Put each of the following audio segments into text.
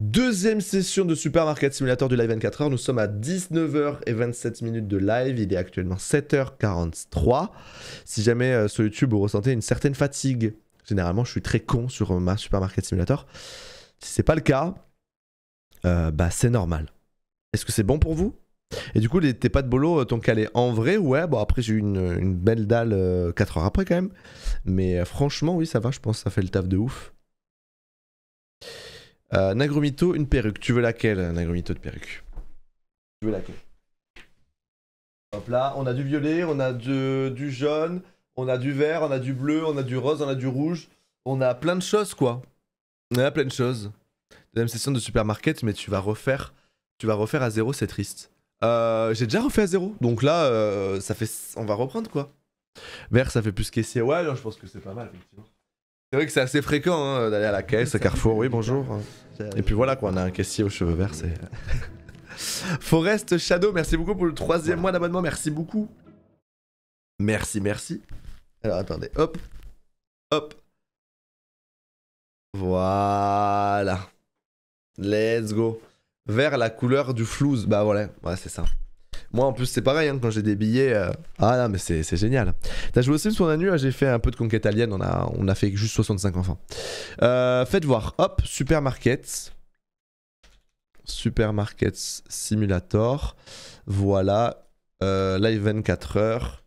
Deuxième session de Supermarket Simulator du live 24 h Nous sommes à 19h et 27 minutes de live. Il est actuellement 7h43. Si jamais euh, sur YouTube vous ressentez une certaine fatigue, généralement je suis très con sur euh, ma Supermarket Simulator. Si c'est pas le cas, euh, bah c'est normal. Est-ce que c'est bon pour vous? Et du coup, les, tes de bolo t'ont calé en vrai? Ouais, bon après j'ai eu une, belle dalle 4 heures après quand même. Mais franchement, oui, ça va, je pense que ça fait le taf de ouf. Euh, Nagromito, une perruque. Tu veux laquelle, Nagromito de perruque? Tu veux laquelle? Hop là, on a du violet, on a du jaune, on a du vert, on a du bleu, on a du rose, on a du rouge. On a plein de choses, quoi. On a plein de choses. Deuxième session de supermarket, mais tu vas refaire, tu vas refaire à zéro, c'est triste. Euh, j'ai déjà refait à zéro, donc là, euh, ça fait, on va reprendre quoi. Vert, ça fait plus qu'essayer. Ouais, je pense que c'est pas mal, effectivement. C'est vrai que c'est assez fréquent hein, d'aller à la caisse, à Carrefour. Oui, bonjour. Et puis voilà quoi, on a un caissier aux cheveux verts, c'est. Forest Shadow, merci beaucoup pour le troisième mois d'abonnement, merci beaucoup. Merci, merci. Alors attendez, hop, hop. Voilà. Let's go. Vers la couleur du flouze. Bah voilà, c'est ça. Moi en plus c'est pareil, hein, quand j'ai des billets... Euh, ah non mais c'est génial. T'as joué aussi sur Nanu, j'ai fait un peu de conquête alien, on a, fait juste 65 enfants. Euh, faites voir, hop, Supermarket. Supermarket Simulator. Voilà, euh, live 24 heures.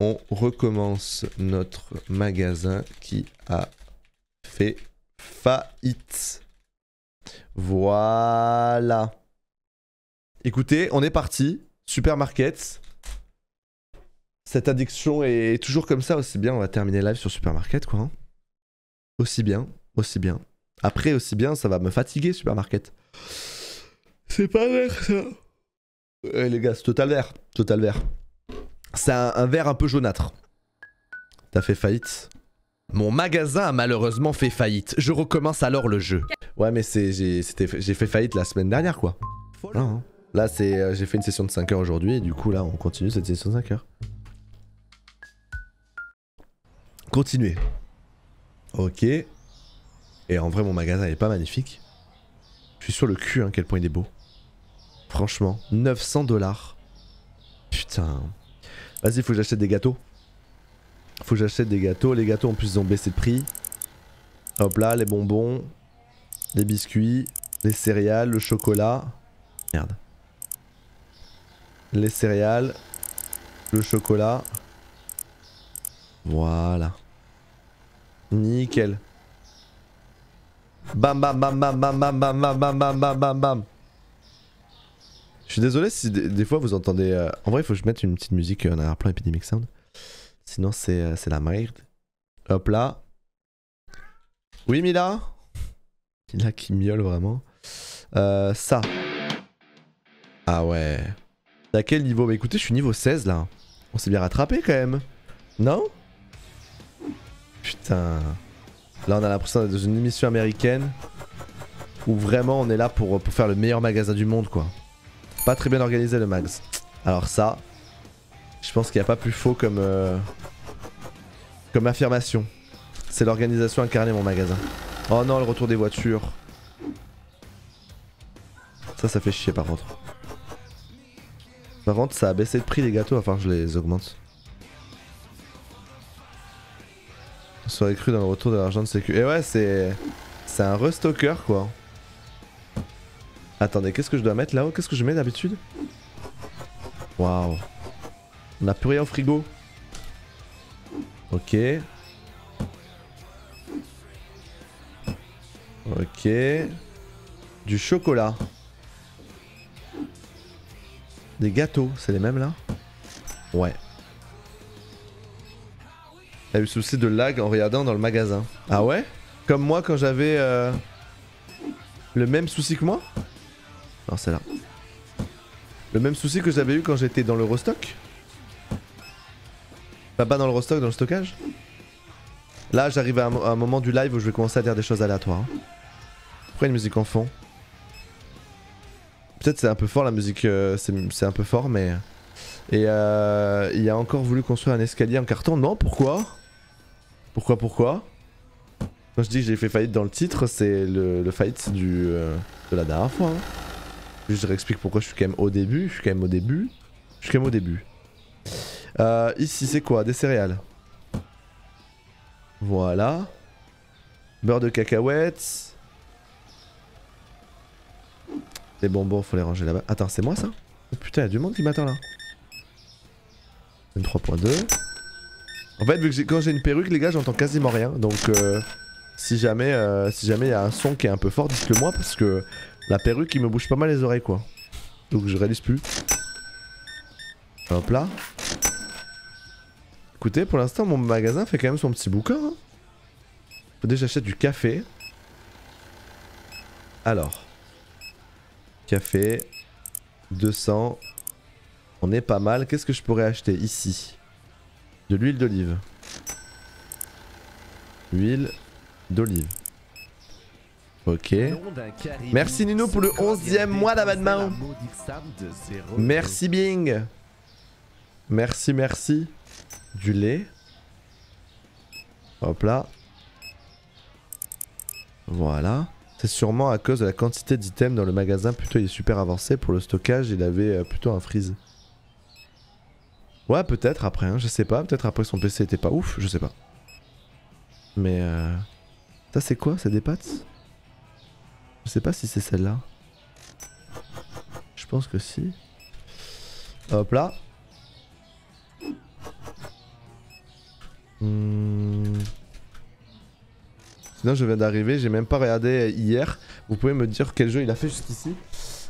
On recommence notre magasin qui a fait faillite. Voilà. Écoutez, on est parti. Supermarket. Cette addiction est toujours comme ça, aussi bien on va terminer live sur Supermarket quoi. Hein. Aussi bien, aussi bien. Après aussi bien, ça va me fatiguer Supermarket. C'est pas vert ça. Eh, les gars, c'est total vert, total vert. C'est un, vert un peu jaunâtre. T'as fait faillite mon magasin a malheureusement fait faillite. Je recommence alors le jeu. Ouais, mais j'ai fait faillite la semaine dernière, quoi. Hein. Là, c'est euh, j'ai fait une session de 5 heures aujourd'hui, et du coup, là, on continue cette session de 5 heures. Continuez. Ok. Et en vrai, mon magasin est pas magnifique. Je suis sur le cul, hein, quel point il est beau. Franchement, 900 dollars. Putain. Vas-y, faut que j'achète des gâteaux. Faut que j'achète des gâteaux. Les gâteaux en plus ils ont baissé de prix. Hop là, les bonbons. Les biscuits. Les céréales, le chocolat. Merde. Les céréales. Le chocolat. Voilà. Nickel. Bam bam bam bam bam bam bam bam bam bam bam bam bam. Je suis désolé si des, fois vous entendez... Euh, en vrai il faut que je mette une petite musique en arrière-plan Epidemic Sound. Sinon, euh, c'est la merde. Hop là. Oui, Mila Mila qui miaule vraiment. Euh, ça. Ah ouais. À quel niveau Bah écoutez, je suis niveau 16 là. On s'est bien rattrapé quand même. Non? Putain. Là, on a l'impression d'être dans une émission américaine où vraiment on est là pour, faire le meilleur magasin du monde quoi. Pas très bien organisé le max. Alors ça, je pense qu'il n'y a pas plus faux comme, euh, comme affirmation. C'est l'organisation incarnée mon magasin. Oh non, le retour des voitures. Ça, ça fait chier par contre. Par contre, ça a baissé de prix les gâteaux, enfin je les augmente. On serait cru dans le retour de l'argent de sécu. Et ouais, c'est... C'est un restocker quoi. Attendez, qu'est-ce que je dois mettre là-haut? Qu'est-ce que je mets d'habitude? Waouh. On a plus rien au frigo. Ok. Ok. Du chocolat. Des gâteaux, c'est les mêmes là? Ouais. Y a eu souci de lag en regardant dans le magasin. Ah ouais? Comme moi quand j'avais euh, le même souci que moi? Non, c'est là. Le même souci que j'avais eu quand j'étais dans le restock pas dans le restock, dans le stockage? Là, j'arrive à, un moment du live où je vais commencer à dire des choses aléatoires. Hein. Une musique en fond? Peut-être c'est un peu fort la musique, euh, c'est un peu fort, mais... Et euh, il a encore voulu construire un escalier en carton. Non, pourquoi? Pourquoi, pourquoi? Quand je dis que j'ai fait faillite dans le titre, c'est le, du, euh, de la dernière fois. hein. Je réexplique pourquoi je suis quand même au début. Je suis quand même au début. Je suis quand même au début. Ici, c'est quoi? Des céréales. Voilà. Beurre de cacahuètes. Les bonbons, faut les ranger là-bas. Attends, c'est moi ça Oh, Putain, il y a du monde qui m'attend là. Une 3.2. En fait, vu que quand j'ai une perruque, les gars, j'entends quasiment rien. Donc, euh, si jamais euh, si jamais il y a un son qui est un peu fort, dites-le moi parce que la perruque, il me bouge pas mal les oreilles, quoi. Donc, je réalise plus. Hop là. Écoutez, pour l'instant, mon magasin fait quand même son petit bouquin. Hein. Faut déjà j'achète du café. Alors. Café. 200. On est pas mal. Qu'est-ce que je pourrais acheter ici? De l'huile d'olive. Huile d'olive. Ok. Merci Nino pour le 11e mois d'abonnement. Merci Bing. Merci, merci. Du lait. Hop là. Voilà. C'est sûrement à cause de la quantité d'items dans le magasin. Plutôt, il est super avancé. Pour le stockage, il avait euh, plutôt un freeze. Ouais, peut-être après, hein, je sais pas. Peut-être après son PC était pas ouf, je sais pas. Mais euh... Ça, c'est quoi C'est des pâtes? Je sais pas si c'est celle-là. Je pense que si. Hop là. Hmm. Sinon, je viens d'arriver, j'ai même pas regardé hier. Vous pouvez me dire quel jeu il a fait jusqu'ici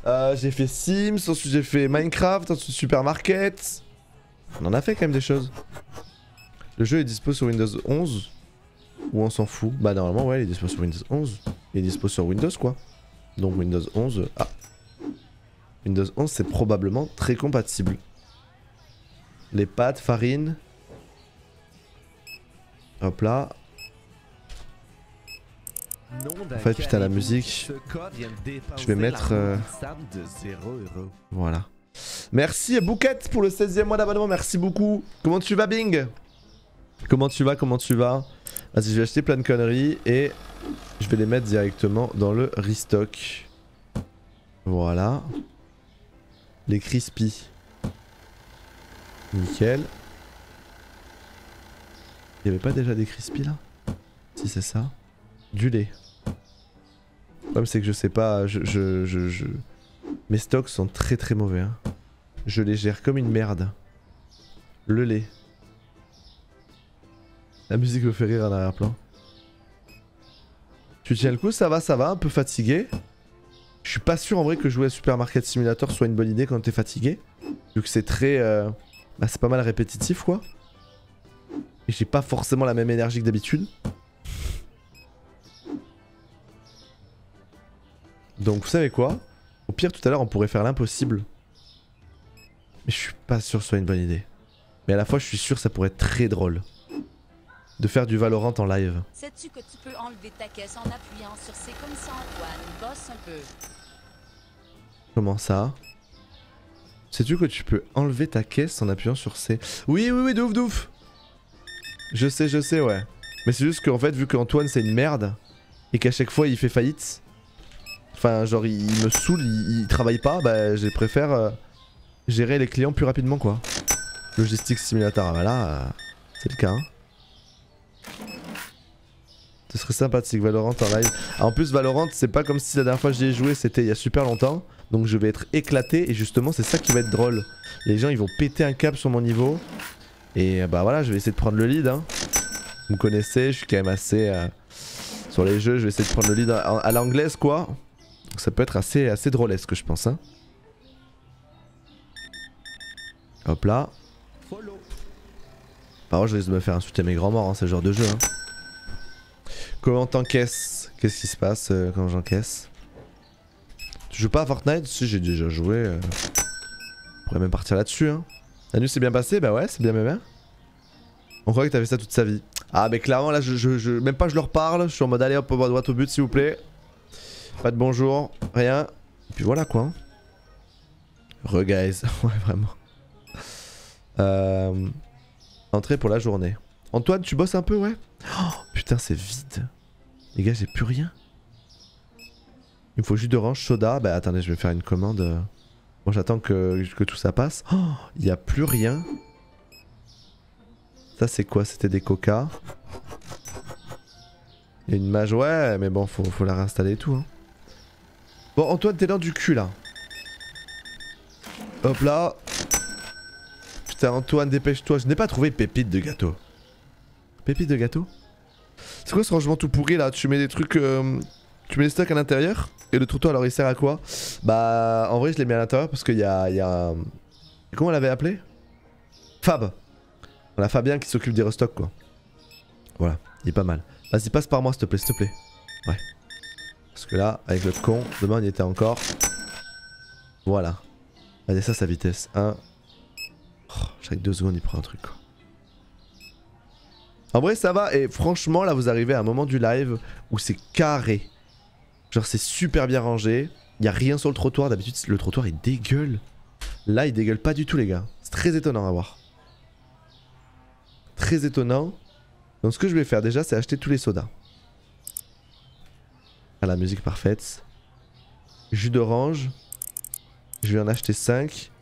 Euh, J'ai fait Sims, ensuite j'ai fait Minecraft, ensuite Supermarket. On en a fait quand même des choses. Le jeu est dispo sur Windows 11 Ou on s'en fout Bah normalement ouais il est dispo sur Windows 11. Il est dispo sur Windows quoi. Donc Windows 11... Ah Windows 11 c'est probablement très compatible. Les pâtes, farine. Hop là. En fait, putain, la musique, je vais mettre, euh, Voilà. Merci Bouquette pour le 16e mois d'abonnement, merci beaucoup. Comment tu vas Bing? Comment tu vas Comment tu vas? Vas-y, je vais acheter plein de conneries et je vais les mettre directement dans le restock. Voilà. Les crispy. Nickel. Il pas déjà des crispy là? Si c'est ça. Du lait. Le problème c'est que je sais pas, je, je, je, je- Mes stocks sont très très mauvais. hein. Je les gère comme une merde. Le lait. La musique me fait rire en arrière-plan. Tu tiens le coup, ça va, ça va, un peu fatigué. Je suis pas sûr en vrai que jouer à Supermarket Simulator soit une bonne idée quand t'es fatigué. Vu que c'est très... euh, Bah c'est pas mal répétitif quoi. Et j'ai pas forcément la même énergie que d'habitude. Donc vous savez quoi? Au pire tout à l'heure on pourrait faire l'impossible. Mais je suis pas sûr que ce soit une bonne idée. Mais à la fois je suis sûr que ça pourrait être très drôle. De faire du Valorant en live. Sais-tu que tu peux enlever ta caisse en appuyant sur C comme ça, Antoine? Bosse un peu. Comment ça? Sais-tu que tu peux enlever ta caisse en appuyant sur C Oui, oui, oui, de ouf, de ouf Je sais, je sais, ouais. Mais c'est juste qu'en fait, vu qu'Antoine c'est une merde, et qu'à chaque fois il fait faillite, enfin, genre il, me saoule, il, il travaille pas, bah je préfère euh, gérer les clients plus rapidement, quoi. Logistique Simulator, ah bah là, euh, c'est le cas, hein. Ce serait sympathique, Valorant en live. Ah, en plus, Valorant, c'est pas comme si la dernière fois que j'y ai joué, c'était il y a super longtemps. Donc je vais être éclaté et justement, c'est ça qui va être drôle. Les gens, ils vont péter un câble sur mon niveau. Et euh, bah voilà, je vais essayer de prendre le lead. Hein. Vous me connaissez, je suis quand même assez... Sur les jeux, je vais essayer de prendre le lead à l'anglaise, quoi. Donc ça peut être assez, assez drôlesque, je pense. Hein. Hop là. Par contre, je risque de me faire insulter mes grands morts, hein, le genre de jeu. Hein. Comment t'encaisses? Qu'est-ce qui se passe euh, quand j'encaisse? Tu joues pas à Fortnite? Si, j'ai déjà joué. euh, On pourrait même partir là-dessus. Hein. La nuit s'est bien passée Bah ouais, c'est bien, bien. On croyait que t'avais ça toute sa vie. Ah, mais clairement, là, je, même pas je leur parle. Je suis en mode allez hop, droit au but, s'il vous plaît. Pas de bonjour, rien. Et puis voilà quoi. hein. Re, guys. ouais, vraiment. Euh... Entrée pour la journée. Antoine, tu bosses un peu, ouais? Oh, putain, c'est vide. Les gars, j'ai plus rien. Il me faut jus d'orange, soda. Bah attendez, je vais faire une commande. Bon, j'attends que, tout ça passe. Oh, il n'y a plus rien. Ça, c'est quoi? C'était des coca. Une mage, ouais, mais bon, faut, faut la réinstaller et tout. Hein. Bon, Antoine, t'es dans du cul là. Hop là. Putain, Antoine, dépêche-toi. Je n'ai pas trouvé pépite de gâteau. Pépite de gâteau C'est quoi ce rangement tout pourri là? Tu mets des trucs. Euh, tu mets des stocks à l'intérieur Et le trottoir alors il sert à quoi? Bah, en vrai, je l'ai mis à l'intérieur parce qu'il y a, y a. Comment on l'avait appelé? Fab. On a Fabien qui s'occupe des restocks quoi. Voilà, il est pas mal. Vas-y, passe par moi s'il te plaît, s'il te plaît. Ouais. Parce que là, avec le con, demain on y était encore. Voilà. Regardez ça sa vitesse. 1. chaque 2 secondes il prend un truc quoi. En vrai ça va et franchement là vous arrivez à un moment du live où c'est carré. Genre c'est super bien rangé. Il y a rien sur le trottoir. D'habitude le trottoir il dégueule. Là il dégueule pas du tout les gars. C'est très étonnant à voir. Très étonnant. Donc ce que je vais faire déjà c'est acheter tous les sodas. Ah, la musique parfaite. Jus d'orange. Je vais en acheter 5.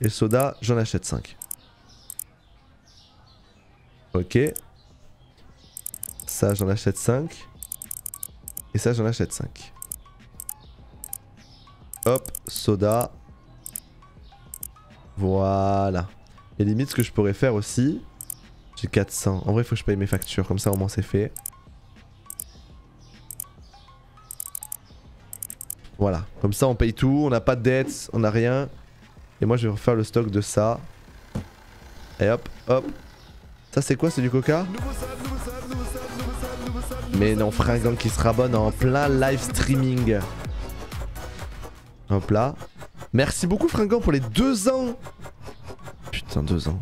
Et soda, j'en achète 5. Ok. Ça, j'en achète 5. Et ça, j'en achète 5. Hop, soda. Voilà. Et limite, ce que je pourrais faire aussi... J'ai 400. En vrai, il faut que je paye mes factures. Comme ça, au moins, c'est fait. Voilà. Comme ça, on paye tout. On n'a pas de dettes. On n'a rien. Et moi, je vais refaire le stock de ça. Et hop, hop. Ça, c'est quoi C'est du coca? Mais non, Fringant qui se rabonne en plein live streaming. Hop là. Merci beaucoup Fringant pour les deux ans. Putain, deux ans.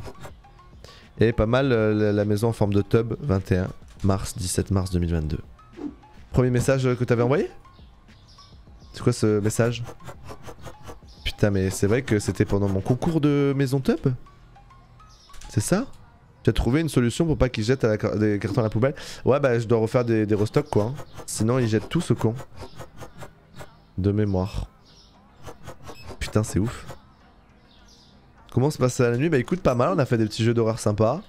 Et pas mal euh, la maison en forme de tub, 21 mars, 17 mars 2022. Premier message que t'avais envoyé? C'est quoi ce message? Putain, mais c'est vrai que c'était pendant mon concours de maison tub C'est ça? Tu trouvé une solution pour pas qu'ils jettent des cartons à la poubelle? Ouais, bah je dois refaire des, restocks quoi. Sinon ils jettent tout ce con. De mémoire. Putain, c'est ouf. Comment se passe la nuit? Bah écoute, pas mal, on a fait des petits jeux d'horreur sympas.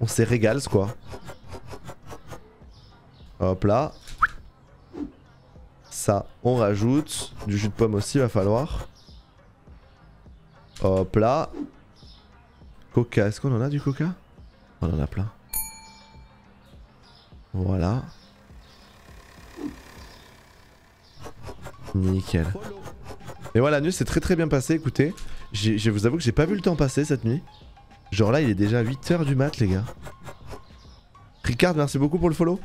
On s'est régalé quoi. Hop là. Ça, on rajoute. Du jus de pomme aussi, va falloir. Hop là. Coca, est-ce qu'on en a du coca? On en a plein. Voilà. Nickel. Et voilà, la nuit s'est très très bien passée, écoutez. Je vous avoue que j'ai pas vu le temps passer cette nuit. Genre là, il est déjà 8h du mat, les gars. Ricard, merci beaucoup pour le follow.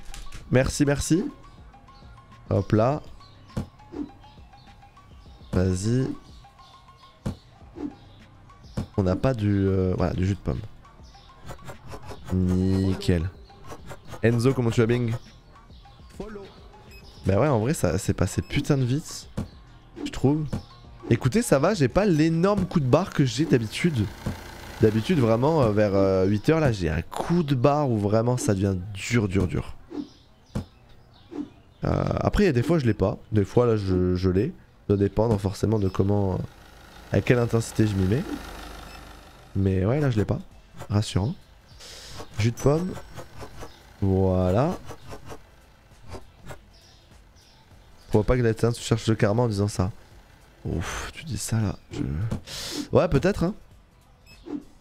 Merci, merci. Hop là. Vas-y. On n'a pas du, euh, du jus de pomme. Nickel. Enzo, comment tu vas, Bing? Bah ouais, en vrai, ça s'est passé putain de vite. Je trouve. Écoutez, ça va, j'ai pas l'énorme coup de barre que j'ai d'habitude. D'habitude, vraiment, euh, vers 8h, euh, là, j'ai un coup de barre où vraiment ça devient dur, dur, dur. Après, il y a des fois, je l'ai pas. Des fois, là, je, je l'ai. Doit dépendre forcément de comment... à quelle intensité je m'y mets. Mais ouais, là, je l'ai pas. Rassurant. Jus de pomme. Voilà. Faut pas que la tu cherches le karma en disant ça. Ouf, tu dis ça là. Ouais, peut-être. Hein.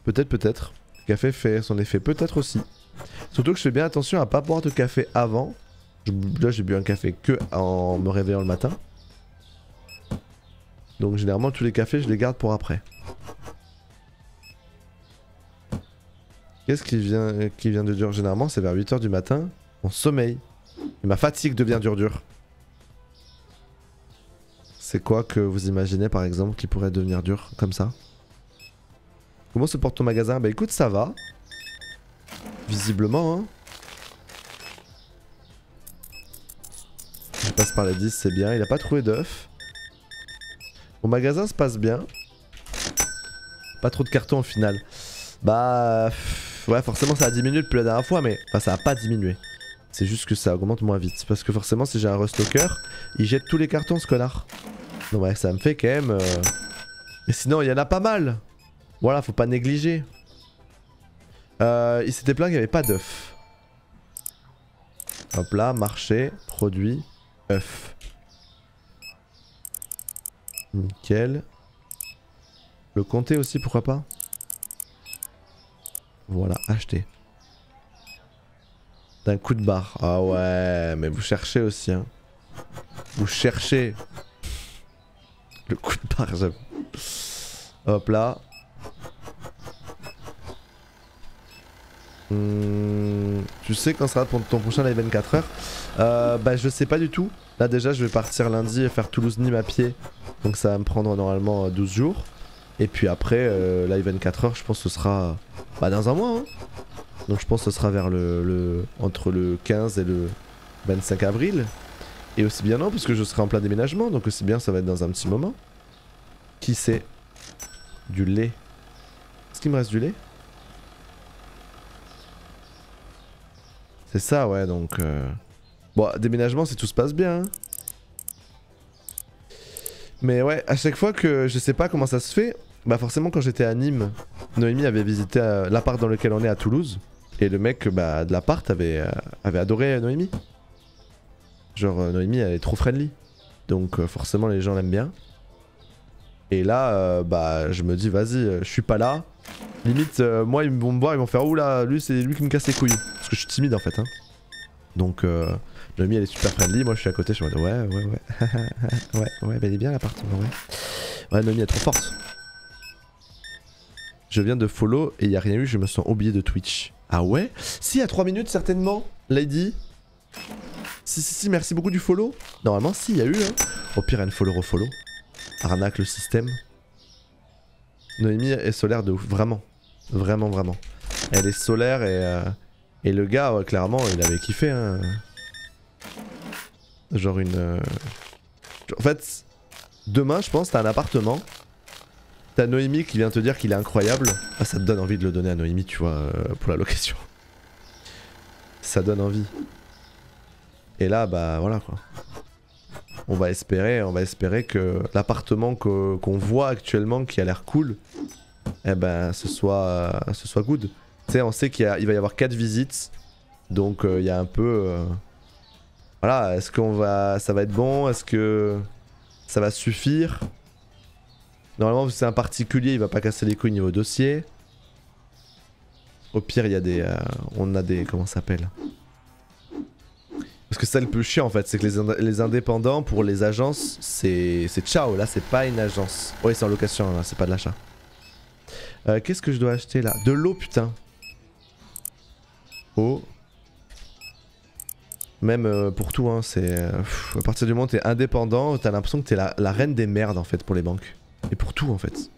Peut-être, peut-être. Café fait son effet. Peut-être aussi. Surtout que je fais bien attention à pas boire de café avant. là, j'ai bu un café que en me réveillant le matin. Donc généralement, tous les cafés, je les garde pour après. Qu'est-ce qui vient, de dur? Généralement, c'est vers 8h du matin. Mon sommeil. Et ma fatigue devient dur dur. C'est quoi que vous imaginez par exemple qui pourrait devenir dur comme ça? Comment se porte ton magasin? Bah écoute, ça va. Visiblement, hein. Je passe par les 10, c'est bien. Il a pas trouvé d'œufs. Mon magasin se passe bien. Pas trop de cartons au final. Bah... Ouais, forcément ça a diminué depuis la dernière fois, mais ça a pas diminué. C'est juste que ça augmente moins vite. Parce que forcément, si j'ai un restocker, il jette tous les cartons, ce connard. Donc ouais, ça me fait quand même... euh, Mais sinon, il y en a pas mal. Voilà, faut pas négliger. Euh, il s'était plaint qu'il n'y avait pas d'œufs. Hop là, marché, produit, œufs. Nickel. Le compter aussi, pourquoi pas? Voilà, acheter. D'un coup de barre. Ah ouais, mais vous cherchez aussi, hein. Vous cherchez. Le coup de barre, j'avoue. Hop là. Hmm, tu sais quand sera ton, ton prochain live 24 heures? Euh, Bah je sais pas du tout. Là déjà je vais partir lundi et faire Toulouse-Nîmes à pied. Donc ça va me prendre normalement euh, 12 jours. Et puis après, euh, live 24 heures, je pense que ce sera bah, dans un mois. hein. Donc je pense que ce sera vers le, le- entre le 15 et le 25 avril. Et aussi bien non, parce que je serai en plein déménagement. Donc aussi bien ça va être dans un petit moment. Qui sait? Du lait. Est-ce qu'il me reste du lait? C'est ça, ouais, donc... euh, Bon, déménagement, si tout se passe bien. hein. Mais ouais, à chaque fois que je sais pas comment ça se fait, bah forcément quand j'étais à Nîmes, Noémie avait visité euh, l'appart dans lequel on est à Toulouse. Et le mec bah, de l'appart avait, euh, avait adoré Noémie. Genre euh, Noémie elle est trop friendly. Donc euh, forcément les gens l'aiment bien. Et là, euh, bah je me dis vas-y, euh, je suis pas là. Limite, euh, moi ils vont me voir, ils vont faire oula, lui c'est lui qui me casse les couilles. Parce que je suis timide en fait. Hein. Donc Noémie elle est super friendly, moi je suis à côté, je suis en ouais, ouais, ouais. ouais, ouais, bah elle est bien l'appartement, ouais. Ouais, Noémie elle est trop forte. Je viens de follow et y a rien eu, je me sens oublié de Twitch. Ah ouais? Si, à 3 minutes certainement, Lady. Si, si, si, merci beaucoup du follow. Normalement, si, y a eu, hein. Au pire, elle follow refollow. Arnaque le système. Noémie est solaire de ouf, vraiment. Vraiment, vraiment. Elle est solaire et, euh, et le gars, ouais, clairement, il avait kiffé. Hein. Genre une. euh, En fait, demain, je pense, t'as un appartement. T'as Noémie qui vient te dire qu'il est incroyable. Ah, ça te donne envie de le donner à Noémie, tu vois, euh, pour la location. Ça donne envie. Et là, bah voilà quoi. On va espérer, on va espérer que l'appartement qu'on voit actuellement, qui a l'air cool, eh ben, ce soit, soit good. Tu sais, on sait qu'il va y avoir 4 visites, donc euh, il y a un peu, voilà, est-ce qu'on va, ça va être bon, est-ce que ça va suffire? Normalement, c'est un particulier, il va pas casser les couilles niveau dossier. Au pire, il y a des, euh, on a des, comment ça s'appelle? Parce que ça le plus chiant en fait, c'est que les, ind- les indépendants pour les agences, c'est c'est ciao. Là, c'est pas une agence. Oui, c'est en location, là, c'est pas de l'achat. Euh, Qu'est-ce que je dois acheter là? De l'eau, putain. Eau. Même euh, pour tout, hein, c'est. euh, à partir du moment où t'es indépendant, t'as l'impression que t'es la, la reine des merdes en fait pour les banques. Et pour tout en fait.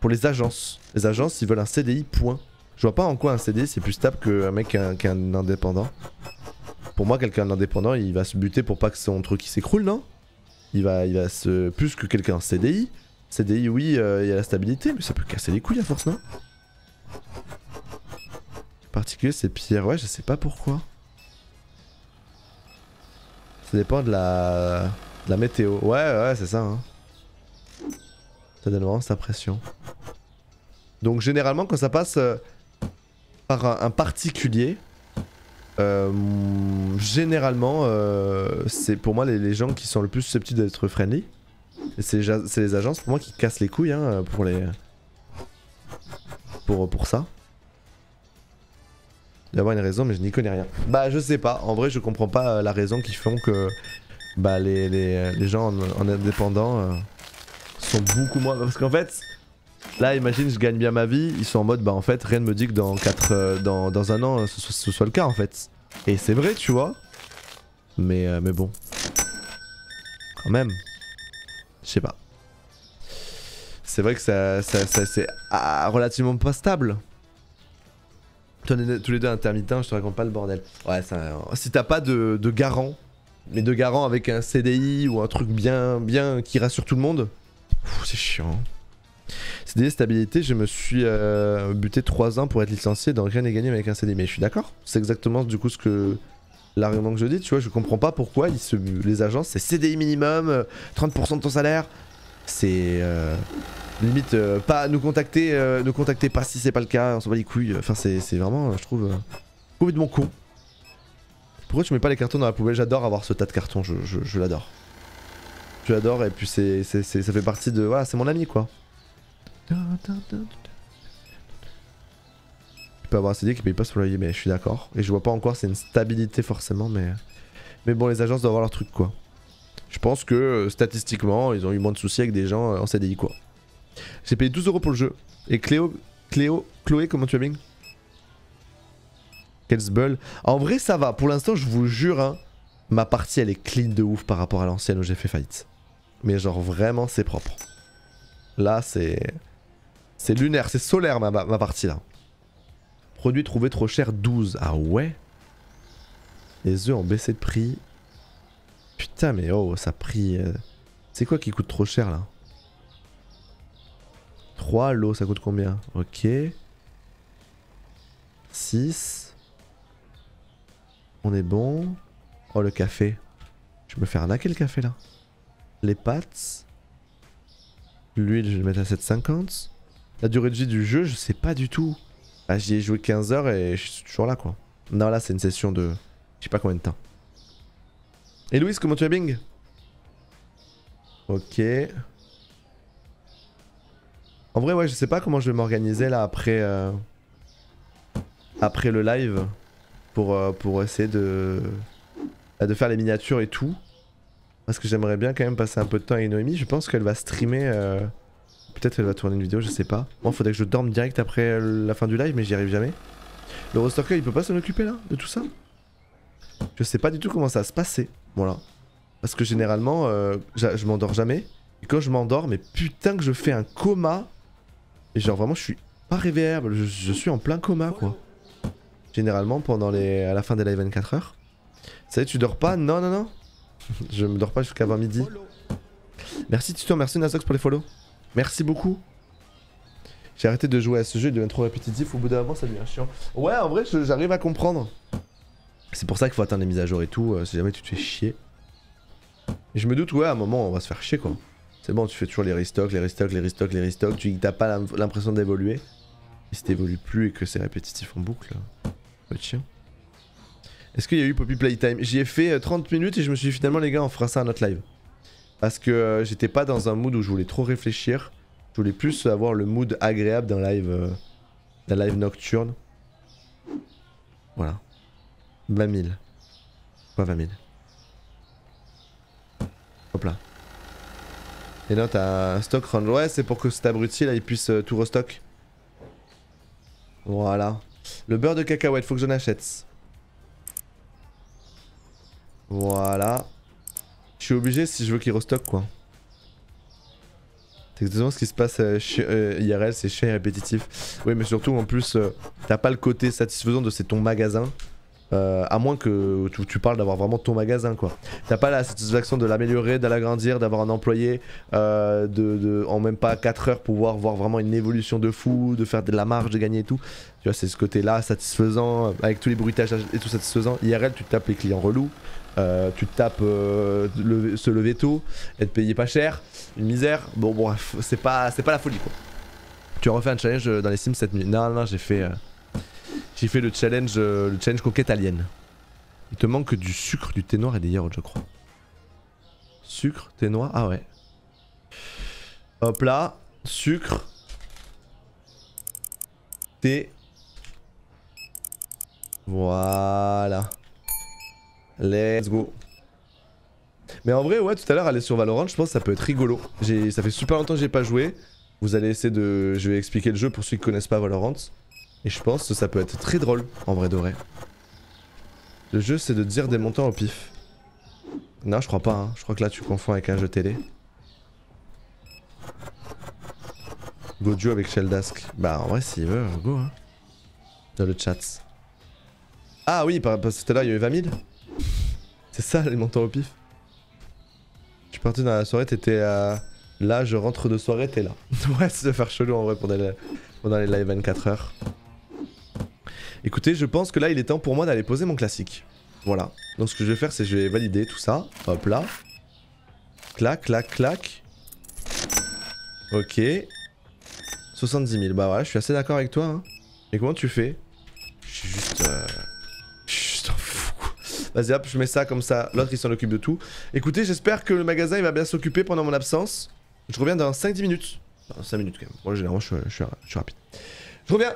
Pour les agences. Les agences, ils veulent un CDI, point. Je vois pas en quoi un CDI c'est plus stable qu'un mec qui est un- qui est un indépendant. Pour moi, quelqu'un d'indépendant, il va se buter pour pas que son truc s'écroule, non? Il va, il va se. Plus que quelqu'un en CDI. CDI, oui, euh, il y a la stabilité, mais ça peut casser les couilles à force, non? Particulier, c'est pire. Ouais, je sais pas pourquoi. Ça dépend de la, météo. Ouais, ouais, c'est ça. Hein. Ça donne vraiment cette impression. Donc, généralement, quand ça passe euh, par un, particulier, euh, généralement, euh, c'est pour moi les, gens qui sont le plus susceptibles d'être friendly. Et c'est les, c'est les agences pour moi qui cassent les couilles hein, pour les. Pour, pour ça. Il doit y avoir une raison, mais je n'y connais rien. Bah, je sais pas. En vrai, je comprends pas euh, la raison qui font que bah, les, les, les gens en, en indépendant euh, sont beaucoup moins. Parce qu'en fait, là, imagine, je gagne bien ma vie. Ils sont en mode, bah, en fait, rien ne me dit que dans, 4, dans, dans un an, ce, soit- le cas, en fait. Et c'est vrai, tu vois. Mais, euh, mais bon. Quand même. Je sais pas. C'est vrai que ça, ça- c'est ah, relativement pas stable. Tous les deux intermittents, je te raconte pas le bordel. Ouais, si t'as pas de, de garant, mais de garant avec un CDI ou un truc bien, bien qui rassure tout le monde, c'est chiant. CDI stabilité, je me suis euh, buté 3 ans pour être licencié, donc rien n'est gagné avec un CDI. Mais je suis d'accord, c'est exactement du coup ce que l'argument que je dis, tu vois, je comprends pas pourquoi ils se, les agences, c'est CDI minimum, euh, 30% de ton salaire. C'est euh, limite euh, pas nous contacter, euh, nous contacter pas si c'est pas le cas, on s'en bat les couilles. Enfin, c'est vraiment, euh, je trouve, complètement con. Pourquoi tu mets pas les cartons dans la poubelle? J'adore avoir ce tas de cartons, je, je, je l'adore. Je l'adore et puis c'est, ça fait partie de. Voilà, c'est mon ami quoi. Tu peux avoir un CD qui paye pas son loyer, mais je suis d'accord. Et je vois pas encore, c'est une stabilité forcément, mais. Mais bon, les agences doivent avoir leur truc quoi. Je pense que statistiquement, ils ont eu moins de soucis avec des gens en CDI quoi. J'ai payé 12 euros pour le jeu. Et Cléo, Cléo, Chloé, comment tu vas bien Kelsbull. En vrai, ça va. Pour l'instant, je vous jure, hein, ma partie elle est clean de ouf par rapport à l'ancienne où j'ai fait faillite. Mais genre vraiment, c'est propre. Là, c'est. C'est lunaire, c'est solaire ma, ma, ma partie là. Produit trouvé trop cher 12. Ah ouais? Les œufs ont baissé de prix. Putain, mais oh, ça a pris. euh, C'est quoi qui coûte trop cher là? 3, l'eau ça coûte combien? Ok. 6. On est bon. Oh le café. Je me fais arnaquer le café là? Les pâtes. L'huile je vais le mettre à 7,50. La durée de vie du jeu je sais pas du tout. Ah, J'y ai joué 15 heures et je suis toujours là quoi. Non là c'est une session de... Je sais pas combien de temps. Et Louise comment tu vas Bing? Ok. En vrai ouais je sais pas comment je vais m'organiser là après... euh, Après le live. Pour, euh, pour essayer de... de faire les miniatures et tout. Parce que j'aimerais bien quand même passer un peu de temps avec Noémie. Je pense qu'elle va streamer. euh, Peut-être qu'elle va tourner une vidéo, je sais pas. Moi, faudrait que je dorme direct après la fin du live, mais j'y arrive jamais. Le Rostocker, il peut pas s'en occuper là, de tout ça? Je sais pas du tout comment ça va se passer. Voilà. Parce que généralement, euh, je m'endors jamais. Et quand je m'endors, mais putain que je fais un coma. Et genre vraiment, je suis pas réveillable. Je, suis en plein coma, quoi. Généralement, pendant les, à la fin des lives 24 heures. Ça y est, tu dors pas? Non, non, non. je me dors pas jusqu'à 20 midi. Merci Tito, merci Nasox pour les follow. Merci beaucoup. J'ai arrêté de jouer à ce jeu, il devient trop répétitif. Au bout d'un moment, ça devient chiant. Ouais, en vrai, j'arrive à comprendre. C'est pour ça qu'il faut attendre les mises à jour et tout, euh, si jamais tu te fais chier. Et je me doute, ouais, à un moment, on va se faire chier, quoi. C'est bon, tu fais toujours les restocks, les restocks, les restocks, les restocks. Tu t'as pas l'im- l'impression d'évoluer. Et si t'évolues plus et que c'est répétitif en boucle, va être chiant. Est-ce qu'il y a eu Poppy Playtime? J'y ai fait euh, 30 minutes et je me suis dit finalement, les gars, on fera ça à notre live. Parce que euh, j'étais pas dans un mood où je voulais trop réfléchir. Je voulais plus avoir le mood agréable d'un live, euh, d'un live nocturne. Voilà. 20 000. Quoi 20 000 Hop là. Et là t'as un stock run. Ouais c'est pour que cet abruti là il puisse euh, tout restock. Voilà. Le beurre de cacahuète, faut que j'en achète. Voilà. Je suis obligé si je veux qu'il restock quoi. C'est exactement ce qui se passe euh, chez- euh, IRL, c'est chiant et répétitif. Oui, mais surtout en plus, euh, t'as pas le côté satisfaisant de c'est ton magasin. Euh, à moins que tu, parles d'avoir vraiment ton magasin quoi. T'as pas la satisfaction de l'améliorer, de l'agrandir, d'avoir un employé euh, de, de- en même pas 4 heures pouvoir voir vraiment une évolution de fou, de faire de la marge, de gagner et tout. Tu vois, c'est ce côté-là satisfaisant, euh, avec tous les bruitages et tout satisfaisant. IRL, tu tapes les clients relous, euh, tu tapes euh, se lever tôt, être payé pas cher, une misère. Bon, bon, bref, c'est pas, pas la folie quoi. Tu as refait un challenge dans les Sims cette nuit Non, non, j'ai fait, j'ai fait le challenge, euh, le challenge coquette alien. Il te manque du sucre, du thé noir et des yaourts, je crois. Sucre, thé noir, ah ouais. Hop là, sucre, thé. Voilà. Let's go. Mais en vrai, ouais, tout à l'heure, aller sur Valorant, je pense que ça peut être rigolo. Ça fait super longtemps que j'ai pas joué. Vous allez essayer de. Je vais expliquer le jeu pour ceux qui connaissent pas Valorant. Et je pense que ça peut être très drôle, en vrai de vrai. Le jeu, c'est de dire des montants au pif. Non, je crois pas, hein. Je crois que là, tu confonds avec un jeu télé. Gojo avec Sheldask. Bah, en vrai, s'il veut, go, hein. Dans le chat. Ah oui, par- parce que tout à l'heure, il y a eu 20 000. C'est ça, les montants au pif. Je suis parti dans la soirée, t'étais à... Là, je rentre de soirée, t'es là. ouais, ça doit faire chelou en vrai pendant les, pendant les live 24 heures. Écoutez, je pense que là, il est temps pour moi d'aller poser mon classique. Voilà. Donc ce que je vais faire, c'est que je vais valider tout ça. Hop là. Clac, clac, clac. Ok. 70 000. Bah voilà, je suis assez d'accord avec toi. Hein. Et comment tu fais? Je suis juste... Euh... Je t'en fous. Vas-y hop, je mets ça comme ça. L'autre il s'en occupe de tout. Écoutez, j'espère que le magasin il va bien s'occuper pendant mon absence. Je reviens dans 5-10 minutes. Enfin, 5 minutes quand même. Moi généralement je, je, je suis rapide. Je reviens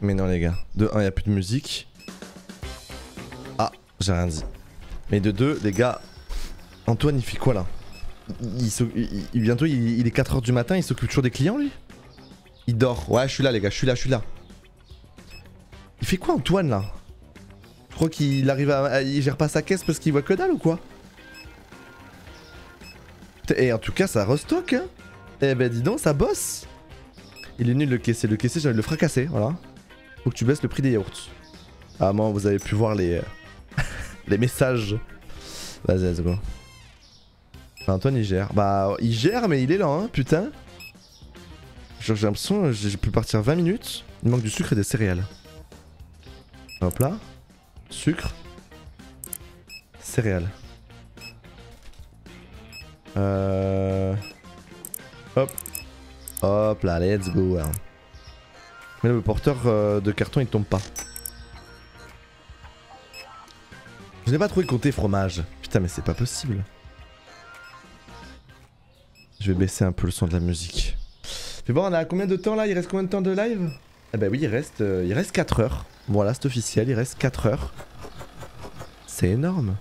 Mais non les gars. De 1, il a plus de musique. Ah, j'ai rien dit. Mais de 2, les gars, Antoine il fait quoi là? Bientôt il, est 4h du matin, il s'occupe toujours des clients lui? Il dort. Ouais, je suis là les gars, je suis là, je suis là. Il fait quoi Antoine là? Je crois qu'il arrive à, Il gère pas sa caisse parce qu'il voit que dalle ou quoi? Et en tout cas ça restock hein Eh ben dis donc, ça bosse Il est nul le caissier, le caissier j'ai le fracasser, voilà. Que tu baisses le prix des yaourts. Ah moi vous avez pu voir les, euh, les messages. Vas-y, let's go. Antoine il gère. Bah il gère mais il est lent hein, putain. Genre j'ai l'impression j'ai pu partir 20 minutes. Il manque du sucre et des céréales. Hop là. Sucre. Céréales. Euh... Hop. Hop là, let's go. hein. Le porteur euh, de carton il tombe pas. Je n'ai pas trouvé côté fromage. Putain mais c'est pas possible. Je vais baisser un peu le son de la musique. Mais bon, on a combien de temps là? Il reste combien de temps de live? Eh ben oui, il reste, euh, il reste 4 heures. Voilà, c'est officiel, il reste 4 heures. C'est énorme.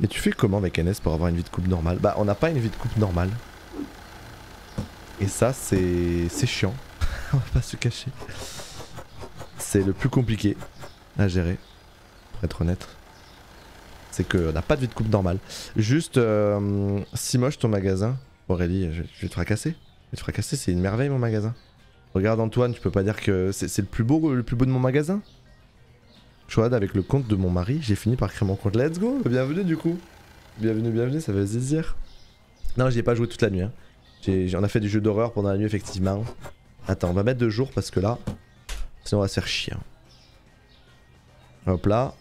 Mais tu fais comment avec NS pour avoir une vie de coupe normale? Bah, on n'a pas une vie de coupe normale. Et ça, c'est chiant. on va pas se cacher. C'est le plus compliqué à gérer, pour être honnête. C'est qu'on n'a pas de vie de coupe normale. Juste, euh, si moche ton magasin, Aurélie, je, vais te fracasser. Je vais te fracasser, c'est une merveille mon magasin. Regarde Antoine, tu peux pas dire que c'est le plus beau, le plus beau de mon magasin. Regarde avec le compte de mon mari, j'ai fini par créer mon compte. Let's go, bienvenue du coup. Bienvenue, bienvenue, ça fait plaisir. Non, j'y ai pas joué toute la nuit. Hein. On a fait du jeu d'horreur pendant la nuit effectivement. Attends, on va mettre de jour parce que là, sinon on va se faire chier. hein. Hop là.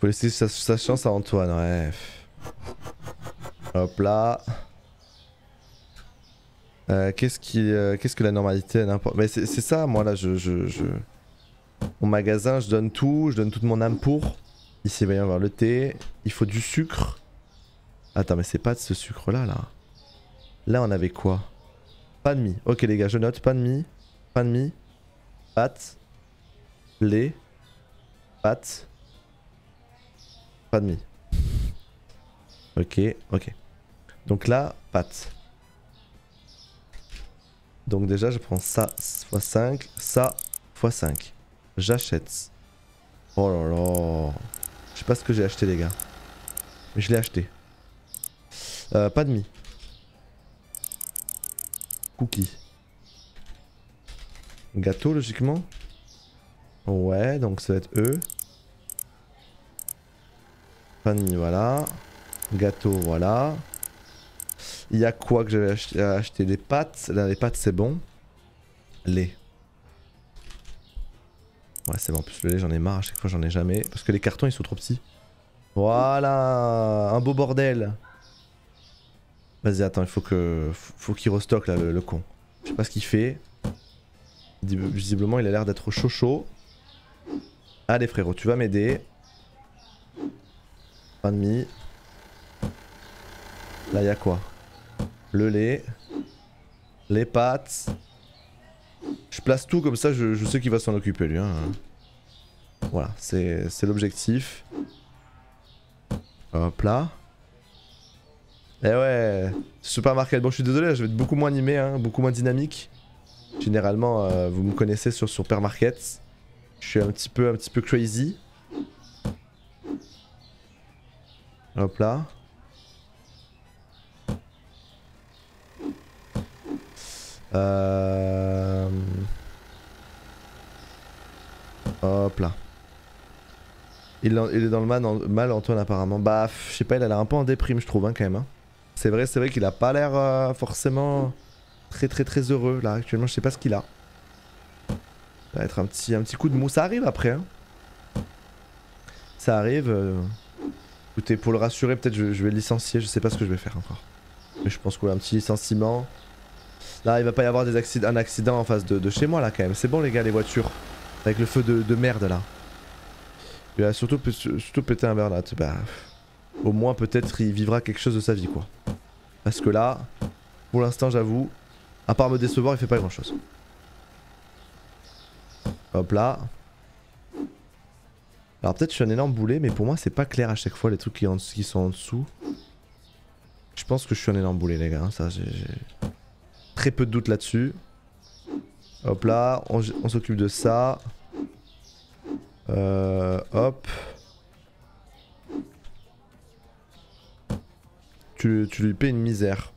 Faut laisser sa, chance à Antoine, ouais. Hop là. Euh, qu'est-ce qui, euh, qu'est-ce que la normalité n'importe. Mais c'est ça, moi là, je, je, je- Mon magasin, je donne tout, je donne toute mon âme pour. Ici, il va y avoir le thé. Il faut du sucre. Attends, mais c'est pas de ce sucre là, là. On avait quoi? Pas de mie. Ok, les gars, je note. Pas de mie. Pas de mie. Pâte. Lait. Pâte. Pas de mie. Ok, ok. Donc là, pâte. Donc déjà, je prends ça x 5, ça x 5. J'achète. Oh là là. Je sais pas ce que j'ai acheté, les gars. Mais je l'ai acheté. Euh, pas de mie. Cookie. Gâteau, logiquement. Ouais, donc ça va être E. Pas de mie, voilà. Gâteau, voilà. Il y a quoi que j'avais acheté, acheté Des pâtes. Là, les pâtes, c'est bon. Lait. Ouais, c'est bon. En plus, le lait, j'en ai marre. À chaque fois, j'en ai jamais. Parce que les cartons, ils sont trop petits. Voilà. Un beau bordel. Vas-y, attends. Il faut que. Faut qu'il restocke, là, le, con. Je sais pas ce qu'il fait. Visiblement, il a l'air d'être chaud chaud. Allez, frérot, tu vas m'aider. Pas de mie. Là, il y a quoi? Le lait. Les pâtes. Je place tout comme ça, je, sais qu'il va s'en occuper, lui. hein. Voilà, c'est c'est l'objectif. Hop là. Eh ouais, supermarket. Bon, je suis désolé, je vais être beaucoup moins animé, hein, beaucoup moins dynamique. Généralement, euh, vous me connaissez sur Supermarket. Je suis un petit peu, un petit peu crazy. Hop là. Euh... Hop là. Il, est dans le mal, Antoine apparemment. Bah, je sais pas, il a l'air un peu en déprime, je trouve, hein, quand même. hein. C'est vrai, c'est vrai qu'il a pas l'air euh, forcément très très très heureux là actuellement. Je sais pas ce qu'il a. Ça va être un petit, coup de mou. Ça arrive après. hein. Ça arrive. euh. Écoutez, pour le rassurer, peut-être je, vais le licencier. Je sais pas ce que je vais faire encore. Mais je pense qu'on a un petit licenciement. Là, il va pas y avoir des un accident en face de, chez moi là quand même. C'est bon les gars, les voitures. Avec le feu de, de merde là. Il a surtout, surtout un verre là. Bah, au moins peut-être il vivra quelque chose de sa vie quoi. Parce que là, pour l'instant j'avoue, À part me décevoir, il fait pas grand chose. Hop là. Alors peut-être je suis un énorme boulet, mais pour moi c'est pas clair à chaque fois les trucs qui, sont en dessous. Je pense que je suis un énorme boulet les gars, hein, ça j'ai très peu de doute là-dessus. Hop là, on, on s'occupe de ça. Euh, hop. Tu, lui paies une misère.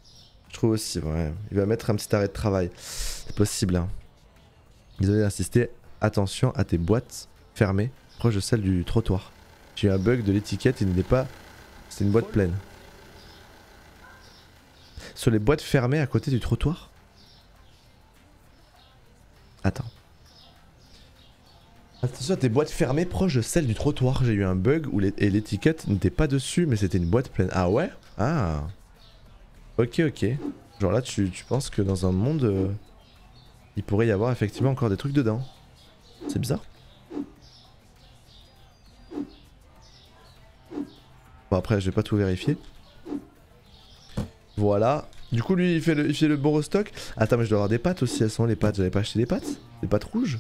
Je trouve aussi, ouais. Il va mettre un petit arrêt de travail. C'est possible, hein. Désolé d'insister. Attention à tes boîtes fermées, proche de celle du trottoir. J'ai eu un bug de l'étiquette, il n'était pas... C'est une boîte pleine. Sur les boîtes fermées à côté du trottoir? Attends. Attention à tes boîtes fermées proche de celle du trottoir. J'ai eu un bug où et l'étiquette n'était pas dessus, mais c'était une boîte pleine. Ah ouais? Ah. Ok, ok. Genre là, tu, penses que dans un monde, euh, il pourrait y avoir effectivement encore des trucs dedans. C'est bizarre. Bon après, je vais pas tout vérifier. Voilà. Du coup, lui, il fait le, bon restock. Attends, mais je dois avoir des pâtes aussi. Elles sont les pâtes? J'avais pas acheté des pâtes Des pâtes rouges?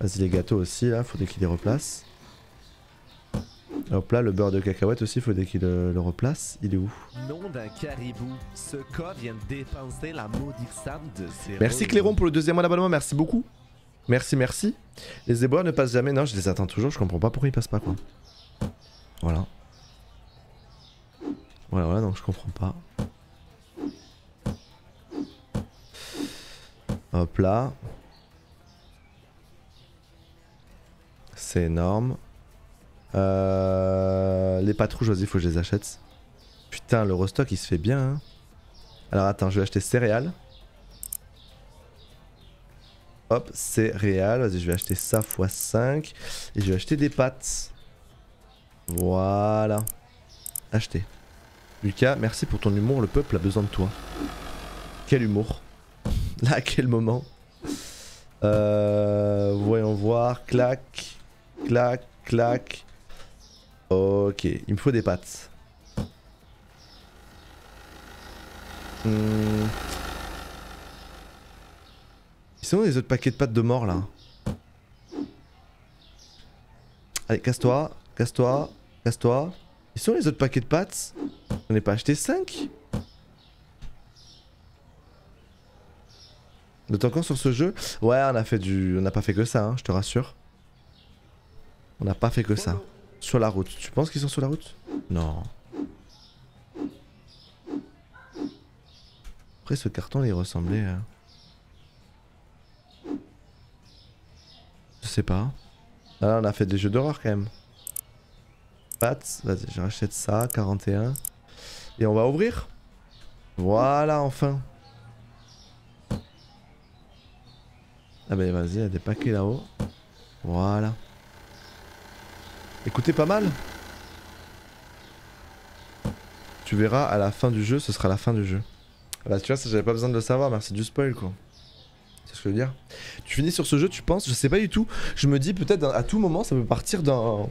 Vas-y, les gâteaux aussi, là. Faudrait qu'il les replace. Hop là, le beurre de cacahuète aussi, faudrait qu'il le, le replace. Il est où? Nom d'un caribou. Ce cas vient de dépenser la maudite somme de ses Merci Cléron pour le deuxième mois d'abonnement, merci beaucoup. Merci, merci. Les éboueurs ne passent jamais. Non, je les attends toujours, je comprends pas pourquoi ils passent pas quoi. Voilà. Voilà, voilà, donc je comprends pas. Hop là. C'est énorme. Euh, les pâtes rouges, vas-y, faut que je les achète. Putain, le restock il se fait bien. hein. Alors attends, je vais acheter céréales. Hop, céréales. Vas-y, je vais acheter ça x 5. Et je vais acheter des pâtes. Voilà. Acheter. Lucas, merci pour ton humour. Le peuple a besoin de toi. Quel humour. Là, à quel moment Euh, Voyons voir. Clac. Clac. Clac. Ok, il me faut des pâtes. Hmm. Ils sont où les autres paquets de pâtes de mort là Allez, casse-toi, casse-toi, casse-toi. Ils sont les autres paquets de pâtes J'en ai pas acheté 5 Vous êtes encore sur ce jeu Ouais, on a fait du. On n'a pas fait que ça, hein, je te rassure. On n'a pas fait que ça. Sur la route. Tu penses qu'ils sont sur la route? Non. Après, ce carton, il ressemblait à. Je sais pas. Ah, là, on a fait des jeux d'horreur quand même. Pâtes, vas-y, je rachète ça, 41. Et on va ouvrir? Voilà, enfin. Ah ben vas-y, il y a des paquets là-haut. Voilà. Écoutez, pas mal. Tu verras à la fin du jeu, ce sera la fin du jeu. Bah tu vois, ça j'avais pas besoin de le savoir, merci du spoil quoi. C'est ce que je veux dire? Tu finis sur ce jeu, tu penses Je sais pas du tout. Je me dis peut-être à tout moment ça peut partir dans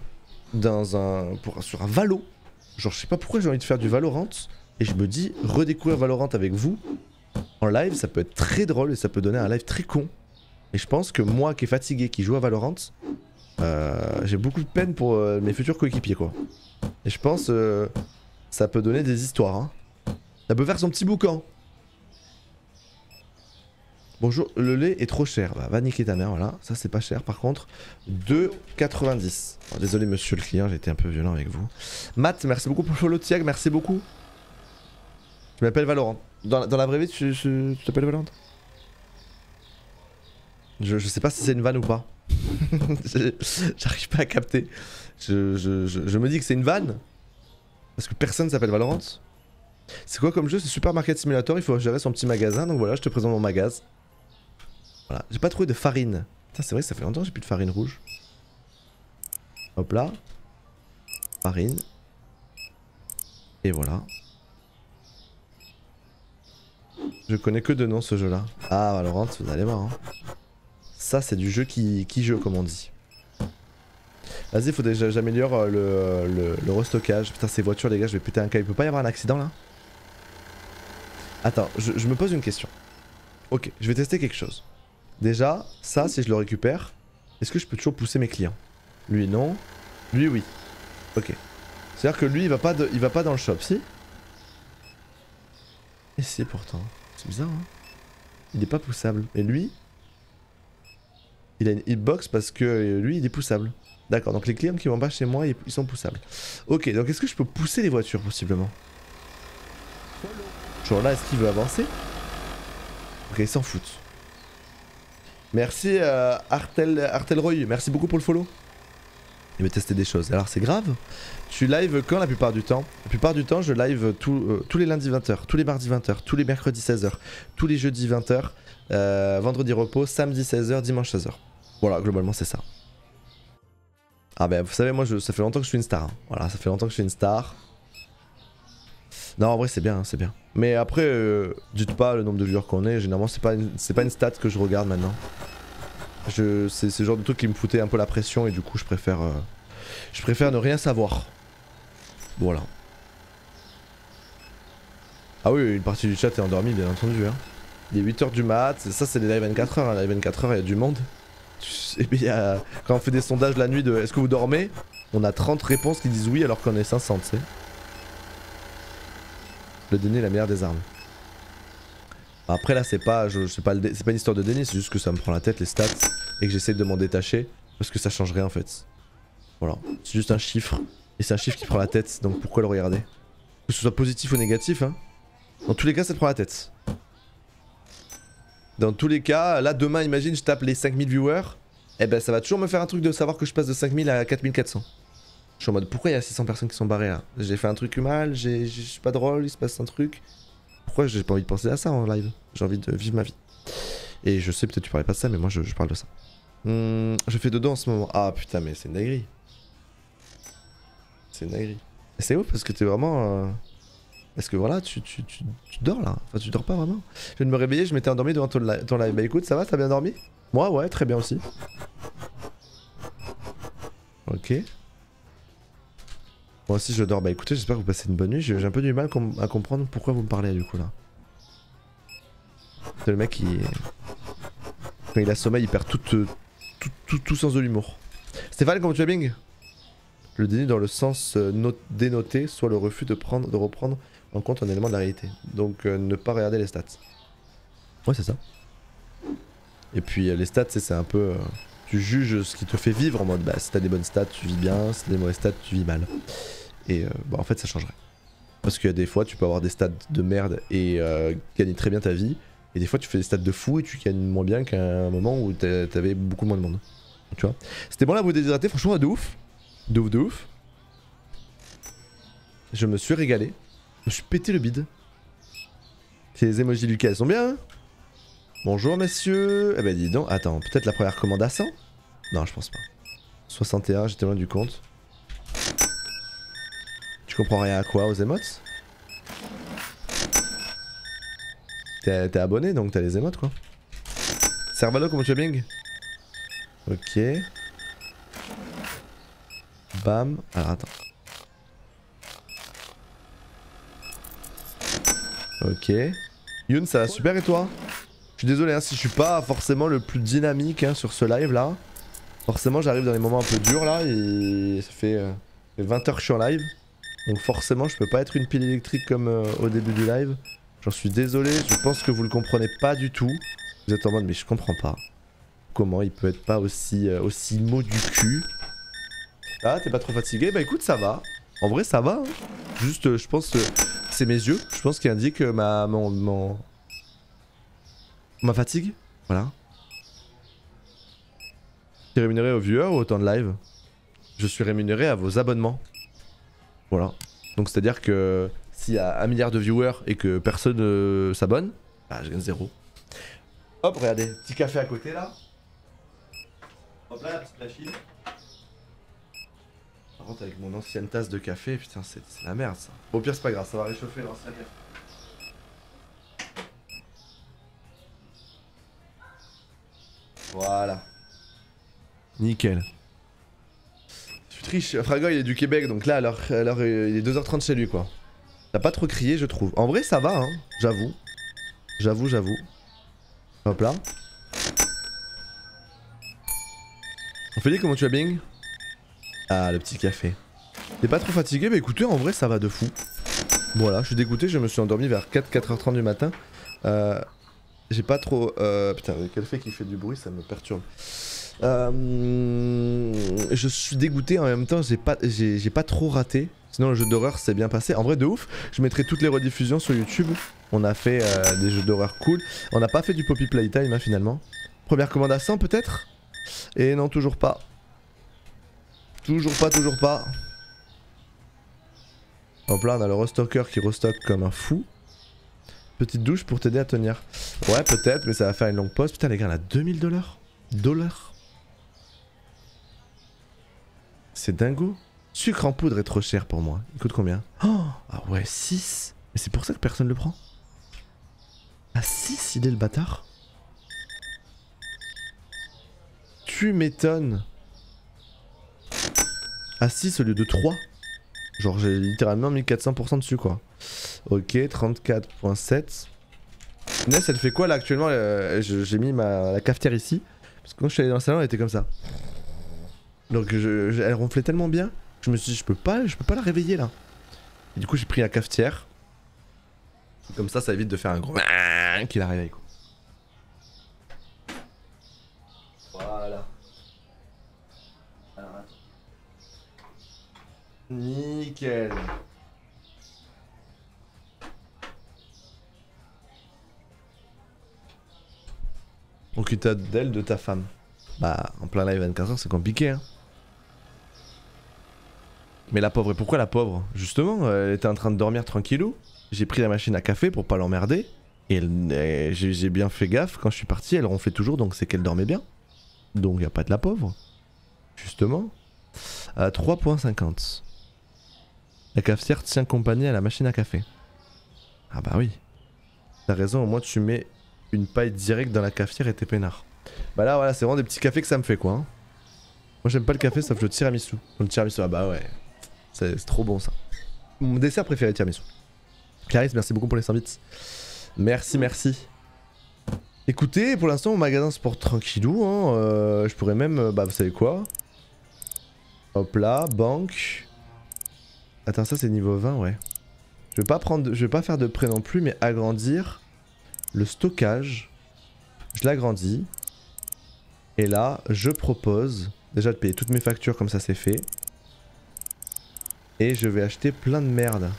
dans un sur un Valo. Genre je sais pas pourquoi j'ai envie de faire du Valorant et je me dis redécouvrir Valorant avec vous en live, ça peut être très drôle et ça peut donner un live très con. Et je pense que moi qui est fatigué, qui joue à Valorant, j'ai beaucoup de peine pour euh, mes futurs coéquipiers quoi. Et je pense euh, ça peut donner des histoires. hein. Ça peut faire son petit boucan. Bonjour, le lait est trop cher. Bah, va niquer ta mère, voilà. Ça, c'est pas cher. Par contre, 2,90. Oh, désolé, monsieur le client, j'ai été un peu violent avec vous. Matt, merci beaucoup pour le. Tiag, merci beaucoup. Je m'appelle Valorant. Dans, la- vraie vie, tu t'appelles Valorant? Je, je sais pas si c'est une vanne ou pas. J'arrive pas à capter. Je, me dis que c'est une vanne. Parce que personne s'appelle Valorant. C'est quoi comme jeu? C'est Supermarket Simulator, il faut gérer son petit magasin, donc voilà, je te présente mon magasin. Voilà, j'ai pas trouvé de farine. Putain, c'est vrai que ça fait longtemps que j'ai plus de farine rouge. Hop là. Farine. Et voilà. Je connais que de nom ce jeu-là. Ah, Valorant, vous allez voir. hein. Ça, c'est du jeu qui, qui jeu, comme on dit. Vas-y, faut déjà j'améliore euh, le, le, le restockage. Putain, ces voitures, les gars, je vais péter un câble. Il peut pas y avoir un accident là? Attends, je, je me pose une question. Ok, je vais tester quelque chose. Déjà, ça, si je le récupère, est-ce que je peux toujours pousser mes clients? Lui, non. Lui, oui. Ok. C'est-à-dire que lui, il va pas, de- il va pas dans le shop, si? Et si, pourtant. C'est bizarre, hein Il est pas poussable. Et lui? Il a une hitbox parce que euh, lui, il est poussable. D'accord, donc les clients qui vont pas chez moi, ils ils sont poussables. Ok, donc est-ce que je peux pousser les voitures, possiblement? Genre là, est-ce qu'il veut avancer? Ok, il s'en fout. Merci euh, Artel, Artelroy, merci beaucoup pour le follow. Il veut tester des choses. Alors c'est grave. Tu live quand la plupart du temps? La plupart du temps, je live euh, tous les lundis 20h, tous les mardis 20h, tous les mercredis 16h, tous les jeudis 20h, euh, vendredi repos, samedi 16h, dimanche 16h. Voilà, globalement c'est ça. Ah ben vous savez, moi je- ça fait longtemps que je suis une star. hein. Voilà, ça fait longtemps que je suis une star. Non, en vrai c'est bien, hein, c'est bien. Mais après, euh, dites pas le nombre de viewers qu'on est. Généralement, c'est pas une, pas une stat que je regarde maintenant. Je, c'est le genre de truc qui me foutait un peu la pression et du coup, je préfère, euh, je préfère ne rien savoir. Voilà. Ah oui, une partie du chat est endormie, bien entendu. Hein. Il est 8h du mat. Ça, c'est les live 24h. Hein. Live 24h, il y a du monde. Et puis, a- quand on fait des sondages la nuit de est-ce que vous dormez? On a 30 réponses qui disent oui alors qu'on est 500, tu sais. Le déni est la meilleure des armes. Après là c'est pas, c'est pas une histoire de déni, c'est juste que ça me prend la tête les stats et que j'essaie de m'en détacher parce que ça change rien en fait. Voilà, c'est juste un chiffre et c'est un chiffre qui prend la tête donc pourquoi le regarder? Que ce soit positif ou négatif hein. Dans tous les cas ça te prend la tête. Dans tous les cas, là demain imagine je tape les 5000 viewers, et ben ça va toujours me faire un truc de savoir que je passe de 5000 à 4400. Je suis en mode pourquoi il y a 600 personnes qui sont barrées là? J'ai fait un truc mal, je suis pas drôle, il se passe un truc. Pourquoi j'ai pas envie de penser à ça en live? J'ai envie de vivre ma vie. Et je sais peut-être tu parlais pas de ça, mais moi je, parle de ça. Hmm, je fais dodo en ce moment. Ah putain, mais c'est une dinguerie. C'est une dinguerie. C'est ouf parce que t'es vraiment. euh, Parce que voilà, tu, tu, tu, dors là. Enfin, tu dors pas vraiment. Je viens de me réveiller, je m'étais endormi devant ton, li- ton live. Bah écoute, ça va, t'as bien dormi? Moi, ouais, très bien aussi. Ok. Moi aussi je dors. Bah écoutez, j'espère que vous passez une bonne nuit. J'ai un peu du mal à comprendre pourquoi vous me parlez du coup là. C'est le mec qui. Quand il a sommeil, il perd tout, euh, tout, tout, tout sens de l'humour. Stéphane, comment tu vas, Bing? Le déni dans le sens euh, no- dénoté, soit le refus de, prendre, de reprendre en compte un élément de la réalité. Donc euh, ne pas regarder les stats. Ouais, c'est ça. Et puis euh, les stats, c'est un peu. euh, tu juges ce qui te fait vivre en mode bah si t'as des bonnes stats, tu vis bien, si t'as des mauvaises stats, tu vis mal. Et bah en fait, ça changerait. Parce qu'il y a des fois, tu peux avoir des stats de merde et gagner très bien ta vie. Et des fois, tu fais des stats de fou et tu gagnes moins bien qu'à un moment où t'a- t'avais beaucoup moins de monde. Tu vois? C'était bon là, vous déshydrater, franchement, de ouf. De ouf, de ouf. Je me suis régalé. Je suis pété le bide. Ces emojis Lucas, elles sont bien, hein Bonjour, messieurs. Eh ben, dis donc. Attends, peut-être la première commande à 100 Non, je pense pas. 61, j'étais loin du compte. Tu comprends rien à quoi aux émotes T'es t'es abonné donc t'as les émotes quoi. Servalo, comment tu vas Bing? Ok. Bam. Alors attends. Ok. Youn, ça va super et toi? Je suis désolé hein, si je suis pas forcément le plus dynamique hein, sur ce live là. Forcément j'arrive dans les moments un peu durs là ça fait, euh, ça fait 20 heures que je suis en live. Donc forcément je peux pas être une pile électrique comme euh, au début du live. J'en suis désolé, je pense que vous le comprenez pas du tout. Vous êtes en mode mais je comprends pas. Comment il peut être pas aussi, euh, aussi mot du cul? Ah t'es pas trop fatigué? Bah écoute ça va. En vrai ça va. hein. Juste euh, je pense c'est mes yeux. Je pense qu'il indique euh, ma, mon, ma fatigue. Voilà. Tu es rémunéré aux viewers ou au temps de live Je suis rémunéré à vos abonnements. Voilà. Donc c'est à dire que s'il y a un milliard de viewers et que personne euh, s'abonne, bah je gagne zéro. Hop, regardez, petit café à côté là. Hop là, la petite machine. Par contre, avec mon ancienne tasse de café, putain, c'est la merde ça. Au pire, c'est pas grave, ça va réchauffer l'ancienne. Voilà. Nickel. Tu triches. Frago, il est du Québec, donc là, alors, alors il est 2h30 chez lui, quoi. T'as pas trop crié, je trouve. En vrai, ça va, hein. J'avoue. J'avoue, j'avoue. Hop là. Ophélie, comment tu vas, Bing? Ah, le petit café. T'es pas trop fatigué Bah écoutez, en vrai, ça va de fou. Voilà, je suis dégoûté, je me suis endormi vers 4, 4h30 du matin. Euh, J'ai pas trop... Euh, putain, quel fait qui fait du bruit, ça me perturbe. Euh, je suis dégoûté en même temps, j'ai pas, pas trop raté. Sinon le jeu d'horreur s'est bien passé. En vrai de ouf, je mettrai toutes les rediffusions sur YouTube. On a fait des jeux d'horreur cool. On n'a pas fait du Poppy Playtime hein, finalement. Première commande à 100 peut-être? Et non, toujours pas. Toujours pas, toujours pas. Hop là, on a le restocker qui restocke comme un fou. Petite douche pour t'aider à tenir. Ouais, peut-être, mais ça va faire une longue pause. Putain, les gars, on a 2000 dollars. Dollars C'est dingo. Sucre en poudre est trop cher pour moi. Il coûte combien? Oh Ah ouais, 6 Mais c'est pour ça que personne le prend. À 6 il est le bâtard Tu m'étonnes. À 6 au lieu de 3 Genre j'ai littéralement mis 400% dessus quoi. Ok, 34.7. Ness elle fait quoi là actuellement euh, J'ai mis ma, la cafetière ici. Parce que quand je suis allé dans le salon elle était comme ça. Donc je- elle ronflait tellement bien je me suis dit je peux pas, je peux pas la réveiller là. Et du coup j'ai pris la cafetière. Comme ça ça évite de faire un gros qui la réveille quoi. Voilà. Alors attends. Nickel. Occupe d'elle de ta femme. Bah en plein live 24h c'est compliqué hein. Mais la pauvre, et pourquoi la pauvre? Justement, elle était en train de dormir tranquillou. J'ai pris la machine à café pour pas l'emmerder. Et j'ai j'ai bien fait gaffe, quand je suis parti, elle ronflait toujours, donc c'est qu'elle dormait bien. Donc y a pas de la pauvre. Justement. À 3.50. La cafetière tient compagnie à la machine à café. Ah bah oui. T'as raison, au moins tu mets une paille directe dans la cafetière et t'es peinard. Bah là voilà, c'est vraiment des petits cafés que ça me fait quoi. hein. Moi j'aime pas le café sauf le tiramisu. Le tiramisu, ah bah ouais. C'est trop bon ça. Mon dessert préféré, tiramisu. Clarisse, merci beaucoup pour les 100 bits. Merci, merci. Écoutez, pour l'instant, mon magasin se porte tranquillou. Hein. euh, je pourrais même. euh, Bah, vous savez quoi? Hop là, banque. Attends, ça c'est niveau 20, ouais. Je vais pas prendre, je vais pas faire de prêt non plus, mais agrandir le stockage. Je l'agrandis. Et là, je propose déjà de payer toutes mes factures comme ça c'est fait. Et je vais acheter plein de merde.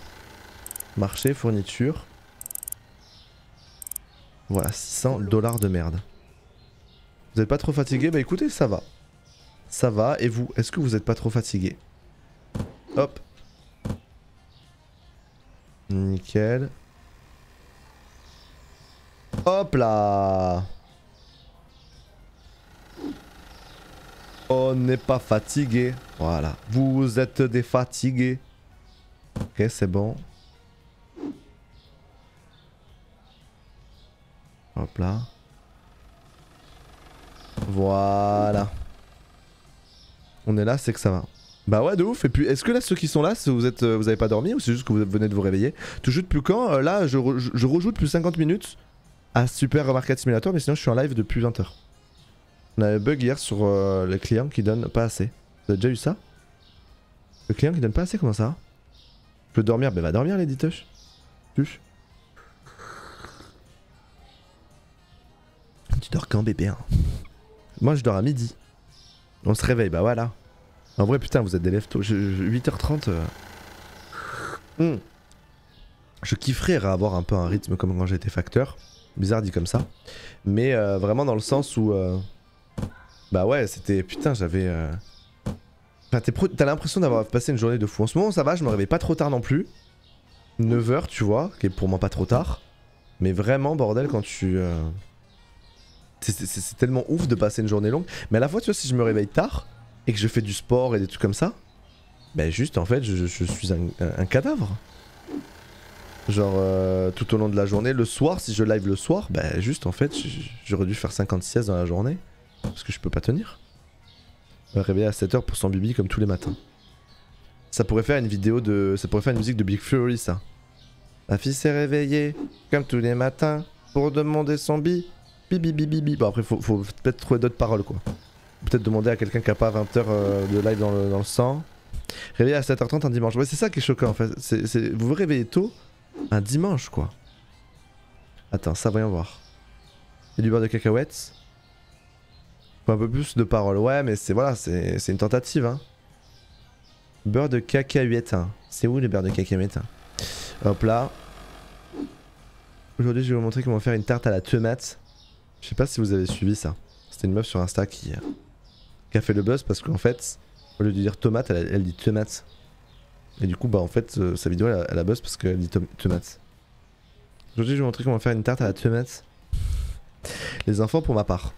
Marché, fourniture. Voilà, 600 dollars de merde. Vous êtes pas trop fatigué? Bah écoutez, ça va. Ça va. Et vous, est-ce que vous êtes pas trop fatigué? Hop. Nickel. Hop là On n'est pas fatigué. Voilà. Vous êtes des fatigués. Ok, c'est bon. Hop là. Voilà. On est là, c'est que ça va. Bah ouais, de ouf. Et puis, est-ce que là, ceux qui sont là, vous êtes, euh, vous avez pas dormi ou c'est juste que vous venez de vous réveiller? Tu joues depuis quand Euh, Là, je, je- rejoue depuis 50 minutes à Super Market Simulator, mais sinon, je suis en live depuis 20h. On a un bug hier sur euh, le client qui donne pas assez. Vous avez déjà eu ça? Le client qui donne pas assez, comment ça Je veux dormir, bah va dormir, Tush. Tush. Tu dors quand, bébé hein? Moi, je dors à midi. On se réveille, bah voilà. En vrai, putain, vous êtes des lèvres tôt. Je- je- 8h30. euh. Hmm. Je kifferais avoir un peu un rythme comme quand j'étais facteur. Bizarre dit comme ça. Mais euh, vraiment dans le sens où. euh, Bah ouais, c'était. Putain, j'avais. Enfin, pro- t'as l'impression d'avoir passé une journée de fou. En ce moment, ça va, je me réveille pas trop tard non plus. 9h, tu vois, qui est pour moi pas trop tard. Mais vraiment, bordel, quand tu. c'est tellement ouf de passer une journée longue. Mais à la fois, tu vois, si je me réveille tard et que je fais du sport et des trucs comme ça, bah juste en fait, je, suis un, cadavre. Genre euh, tout au long de la journée, le soir, si je live le soir, bah juste en fait, j'aurais dû faire 50 siestes dans la journée. Parce que je peux pas tenir. Réveiller à 7h pour son bibi comme tous les matins. Ça pourrait faire une vidéo de. Ça pourrait faire une musique de Big Fury ça. Ma fille s'est réveillée comme tous les matins pour demander son bi. Bibi bibi bibi. Bon après faut, faut peut-être trouver d'autres paroles quoi. Peut-être demander à quelqu'un qui a pas 20h de live dans le, dans le sang. Réveiller à 7h30 un dimanche. Ouais c'est ça qui est choquant en fait. Vous vous réveillez tôt un dimanche quoi. Attends, ça voyons voir. Et du beurre de cacahuètes. Un peu plus de paroles. Ouais mais c'est voilà, c'est, c'est une tentative hein. Beurre de cacahuètes. hein. C'est où le beurre de cacahuètes hein? Hop là. Aujourd'hui, je vais vous montrer comment faire une tarte à la tomate. Je sais pas si vous avez suivi ça. C'était une meuf sur Insta qui, euh, qui a fait le buzz parce qu'en fait, au lieu de dire tomate, elle, dit tomate. Et du coup, bah en fait, euh, sa vidéo elle, a- buzz parce qu'elle dit tom- tomate. Aujourd'hui, je vais vous montrer comment faire une tarte à la tomate. Les enfants pour ma part.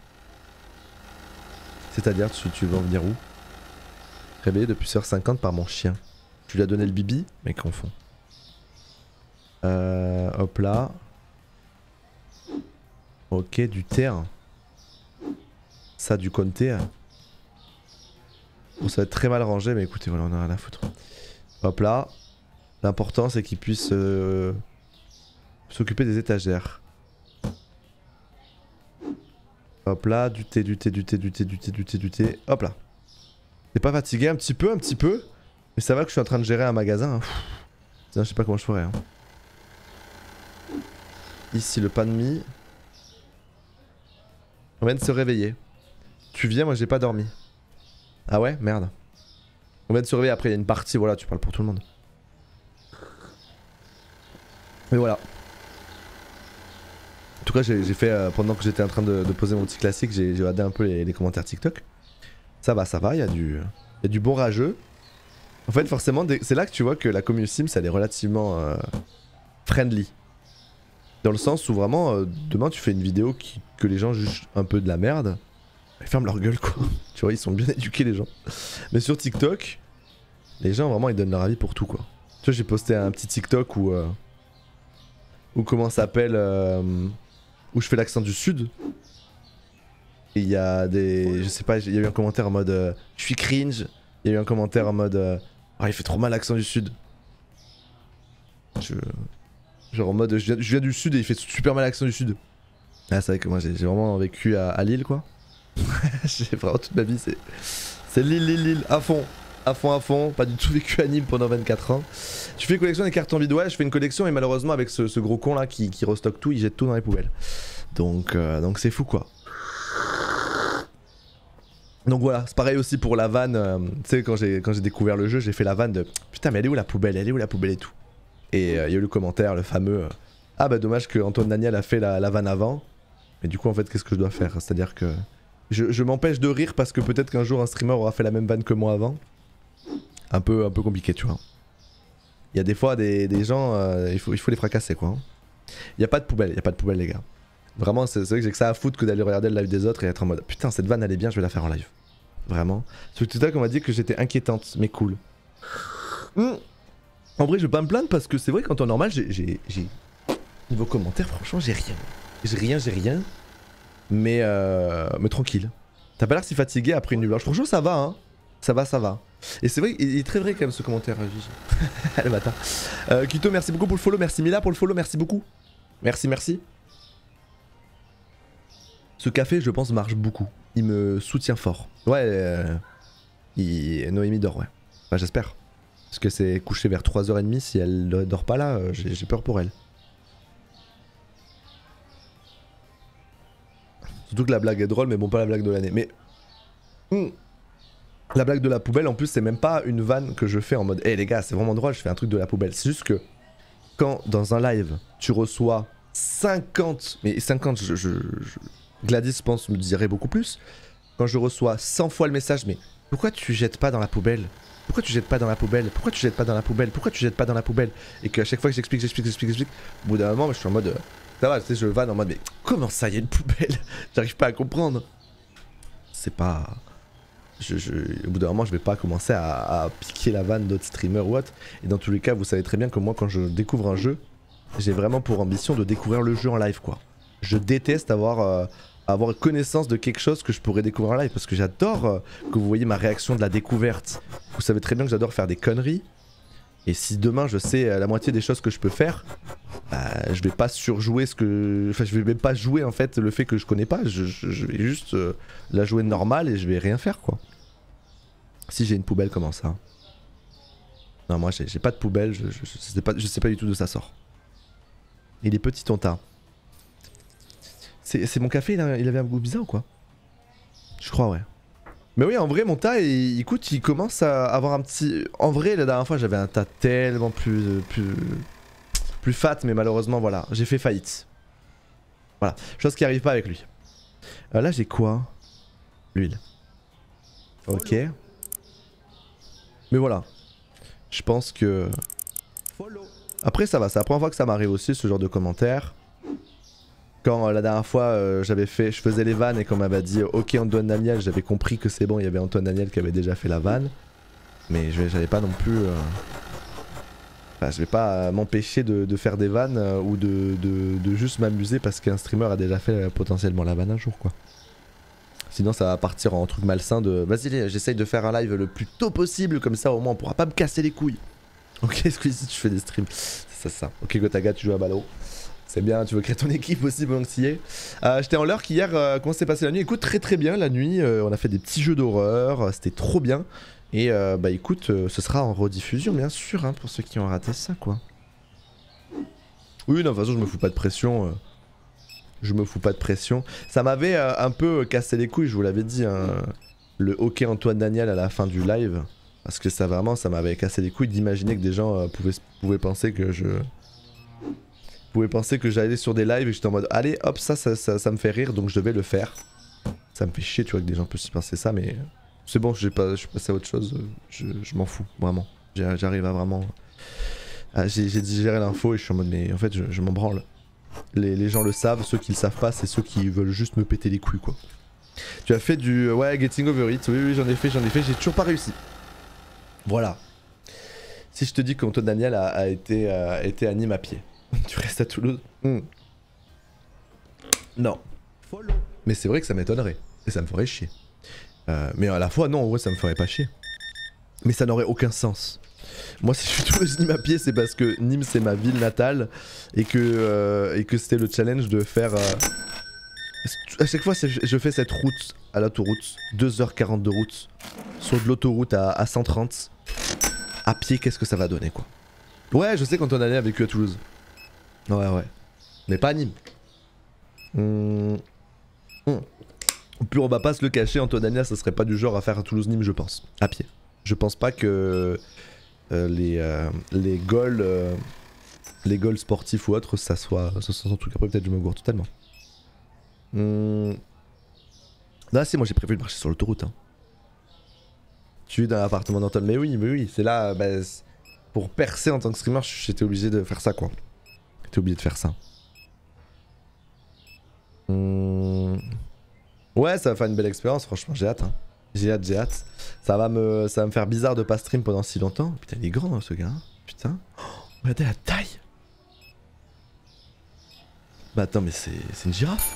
C'est-à-dire, tu, tu veux en venir où? Réveillé depuis 1h50 par mon chien. Tu lui as donné le bibi, mais confond. Euh, hop là. Ok, du terre. Ça, du comté. Bon, ça va être très mal rangé, mais écoutez, voilà, on a rien à foutre. Hop là. L'important, c'est qu'il puisse euh, s'occuper des étagères. Hop là, du thé, du thé, du thé, du thé, du thé, du thé, du thé. Hop là. T'es pas fatigué un petit peu, un petit peu? Mais ça va que je suis en train de gérer un magasin. hein. Je sais pas comment je ferais. hein. Ici, le pain de mie. On vient de se réveiller. Tu viens, moi j'ai pas dormi. Ah ouais Merde. On vient de se réveiller, après il y a une partie, voilà, tu parles pour tout le monde. Mais voilà. En tout cas, j'ai fait, euh, pendant que j'étais en train de, poser mon petit classique, j'ai regardé un peu les, commentaires TikTok. Ça va, ça va, il y, a du- bon rageux. En fait, forcément, c'est là que tu vois que la commu Sims, elle est relativement euh, friendly. Dans le sens où vraiment, euh, demain tu fais une vidéo que les gens jugent un peu de la merde, ils ferment leur gueule quoi. tu vois, ils sont bien éduqués les gens. Mais sur TikTok, les gens vraiment ils donnent leur avis pour tout quoi. Tu vois, j'ai posté un petit TikTok où. euh, où comment s'appelle. euh, où je fais l'accent du sud. Et il y a des. Je sais pas, il y a eu un commentaire en mode. euh, je suis cringe. Il y a eu un commentaire en mode. euh, ah, il fait trop mal l'accent du sud. Je. Genre en mode, je viens, du sud et il fait super mal l'accent du sud. Ah, c'est vrai que moi j'ai vraiment vécu à Lille quoi. j'ai vraiment toute ma vie, c'est. C'est Lille, Lille, à fond. À fond, à fond. Pas du tout vécu à Nîmes pendant 24 ans. Tu fais une collection des cartons vides, ouais, je fais une collection et malheureusement avec ce, ce gros con là qui, qui restocke tout, il jette tout dans les poubelles. Donc euh, donc c'est fou quoi. Donc voilà, c'est pareil aussi pour la vanne. euh, tu sais, quand j'ai quand j'ai découvert le jeu, j'ai fait la vanne de putain, mais elle est où la poubelle? Elle est où la poubelle et tout? Et euh, il y a eu le commentaire, le fameux euh, Ah bah dommage que Antoine Daniel a fait la, la vanne avant. Mais du coup, en fait, qu'est-ce que je dois faire? C'est-à-dire que je, m'empêche de rire parce que peut-être qu'un jour un streamer aura fait la même vanne que moi avant. Un peu, un peu compliqué, tu vois. Il y a des fois des, gens, euh, il, faut, les fracasser quoi. Il y a pas de poubelle, il y a pas de poubelle les gars. Vraiment, c'est vrai que j'ai que ça à foutre que d'aller regarder le live des autres et être en mode putain cette vanne elle est bien, je vais la faire en live. Vraiment. Sur TikTok on m'a dit que j'étais inquiétante, mais cool. Hmm. En vrai, je vais pas me plaindre parce que c'est vrai qu'en temps normal, j'ai- Niveau commentaire, franchement, j'ai rien. J'ai rien, j'ai rien. Mais, euh, mais tranquille. T'as pas l'air si fatigué après une nuit blanche. Franchement, ça va, hein. Ça va, ça va. Et c'est vrai, il est très vrai quand même ce commentaire, euh, le bâtard. Euh, Kito, merci beaucoup pour le follow. Merci Mila pour le follow. Merci beaucoup. Merci, merci. Ce café, je pense, marche beaucoup. Il me soutient fort. Ouais, euh, il... Noémie dort, ouais. J'espère. Parce que c'est couché vers 3h30. Si elle dort pas là, euh, j'ai peur pour elle. Surtout que la blague est drôle, mais bon, pas la blague de l'année. Mais. Hmm. La blague de la poubelle, en plus, c'est même pas une vanne que je fais en mode, hé les gars, c'est vraiment drôle, je fais un truc de la poubelle. C'est juste que quand dans un live, tu reçois 50, mais 50, je, je- je- Gladys, pense, me dirait beaucoup plus. Quand je reçois 100 fois le message, mais pourquoi tu jettes pas dans la poubelle? Pourquoi tu jettes pas dans la poubelle? Pourquoi tu jettes pas dans la poubelle? Pourquoi tu jettes pas dans la poubelle? Et qu'à chaque fois que j'explique, j'explique, j'explique, j'explique, au bout d'un moment, je suis en mode, euh, ça va, tu sais, je vanne en mode, mais comment ça, il y a une poubelle? J'arrive pas à comprendre. C'est pas. Je, au bout d'un moment, je vais pas commencer à, à piquer la vanne d'autres streamers ou autre. Et dans tous les cas, vous savez très bien que moi, quand je découvre un jeu, j'ai vraiment pour ambition de découvrir le jeu en live, quoi. Je déteste avoir, euh, avoir connaissance de quelque chose que je pourrais découvrir en live parce que j'adore euh, que vous voyez ma réaction de la découverte. Vous savez très bien que j'adore faire des conneries. Et si demain je sais la moitié des choses que je peux faire, bah, je vais pas surjouer ce que. Enfin, je vais pas jouer en fait le fait que je connais pas. Je, vais juste euh, la jouer normale et je vais rien faire quoi. Si j'ai une poubelle, comment ça? Non, moi j'ai pas de poubelle, je, je, sais pas, du tout d'où ça sort. Il est petit ton tas. C'est mon café, il, il avait un goût bizarre ou quoi? Je crois, ouais. Mais oui, en vrai, mon tas, il, écoute, il commence à avoir un petit. En vrai, la dernière fois, j'avais un tas tellement plus. plus plus fat, mais malheureusement, voilà, j'ai fait faillite. Voilà, chose qui arrive pas avec lui. Euh, là, j'ai quoi? L'huile. Ok. Mais voilà. Je pense que. Après, ça va, c'est la première fois que ça m'arrive aussi, ce genre de commentaires. Quand euh, la dernière fois, euh, j'avais fait, je faisais les vannes et qu'on m'avait dit Ok, Antoine Daniel, j'avais compris que c'est bon, il y avait Antoine Daniel qui avait déjà fait la vanne. Mais j'avais pas non plus. euh, Enfin, je vais pas m'empêcher de, faire des vannes ou de, de- juste m'amuser parce qu'un streamer a déjà fait potentiellement la vanne un jour quoi. Sinon ça va partir en truc malsain de vas-y j'essaye de faire un live le plus tôt possible comme ça au moins on pourra pas me casser les couilles. Ok Squeezie tu fais des streams. C'est ça ça. Ok Gotaga tu joues à ballot. C'est bien, tu veux créer ton équipe aussi pendant que. Euh, J'étais en l'heure qu'hier, euh, comment s'est passé la nuit? Écoute, très très bien la nuit. euh, on a fait des petits jeux d'horreur, euh, c'était trop bien. Et bah écoute, ce sera en rediffusion bien sûr, hein, pour ceux qui ont raté ça quoi. Oui, non, de toute façon, je me fous pas de pression. Je me fous pas de pression. Ça m'avait un peu cassé les couilles, je vous l'avais dit, hein, le hockey Antoine Daniel à la fin du live. Parce que ça vraiment, ça m'avait cassé les couilles d'imaginer que des gens pouvaient penser que je. Pouvaient penser que j'allais sur des lives et j'étais en mode allez hop, ça ça, ça me fait rire donc je devais le faire. Ça me fait chier, tu vois, que des gens puissent penser ça, mais c'est bon, j'ai pas, je suis passé à autre chose, euh, je, je m'en fous, vraiment. J'arrive à vraiment. J'ai digéré l'info et je suis en mode, mais en fait, je, je m'en branle. Les, les gens le savent, ceux qui le savent pas, c'est ceux qui veulent juste me péter les couilles, quoi. Tu as fait du. Ouais, Getting Over It, oui, oui, j'en ai fait, j'en ai fait, j'ai toujours pas réussi. Voilà. Si je te dis qu'Antoine Daniel a, a été, euh, été à Nîmes à pied, tu restes à Toulouse Hmm. Non. Mais c'est vrai que ça m'étonnerait. Et ça me ferait chier. Euh, mais à la fois, non, en vrai, ça me ferait pas chier. Mais ça n'aurait aucun sens. Moi, si je suis Toulouse Nîmes à pied, c'est parce que Nîmes, c'est ma ville natale. Et que, euh, et que c'était le challenge de faire. euh, À chaque fois, je fais cette route à l'autoroute. 2h40 de route. Sur de l'autoroute à, à 130. À pied, qu'est-ce que ça va donner, quoi? Ouais, je sais quand on allait a vécu à Toulouse. Ouais, ouais. Mais pas à Nîmes. Hum. Hum. Puis on va pas se le cacher, Antoine Daniel, ça serait pas du genre à faire à Toulouse-Nîmes, je pense. À pied. Je pense pas que euh, les, euh, les goals euh, les goals sportifs ou autres, ça soit, ça soit son truc. Après, peut-être je me gourre totalement. Hum. Là, c'est moi j'ai prévu de marcher sur l'autoroute. Hein. Tu es dans l'appartement d'Antoine. Mais oui, mais oui, c'est là. bah, pour percer en tant que streamer, j'étais obligé de faire ça quoi. J'étais obligé de faire ça. Hum. Ouais, ça va faire une belle expérience, franchement, j'ai hâte. hein. J'ai hâte, j'ai hâte. Ça va, me, ça va me faire bizarre de pas stream pendant si longtemps. Putain, il est grand hein, ce gars. hein. Putain. Oh, regardez la taille. Bah attends, mais c'est une girafe.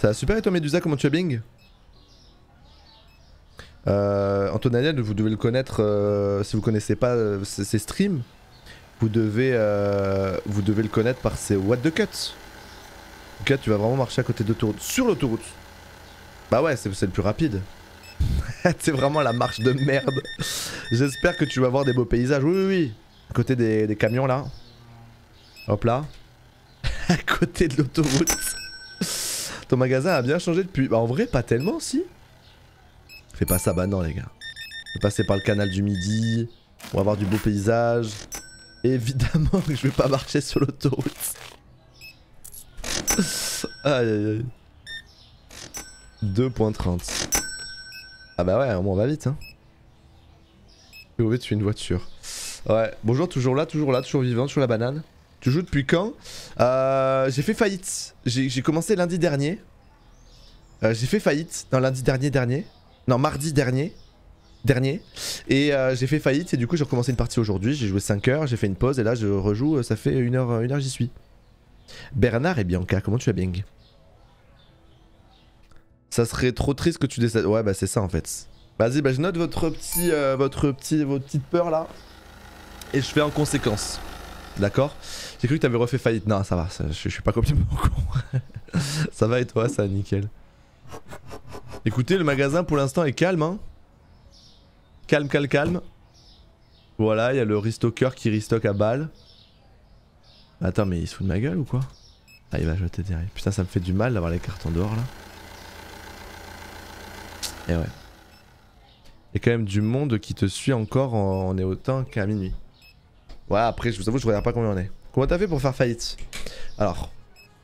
Ça va super et toi Medusa, comment tu vas Bing? Euh, Daniel, vous devez le connaître euh, si vous connaissez pas euh, ses streams. Vous devez, euh, vous devez le connaître par ses What the Cut. Donc là, tu vas vraiment marcher à côté de l'autoroute. Sur l'autoroute. Bah ouais, c'est le plus rapide. c'est vraiment la marche de merde. J'espère que tu vas voir des beaux paysages. Oui, oui, oui. À côté des, camions là. Hop là. à côté de l'autoroute. Ton magasin a bien changé depuis. Bah en vrai, pas tellement, si. Fais pas ça, bah non, les gars. Passer par le canal du Midi. On va avoir du beau paysage. Évidemment que je vais pas marcher sur l'autoroute. aïe aïe aïe. 2.30. Ah bah ouais, on va vite hein. Fait, tu une voiture. Ouais, bonjour, toujours là, toujours là, toujours vivant, toujours la banane. Tu joues depuis quand? Euh, J'ai fait faillite. J'ai j'ai commencé lundi dernier. Euh, j'ai fait faillite. Non, lundi dernier, dernier. Non, mardi dernier. Dernier. Et euh, j'ai fait faillite et du coup j'ai recommencé une partie aujourd'hui. J'ai joué 5 heures, j'ai fait une pause et là je rejoue, euh, ça fait une heure, une heure j'y suis. Bernard et Bianca, comment tu vas Bing? Ça serait trop triste que tu décèdes. Ouais bah c'est ça en fait. Vas-y bah je note votre petit, euh, votre petit, votre petite peur là. Et je fais en conséquence. D'accord? J'ai cru que t'avais refait faillite. Non, ça va, je, je suis pas complètement con. ça va et toi, ça, nickel. Écoutez, le magasin pour l'instant est calme, hein? Calme, calme, calme. Voilà, il y a le restocker qui restock à balle. Attends, mais il se fout de ma gueule ou quoi? Ah, il va jeter derrière. Putain, ça me fait du mal d'avoir les cartons dehors là. Et ouais. Il y a quand même du monde qui te suit encore en, en est autant qu'à minuit. Ouais, après, je vous avoue, je regarde pas combien on est. Comment t'as fait pour faire faillite? Alors,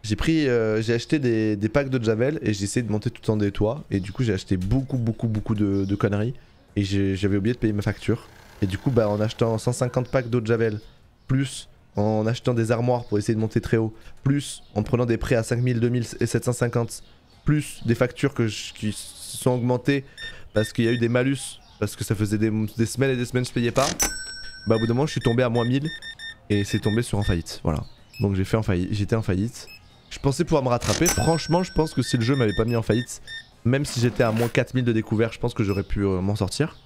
j'ai pris, euh, j'ai acheté des, packs de Javel et j'ai essayé de monter tout en des toits. Et du coup, j'ai acheté beaucoup, beaucoup, beaucoup de conneries. Et j'avais oublié de payer ma facture. Et du coup, bah, en achetant 150 packs d'eau de Javel, plus en achetant des armoires pour essayer de monter très haut, plus en prenant des prêts à 5000, 2000 et 750, plus des factures que qui sont augmentées parce qu'il y a eu des malus, parce que ça faisait des, semaines et des semaines je payais pas. Bah, au bout d'un moment, je suis tombé à moins 1000 et c'est tombé sur en faillite. Voilà. Donc j'ai fait en faillite, j'étais en faillite. Je pensais pouvoir me rattraper. Franchement, je pense que si le jeu m'avait pas mis en faillite, même si j'étais à moins 4000 de découvert, je pense que j'aurais pu euh, m'en sortir.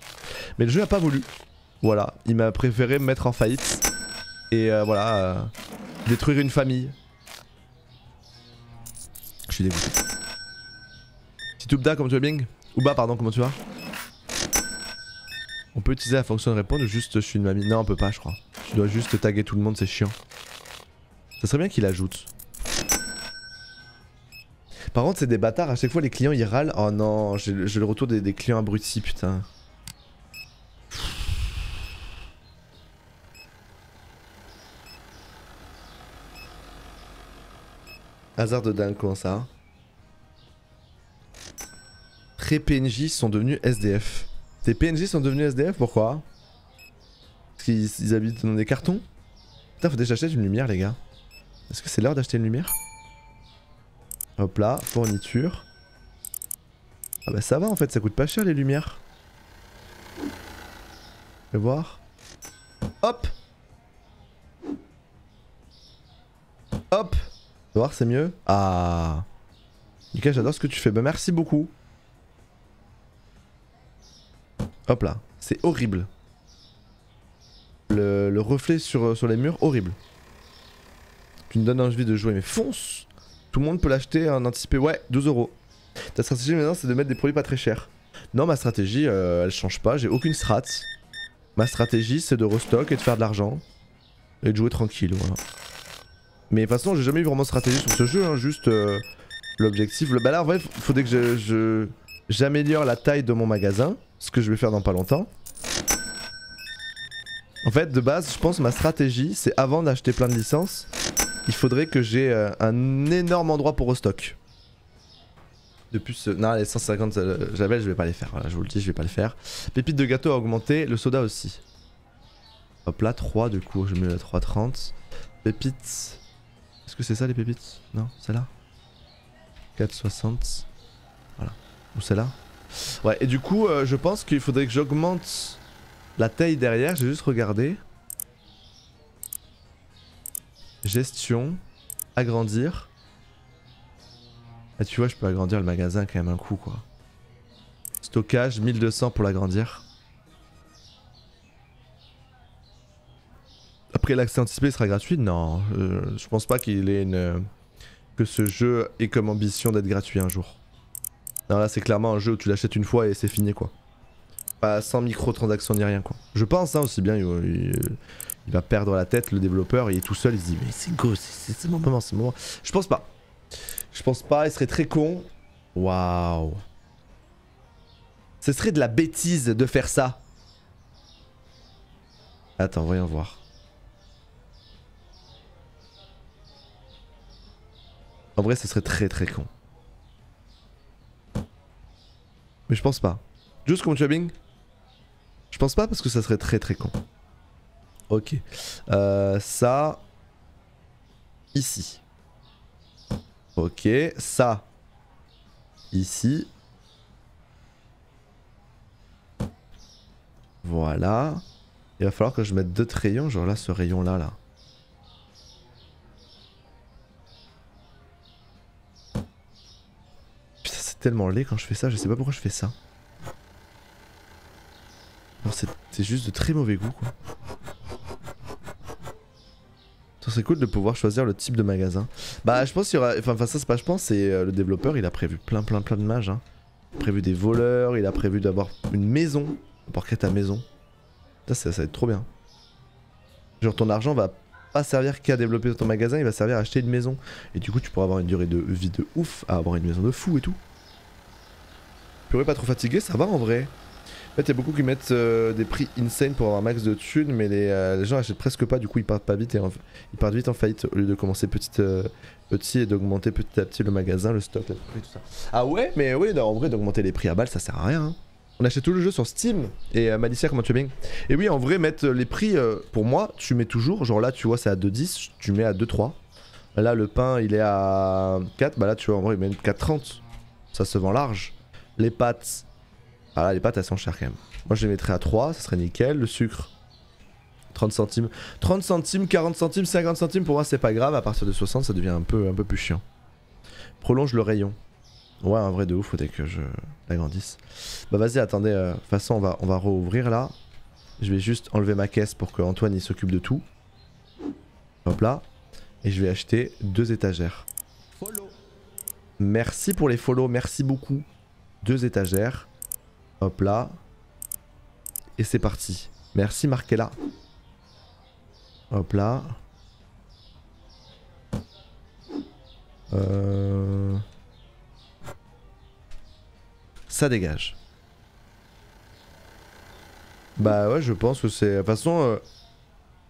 Mais le jeu a pas voulu. Voilà, il m'a préféré me mettre en faillite et euh, voilà, euh, détruire une famille. Je suis dégoûté. Titoubda, comment tu vas bien Ouba, pardon, comment tu vas? On peut utiliser la fonction de répondre ou juste je suis une mamie Non, on peut pas, je crois. Tu dois juste taguer tout le monde, c'est chiant. Ça serait bien qu'il ajoute. Par contre, c'est des bâtards, à chaque fois les clients ils râlent. Oh non, j'ai le retour des, clients abrutis, putain. Hasard de dingue, comment ça Très PNJ sont devenus SDF. Tes PNJ sont devenus SDF, pourquoi? Parce qu'ils ils habitent dans des cartons? Putain, faut déjà acheter une lumière, les gars. Est-ce que c'est l'heure d'acheter une lumière? Hop là, fourniture. Ah bah ça va en fait, ça coûte pas cher les lumières. Je vais voir. Hop Hop voir, c'est mieux Ah Lucas, j'adore ce que tu fais. Bah merci beaucoup. Hop là, c'est horrible. Le, le reflet sur, sur les murs, horrible. Tu me donnes envie de jouer, mais fonce Tout le monde peut l'acheter en anticipé. Ouais, 12 euros. Ta stratégie maintenant, c'est de mettre des produits pas très chers. Non, ma stratégie, euh, elle change pas. J'ai aucune strat. Ma stratégie, c'est de restock et de faire de l'argent. Et de jouer tranquille, voilà. Mais de toute façon, j'ai jamais eu vraiment de stratégie sur ce jeu, hein, juste euh, l'objectif. Le... Bah là, en vrai, il faudrait que je- je j'améliore la taille de mon magasin, ce que je vais faire dans pas longtemps. En fait, de base, je pense ma stratégie, c'est avant d'acheter plein de licences, il faudrait que j'ai euh, un énorme endroit pour restock. De plus, euh, non, les 150 euh, Javel, je vais pas les faire. Je vous le dis, je vais pas le faire. Pépite de gâteau a augmenté, le soda aussi. Hop là, 3 du coup, je mets à 3,30. Pépites. Est-ce que c'est ça les pépites? Non, c'est là? 4,60. Voilà. Ou c'est là? Ouais, et du coup, je pense qu'il faudrait que j'augmente la taille derrière. J'ai juste regardé. Gestion. Agrandir. Ah, tu vois, je peux agrandir le magasin quand même un coup, quoi. Stockage, 1200 pour l'agrandir. Après, l'accès anticipé sera gratuit? Non, euh, je pense pas qu'il ait une... que ce jeu ait comme ambition d'être gratuit un jour. Non, là, c'est clairement un jeu où tu l'achètes une fois et c'est fini, quoi. Pas sans microtransactions ni rien, quoi. Je pense, hein, aussi bien, il, il- il va perdre la tête, le développeur, il est tout seul, il se dit, mais c'est go, c'est mon moment, c'est mon moment. Je pense pas. Je pense pas, il serait très con. Waouh. Ce serait de la bêtise de faire ça. Attends, voyons voir. En vrai, ce serait très très con. Mais je pense pas. Juste comme tu as Bing? Je pense pas parce que ça serait très très con. Ok. Euh, ça. Ici. Ok. Ça. Ici. Voilà. Il va falloir que je mette deux rayons, genre là, ce rayon là. Putain, c'est tellement laid quand je fais ça, je sais pas pourquoi je fais ça. C'est juste de très mauvais goût, quoi. Ça serait cool de pouvoir choisir le type de magasin. Bah je pense qu'il y aura... Enfin, ça c'est pas je pense, c'est euh, le développeur il a prévu plein plein plein de mages. Hein. Il a prévu des voleurs, il a prévu d'avoir une maison. Pour créer ta maison. Ça, ça, ça va être trop bien. Genre ton argent va pas servir qu'à développer ton magasin, il va servir à acheter une maison. Et du coup tu pourras avoir une durée de vie de ouf, à avoir une maison de fou et tout. Purée pas trop fatigué, ça va en vrai. En fait, il y a beaucoup qui mettent euh, des prix insane pour avoir un max de thunes, mais les, euh, les gens achètent presque pas, du coup ils partent pas vite et en- ils partent vite en faillite au lieu de commencer petit, euh, petit et d'augmenter petit à petit le magasin, le stock, le prix, tout ça. Ah ouais, mais oui, en vrai, d'augmenter les prix à balle, ça sert à rien. hein. On achète tout le jeu sur Steam. Et euh, Malicia, comment tu vas bien Et oui, en vrai, mettre les prix, euh, pour moi, tu mets toujours, genre là, tu vois, c'est à 2,10, tu mets à 2,3. Là, le pain, il est à 4, bah là, tu vois, en vrai, même 4,30. Ça se vend large. Les pâtes, ah là, les pâtes, elles sont chères quand même. Moi, je les mettrais à 3, ça serait nickel. Le sucre, 30 centimes. 30 centimes, 40 centimes, 50 centimes, pour moi, c'est pas grave. À partir de 60, ça devient un peu, un peu plus chiant. Prolonge le rayon. Ouais, un vrai de ouf, faudrait que je l'agrandisse. Bah, vas-y, attendez. euh, De toute façon, on va, on va rouvrir là. Je vais juste enlever ma caisse pour que Antoine il s'occupe de tout. Hop là. Et je vais acheter deux étagères. Follow. Merci pour les follow, merci beaucoup. Deux étagères. Hop là. Et c'est parti. Merci Markella. Hop là. Euh... Ça dégage. Bah ouais, je pense que c'est... De toute façon, euh,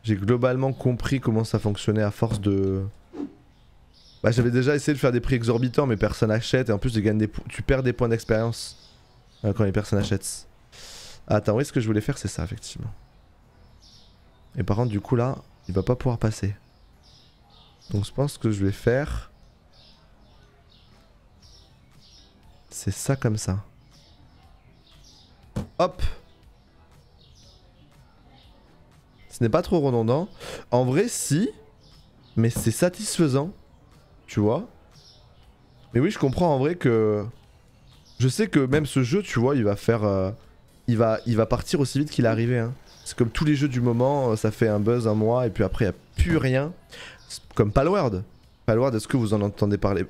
j'ai globalement compris comment ça fonctionnait à force de... Bah j'avais déjà essayé de faire des prix exorbitants mais personne n'achète et en plus tu perds des points d'expérience euh, quand les personnes achètent. Attends, oui ce que je voulais faire? C'est ça effectivement. Et par contre du coup là, il va pas pouvoir passer. Donc je pense que je vais faire... C'est ça comme ça. Hop Ce n'est pas trop redondant. En vrai si, mais c'est satisfaisant tu vois. Mais oui, je comprends en vrai que. Je sais que même ce jeu, tu vois, il va faire. euh, Il, va, il va partir aussi vite qu'il est arrivé. Hein. C'est comme tous les jeux du moment, euh, ça fait un buzz un mois et puis après, il n'y a plus rien. Comme Palworld. Palworld, est-ce que vous en entendez parler?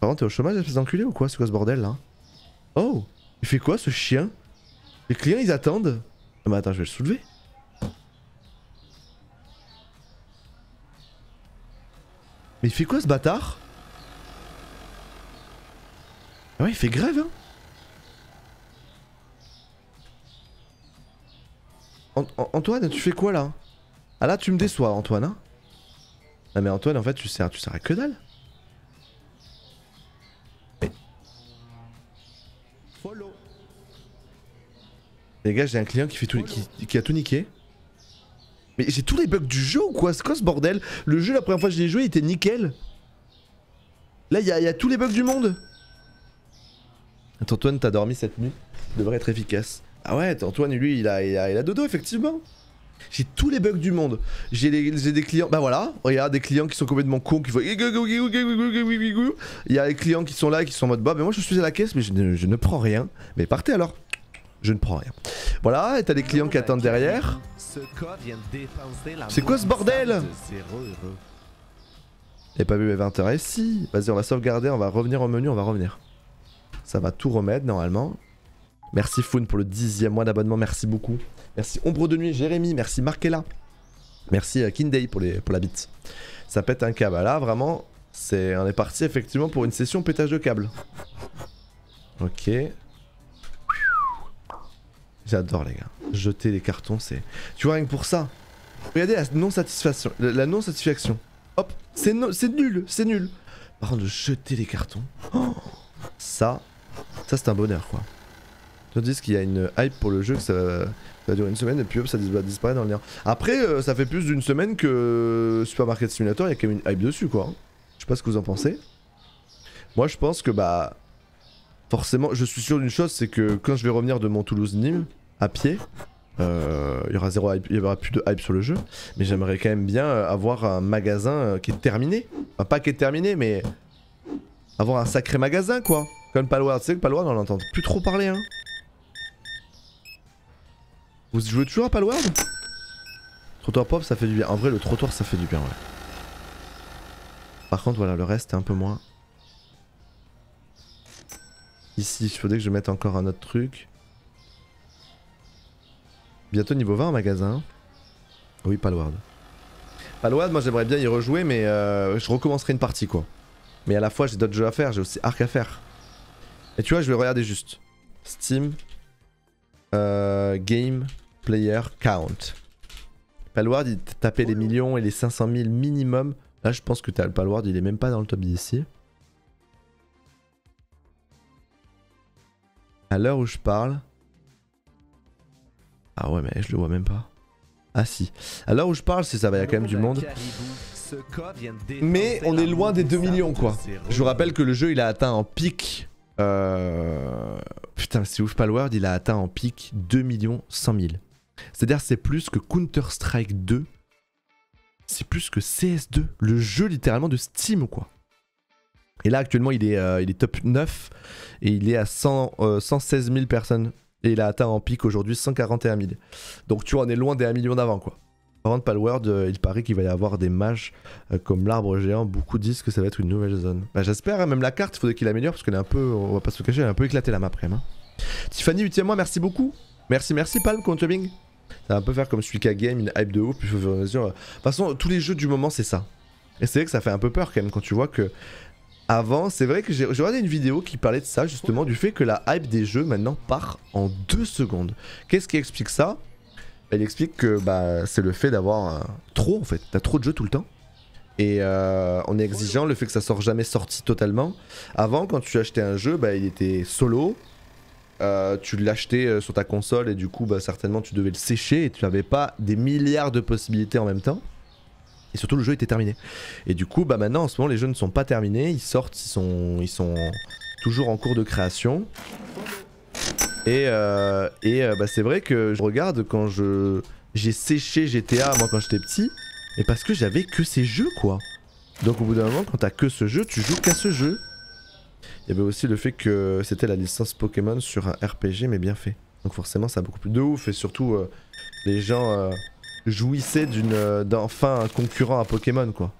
Par contre, t'es au chômage, espèce d'enculé ou quoi? C'est quoi ce bordel là? Oh Il fait quoi ce chien? Les clients ils attendent Ah, mais attends, je vais le soulever. Mais il fait quoi ce bâtard? Ah ouais, il fait grève, hein An- An- Antoine, tu fais quoi là? Ah là, tu me déçois, Antoine, hein Ah mais Antoine, en fait, tu sers, tu sers à que dalle Follow. Les gars, j'ai un client qui, a tout niqué. Mais j'ai tous les bugs du jeu ou quoi? C'est quoi ce bordel? Le jeu, la première fois que je l'ai joué, il était nickel. Là, il y a tous les bugs du monde. Antoine, t'as dormi cette nuit? Devrait être efficace. Ah ouais, Antoine, lui, il a, a, il a dodo, effectivement. J'ai tous les bugs du monde. J'ai des clients. Bah voilà, regarde, des clients qui sont complètement cons, qui font. Il y a les clients qui sont là, qui sont en mode bah, mais moi je suis à la caisse, mais je ne, prends rien. Mais partez alors. Je ne prends rien. Voilà, et t'as des clients qui attendent derrière. C'est quoi ce bordel? J'ai pas vu mes 20h. Et si Vas-y, on va sauvegarder, on va revenir au menu, on va revenir. Ça va tout remettre normalement. Merci Foun pour le dixième mois d'abonnement, merci beaucoup. Merci Ombre de Nuit, Jérémy, merci Markella. Merci euh, Kinday pour, pour la bite. Ça pète un câble. Ah Là, vraiment, c'est, on est parti effectivement pour une session pétage de câble. Ok. J'adore les gars. Jeter les cartons, c'est... Tu vois, rien que pour ça. Regardez la non-satisfaction. La, non-satisfaction. Hop, c'est nul, c'est nul. Par contre, jeter les cartons. oh, ça, ça c'est un bonheur quoi. Je dis qu'il y a une hype pour le jeu, que ça, va- ça va durer une semaine et puis hop, ça va disparaître dans le lien. Après, euh, ça fait plus d'une semaine que Supermarket Simulator, il y a quand même une hype dessus quoi. hein. Je sais pas ce que vous en pensez. Moi, je pense que bah. Forcément, je suis sûr d'une chose, c'est que quand je vais revenir de mon Toulouse-Nîmes à pied, euh, il y aura zéro hype, il y aura plus de hype sur le jeu. Mais j'aimerais quand même bien euh, avoir un magasin qui est terminé. Enfin, pas qui est terminé, mais avoir un sacré magasin quoi. Comme Palward, tu sais que Palward on l'entend plus trop parler hein. Vous jouez toujours à Palward Trottoir pop ça fait du bien. En vrai le trottoir ça fait du bien ouais. Par contre, voilà, le reste est un peu moins. Ici, il faudrait que je mette encore un autre truc. Bientôt niveau 20 en magasin. Oui, Palward. Palward, moi j'aimerais bien y rejouer, mais euh, je recommencerai une partie quoi. Mais à la fois, j'ai d'autres jeux à faire, j'ai aussi Arc à faire. Et tu vois, je vais regarder juste. Steam. Euh, game. Player. Count. Palward, il tapait les millions et les 500 000 minimum. Là, je pense que t'as le Palward, il est même pas dans le top d'ici. À l'heure où je parle. Ah ouais, mais je le vois même pas. Ah si. À l'heure où je parle, c'est ça va, il y a quand même du monde. Mais on est loin des 2 millions quoi. Je vous rappelle que le jeu il a atteint en pic. Euh... Putain, c'est ouf, Palward, il a atteint en pic 2 millions 100 000. C'est-à-dire c'est plus que Counter-Strike 2. C'est plus que CS2. Le jeu littéralement de Steam quoi. Et là actuellement il est, euh, il est top 9 et il est à 100, 116 000 personnes. Et il a atteint en pic aujourd'hui 141 000. Donc tu vois on est loin des 1 million d'avant quoi. Par contre, Palworld, il paraît qu'il va y avoir des mages euh, comme l'arbre géant. Beaucoup disent que ça va être une nouvelle zone. Bah, J'espère, hein, même la carte, il faudrait qu'il améliore parce qu'elle est un peu, on va pas se cacher, est un peu éclatée la map quand même. hein. Tiffany, 8 mois, merci beaucoup. Merci, merci Palm, contre. Ça va un peu faire comme Suika Game, une hype de ouf, puis à mesure. euh. De toute façon, tous les jeux du moment, c'est ça. Et c'est vrai que ça fait un peu peur quand même quand tu vois que. Avant, c'est vrai que j'ai regardé une vidéo qui parlait de ça, justement, du fait que la hype des jeux maintenant part en 2 secondes. Qu'est-ce qui explique ça? Elle explique que bah, c'est le fait d'avoir euh, trop en fait. T'as trop de jeux tout le temps. Et euh, est exigeant le fait que ça sort jamais sorti totalement. Avant, quand tu achetais un jeu, bah, il était solo. Euh, tu l'achetais sur ta console et du coup, bah, certainement, tu devais le sécher et tu n'avais pas des milliards de possibilités en même temps. Et surtout, le jeu était terminé. Et du coup, bah, maintenant, en ce moment, les jeux ne sont pas terminés. Ils sortent, ils sont toujours en cours de création. Et, euh, euh, bah, c'est vrai que je regarde quand je j'ai séché GTA moi quand j'étais petit, et parce que j'avais que ces jeux quoi. Donc au bout d'un moment quand t'as que ce jeu, tu joues qu'à ce jeu. Il y avait aussi le fait que c'était la licence Pokémon sur un RPG mais bien fait. Donc forcément ça a beaucoup plus de ouf et surtout euh, les gens jouissaient d'une d'enfin un concurrent à Pokémon quoi.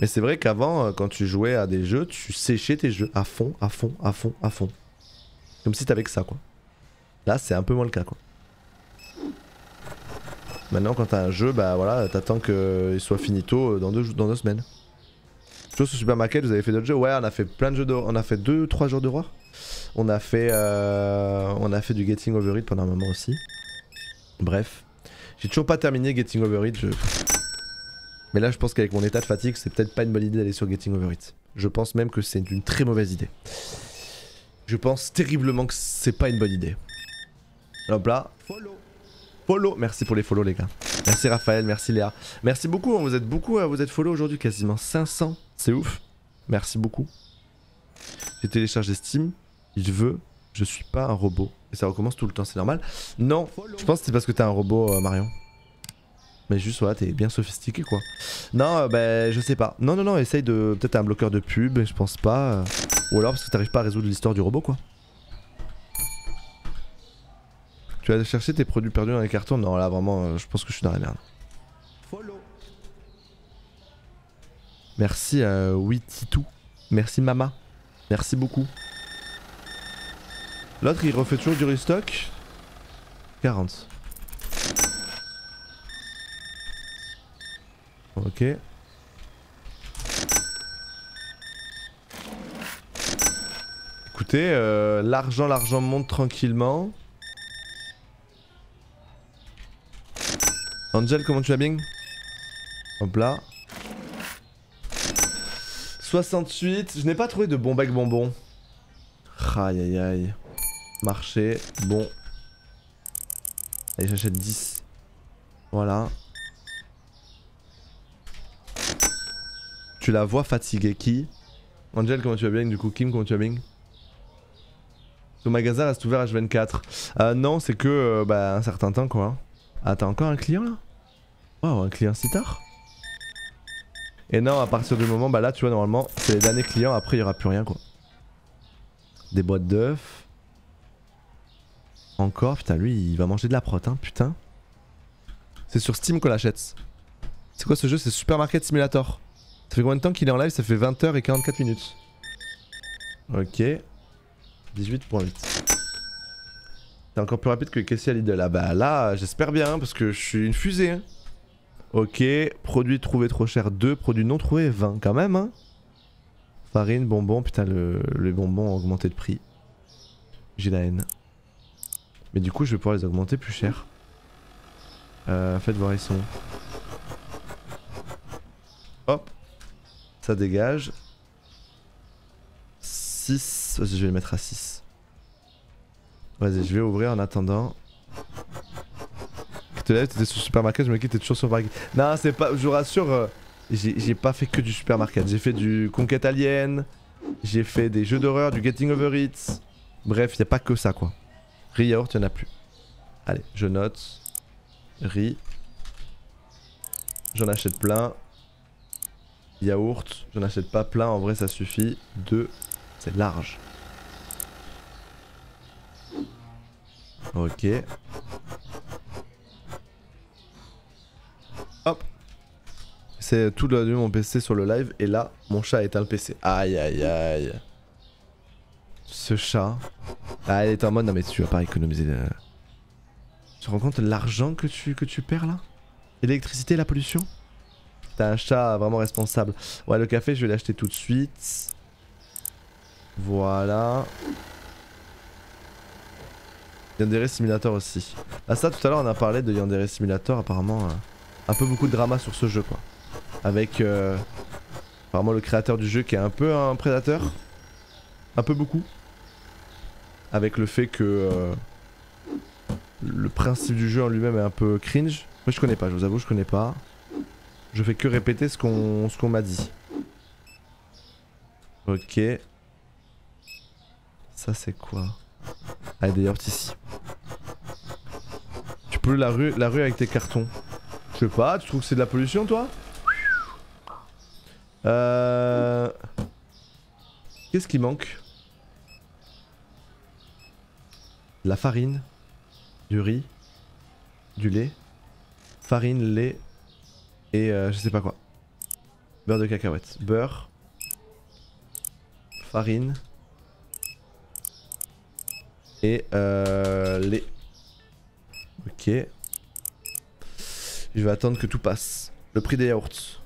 Mais c'est vrai qu'avant, euh, quand tu jouais à des jeux, tu séchais tes jeux à fond, à fond, à fond, à fond. Comme si t'avais que ça, quoi. Là, c'est un peu moins le cas, quoi. Maintenant, quand t'as un jeu, bah voilà, t'attends qu'il soit finito euh, dans deux, dans deux semaines. Chose sur Super Market, vous avez fait d'autres jeux Ouais, on a fait plein de jeux d'horreur. On a fait 2-3 jours d'horreur. On a fait euh, on a fait du Getting Over It pendant un moment aussi. Bref. J'ai toujours pas terminé Getting Over It. Je... Mais là, je pense qu'avec mon état de fatigue, c'est peut-être pas une bonne idée d'aller sur Getting Over It. Je pense même que c'est une très mauvaise idée. Je pense terriblement que c'est pas une bonne idée. Hop là. Follow. Follow. Merci pour les follow, les gars. Merci Raphaël, merci Léa. Merci beaucoup, hein, vous êtes beaucoup, euh, vous êtes follow aujourd'hui, quasiment 500. C'est ouf. Merci beaucoup. J'ai téléchargé Steam. Il veut. Je suis pas un robot. Et ça recommence tout le temps, c'est normal. Non, je pense que c'est parce que t'es un robot, euh, Marion. Mais juste, voilà, t'es bien sophistiqué, quoi. Non, euh, bah, je sais pas. Non, non, non, essaye de. Peut-être un bloqueur de pub, je pense pas. euh. Ou alors parce que t'arrives pas à résoudre l'histoire du robot, quoi. Tu vas chercher tes produits perdus dans les cartons? Non, là, vraiment, euh, je pense que je suis dans la merde. Merci à Wititou. Merci Mama. Merci beaucoup. L'autre, il refait toujours du restock? 40. Ok. Écoutez, euh, l'argent, l'argent monte tranquillement. Angel, comment tu vas bien Hop là. 68. Je n'ai pas trouvé de bon bec bonbon. Aïe aïe aïe. Marché. Bon. Allez, j'achète 10. Voilà. Tu la vois fatiguée qui? Angel, comment tu vas bien? Du coup, Kim, comment tu vas bien? Le magasin reste ouvert H24. Euh, non, c'est que euh, bah, un certain temps quoi. Ah, t'as encore un client là? Waouh, un client si tard Et non, à partir du moment, bah là, tu vois, normalement, c'est les derniers clients, après, il y aura plus rien quoi. Des boîtes d'œufs. Encore, putain, lui, il va manger de la prot, hein, putain. C'est sur Steam qu'on l'achète. C'est quoi ce jeu? C'est Supermarket Simulator. Ça fait combien de temps qu'il est en live? Ça fait 20h et 44 minutes. Ok. 18.8. C'est encore plus rapide que Casey à Lidl. Ah bah là, j'espère bien, parce que je suis une fusée. hein. Ok, produit trouvé trop cher 2, produit non trouvé 20 quand même. Hein. Farine, bonbons, putain, le, les bonbons ont augmenté de prix. J'ai la haine. Mais du coup, je vais pouvoir les augmenter plus cher. Euh, faites voir, ils sont. Hop. Ça dégage. 6. Vas-y, je vais les mettre à 6. Vas-y, je vais ouvrir en attendant. Que te t'étais sur le supermarket, je me dis t'es toujours sur le supermarket. Non, c'est pas. Je vous rassure, euh, j'ai pas fait que du supermarket. J'ai fait du Conquête Alien. J'ai fait des jeux d'horreur, du Getting Over It. Bref, y a pas que ça quoi. Riz yaourt, y'en a plus. Allez, je note. Riz. J'en achète plein. Yaourt, j'en achète pas plein, en vrai ça suffit. Deux, c'est large. Ok. Hop. C'est tout le mon PC sur le live et là, mon chat éteint le PC. Aïe aïe aïe. Ce chat. Ah, il est en mode non mais tu vas pas économiser. le- Tu te rends compte de l'argent que tu, que tu perds là? L'électricité, la pollution? T'as un chat vraiment responsable. Ouais, le café, je vais l'acheter tout de suite. Voilà. Yandere Simulator aussi. Ah ça, tout à l'heure, on a parlé de Yandere Simulator. Apparemment, euh, un peu beaucoup de drama sur ce jeu, quoi. Avec, euh, apparemment, le créateur du jeu qui est un peu un prédateur. Un peu beaucoup. Avec le fait que... euh, le principe du jeu en lui-même est un peu cringe. Moi, je connais pas, je vous avoue, je connais pas. Je fais que répéter ce qu'on m'a dit. Ok. Ça c'est quoi? Ah yaourts ici. Tu pollues la rue, la rue avec tes cartons. Je sais pas, tu trouves que c'est de la pollution toi? Euh... Qu'est-ce qui manque? La farine, du riz, du lait, farine, lait, et euh, je sais pas quoi. Beurre de cacahuète. Beurre. Farine. Et euh, lait. Ok. Je vais attendre que tout passe. Le prix des yaourts.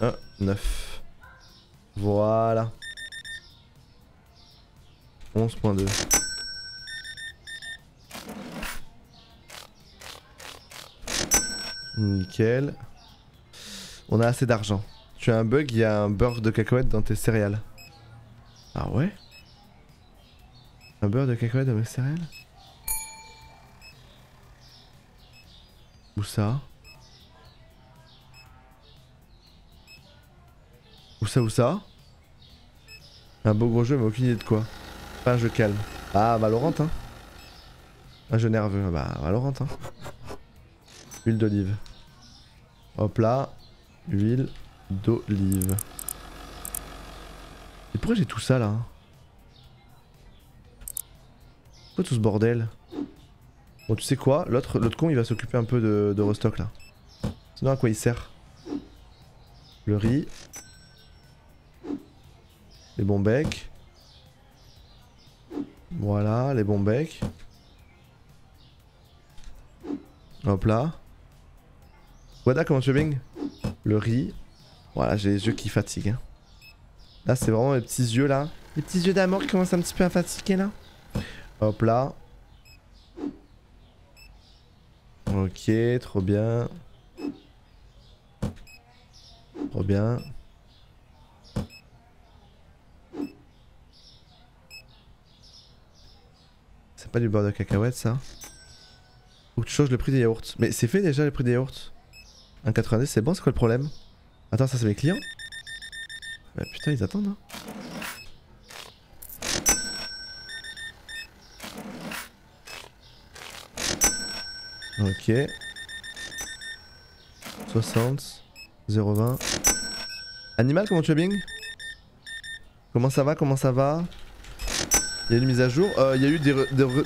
1, 9. Voilà. 11.2. Nickel. On a assez d'argent. Tu as un bug, il y a un beurre de cacahuète dans tes céréales. Ah ouais? Un beurre de cacahuète dans mes céréales? Où ça? Où ça, où ça? Un beau gros jeu, mais aucune idée de quoi. Pas un jeu calme. Ah, Valorant, hein Un jeu nerveux, bah Valorant, hein Huile d'olive. Hop là. Huile d'olive. Et pourquoi j'ai tout ça là hein? Pourquoi tout ce bordel? Bon tu sais quoi? L'autre l'autre con il va s'occuper un peu de, de restock là. Sinon à quoi il sert Le riz. Les bons becs. Voilà les bons becs. Hop là. Wada, comment tu Bing Le riz. Voilà, j'ai les yeux qui fatiguent. hein. Là, c'est vraiment les petits yeux là. Les petits yeux d'amour qui commencent un petit peu à fatiguer là. Hop là. Ok, trop bien. Trop bien. C'est pas du beurre de cacahuète ça? Tu changes le prix des yaourts. Mais c'est fait déjà le prix des yaourts? 1,90 c'est bon, c'est quoi le problème? Attends, ça c'est mes clients? Bah putain, ils attendent hein. Ok. 60. 0,20. Animal, comment tu vas Bing? Comment ça va Comment ça va? Il y a une mise à jour. Euh, Il y a eu des,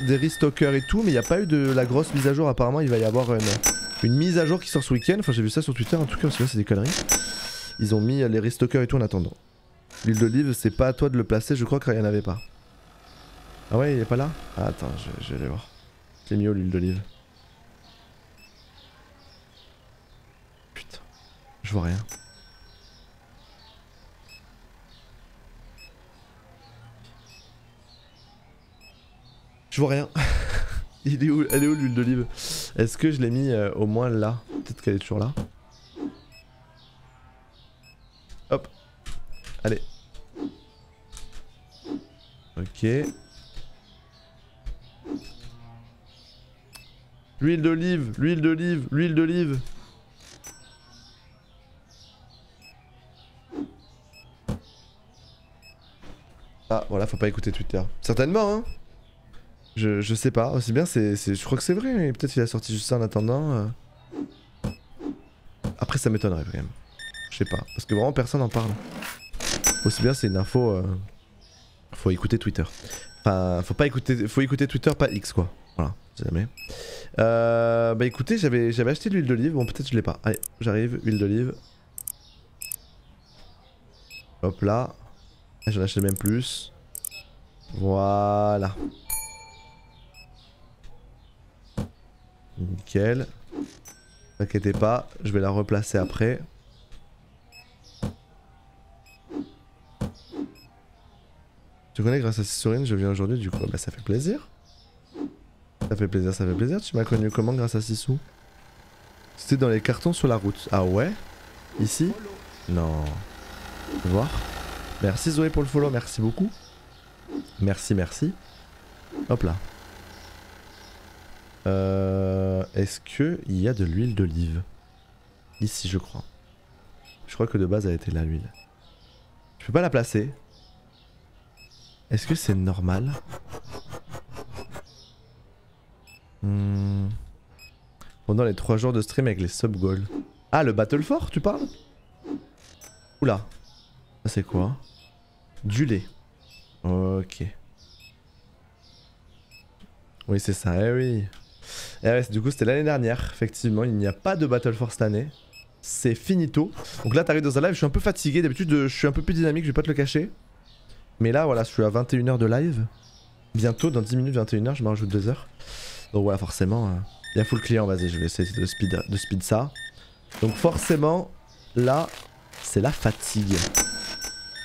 des restockers et tout, mais il n'y a pas eu de la grosse mise à jour. Apparemment, il va y avoir une, une mise à jour qui sort ce week-end. Enfin, j'ai vu ça sur Twitter en tout cas, parce que là, c'est des conneries. Ils ont mis les restockers et tout en attendant. L'huile d'olive, c'est pas à toi de le placer, je crois qu'il n'y en avait pas. Ah ouais, il est pas là? Ah, Attends, je, vais aller voir. C'est mieux l'huile d'olive? Putain, je vois rien. Je vois rien. Il est où, elle est où l'huile d'olive? Est-ce que je l'ai mis euh, au moins là? Peut-être qu'elle est toujours là. Hop. Allez. Ok. L'huile d'olive, l'huile d'olive, l'huile d'olive. Ah voilà, faut pas écouter Twitter. Certainement, hein je, sais pas, aussi bien c'est, je crois que c'est vrai, mais peut-être il a sorti juste ça en attendant. euh. Après ça m'étonnerait quand même. Je sais pas, parce que vraiment personne n'en parle. Aussi bien c'est une info, euh, faut écouter Twitter. Enfin, faut pas écouter, faut écouter Twitter, pas X quoi. Voilà, jamais. Euh, bah écoutez, j'avais, j'avais acheté de l'huile d'olive, bon peut-être je l'ai pas. Allez, j'arrive, huile d'olive. Hop là. J'en achète même plus. Voilà. Nickel. T'inquiétez pas, je vais la replacer après. Tu connais grâce à Cisorine, je viens aujourd'hui du coup. Bah ça fait plaisir. Ça fait plaisir, ça fait plaisir. Tu m'as connu comment grâce à Sissou? C'était dans les cartons sur la route. Ah ouais? Ici? Non. Voir. Merci Zoé pour le follow, merci beaucoup. Merci, merci. Hop là. Euh, Est-ce que il y a de l'huile d'olive Ici, je crois. Je crois que de base, elle était là, l'huile. Je peux pas la placer. Est-ce que c'est normal Hmm. Pendant les 3 jours de stream avec les sub goals. Ah, le Battle Fort, tu parles Oula. Ça, c'est quoi Du lait. Ok. Oui, c'est ça, eh oui. Eh ouais, du coup, c'était l'année dernière. Effectivement, il n'y a pas de Battle Force cette année. C'est finito. Donc là, t'arrives dans un live, je suis un peu fatigué. D'habitude, euh, je suis un peu plus dynamique, je vais pas te le cacher. Mais là, voilà, je suis à 21h de live. Bientôt, dans 10 minutes, 21h, je me rajoute 2 heures. Donc voilà, forcément, euh, il y a full client. Vas-y, je vais essayer de speed, de speed ça. Donc forcément, là, c'est la fatigue.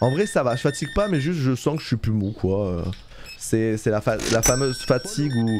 En vrai, ça va, je fatigue pas, mais juste je sens que je suis plus mou, quoi. euh. C'est la fameuse fatigue où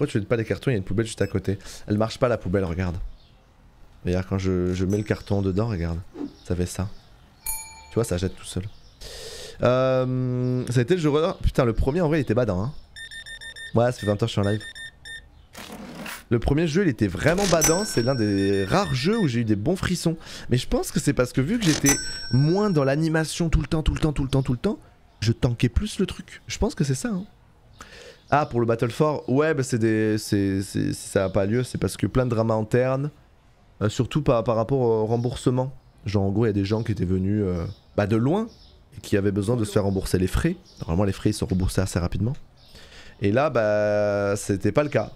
Pourquoi tu jettes pas les cartons Il y a une poubelle juste à côté. Elle marche pas la poubelle, regarde. Regarde, quand je, mets le carton dedans, regarde. Ça fait ça. Tu vois, ça jette tout seul. Euh, ça a été le jeu runner. Putain, le premier en vrai, il était badant. Hein. Ouais, ça fait 20 heures que je suis en live. Le premier jeu, il était vraiment badant. C'est l'un des rares jeux où j'ai eu des bons frissons. Mais je pense que c'est parce que vu que j'étais moins dans l'animation tout le temps, tout le temps, tout le temps, tout le temps, je tankais plus le truc. Je pense que c'est ça. Hein. Ah, pour le Battle 4, ouais, bah c'est des. si ça n'a pas lieu, c'est parce que plein de dramas internes. euh, surtout par, par rapport au remboursement. Genre, en gros, il y a des gens qui étaient venus euh, bah, de loin et qui avaient besoin de se faire rembourser les frais. Normalement, les frais ils sont remboursés assez rapidement. Et là, bah, c'était pas le cas.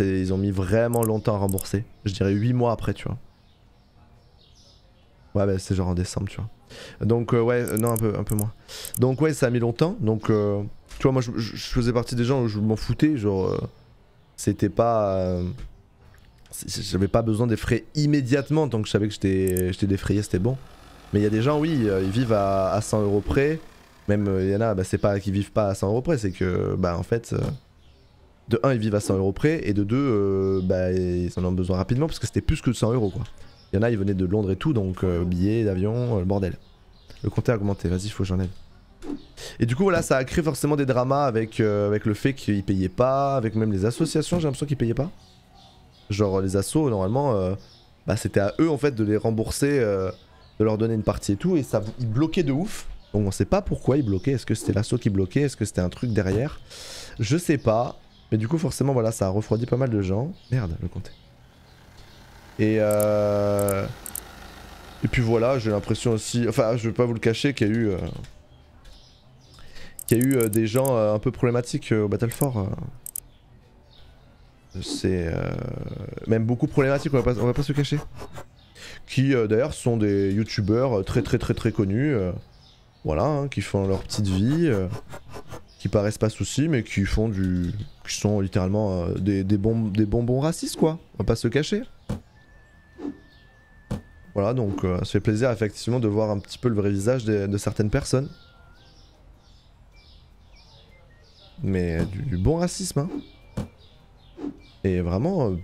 Ils ont mis vraiment longtemps à rembourser. Je dirais 8 mois après, tu vois. Ouais, bah, c'est genre en décembre, tu vois. Donc, euh, ouais, euh, non, un peu, un peu moins. Donc, ouais, ça a mis longtemps. Donc, euh, tu vois, moi, je, faisais partie des gens où je m'en foutais. Genre, euh, c'était pas. J'avais pas besoin des frais immédiatement. Tant que je savais que j'étais défrayé, c'était bon. Mais il y a des gens, oui, ils vivent à, à 100 euros près. Même il y en a, bah, c'est pas qu'ils vivent pas à 100 euros près, c'est que, bah, en fait, de 1, ils vivent à 100 euros près, et de 2, bah, ils en ont besoin rapidement parce que c'était plus que 100 euros, quoi. Il y en a, ils venaient de Londres et tout, donc euh, billets d'avion, euh, bordel. Le compte a augmenté, vas-y, faut que j'enlève. Et du coup, voilà, ça a créé forcément des dramas avec, euh, avec le fait qu'ils payaient pas, avec même les associations, j'ai l'impression qu'ils payaient pas. Genre les assos, normalement, bah, c'était à eux en fait de les rembourser, de leur donner une partie et tout, et ça ils bloquaient de ouf. Donc on sait pas pourquoi ils bloquaient. Est-ce que c'était l'asso qui bloquait? Est-ce que c'était un truc derrière? Je sais pas. Mais du coup, forcément, voilà, ça a refroidi pas mal de gens. Merde, le compter. Et euh... Et puis voilà, j'ai l'impression aussi, enfin, je vais pas vous le cacher, qu'il y a eu, euh, qu'il y a eu euh, des gens un peu problématiques au euh. C'est même beaucoup problématiques, on va pas, on va pas se cacher. Qui d'ailleurs sont des youtubeurs très très très très connus, voilà, hein, qui font leur petite vie, qui paraissent pas soucis, mais qui font du, qui sont littéralement des, des, bons, des bonbons racistes quoi. On va pas se cacher. Voilà, donc euh, ça fait plaisir effectivement de voir un petit peu le vrai visage de, certaines personnes. Mais euh, du, bon racisme, hein. Et vraiment, euh,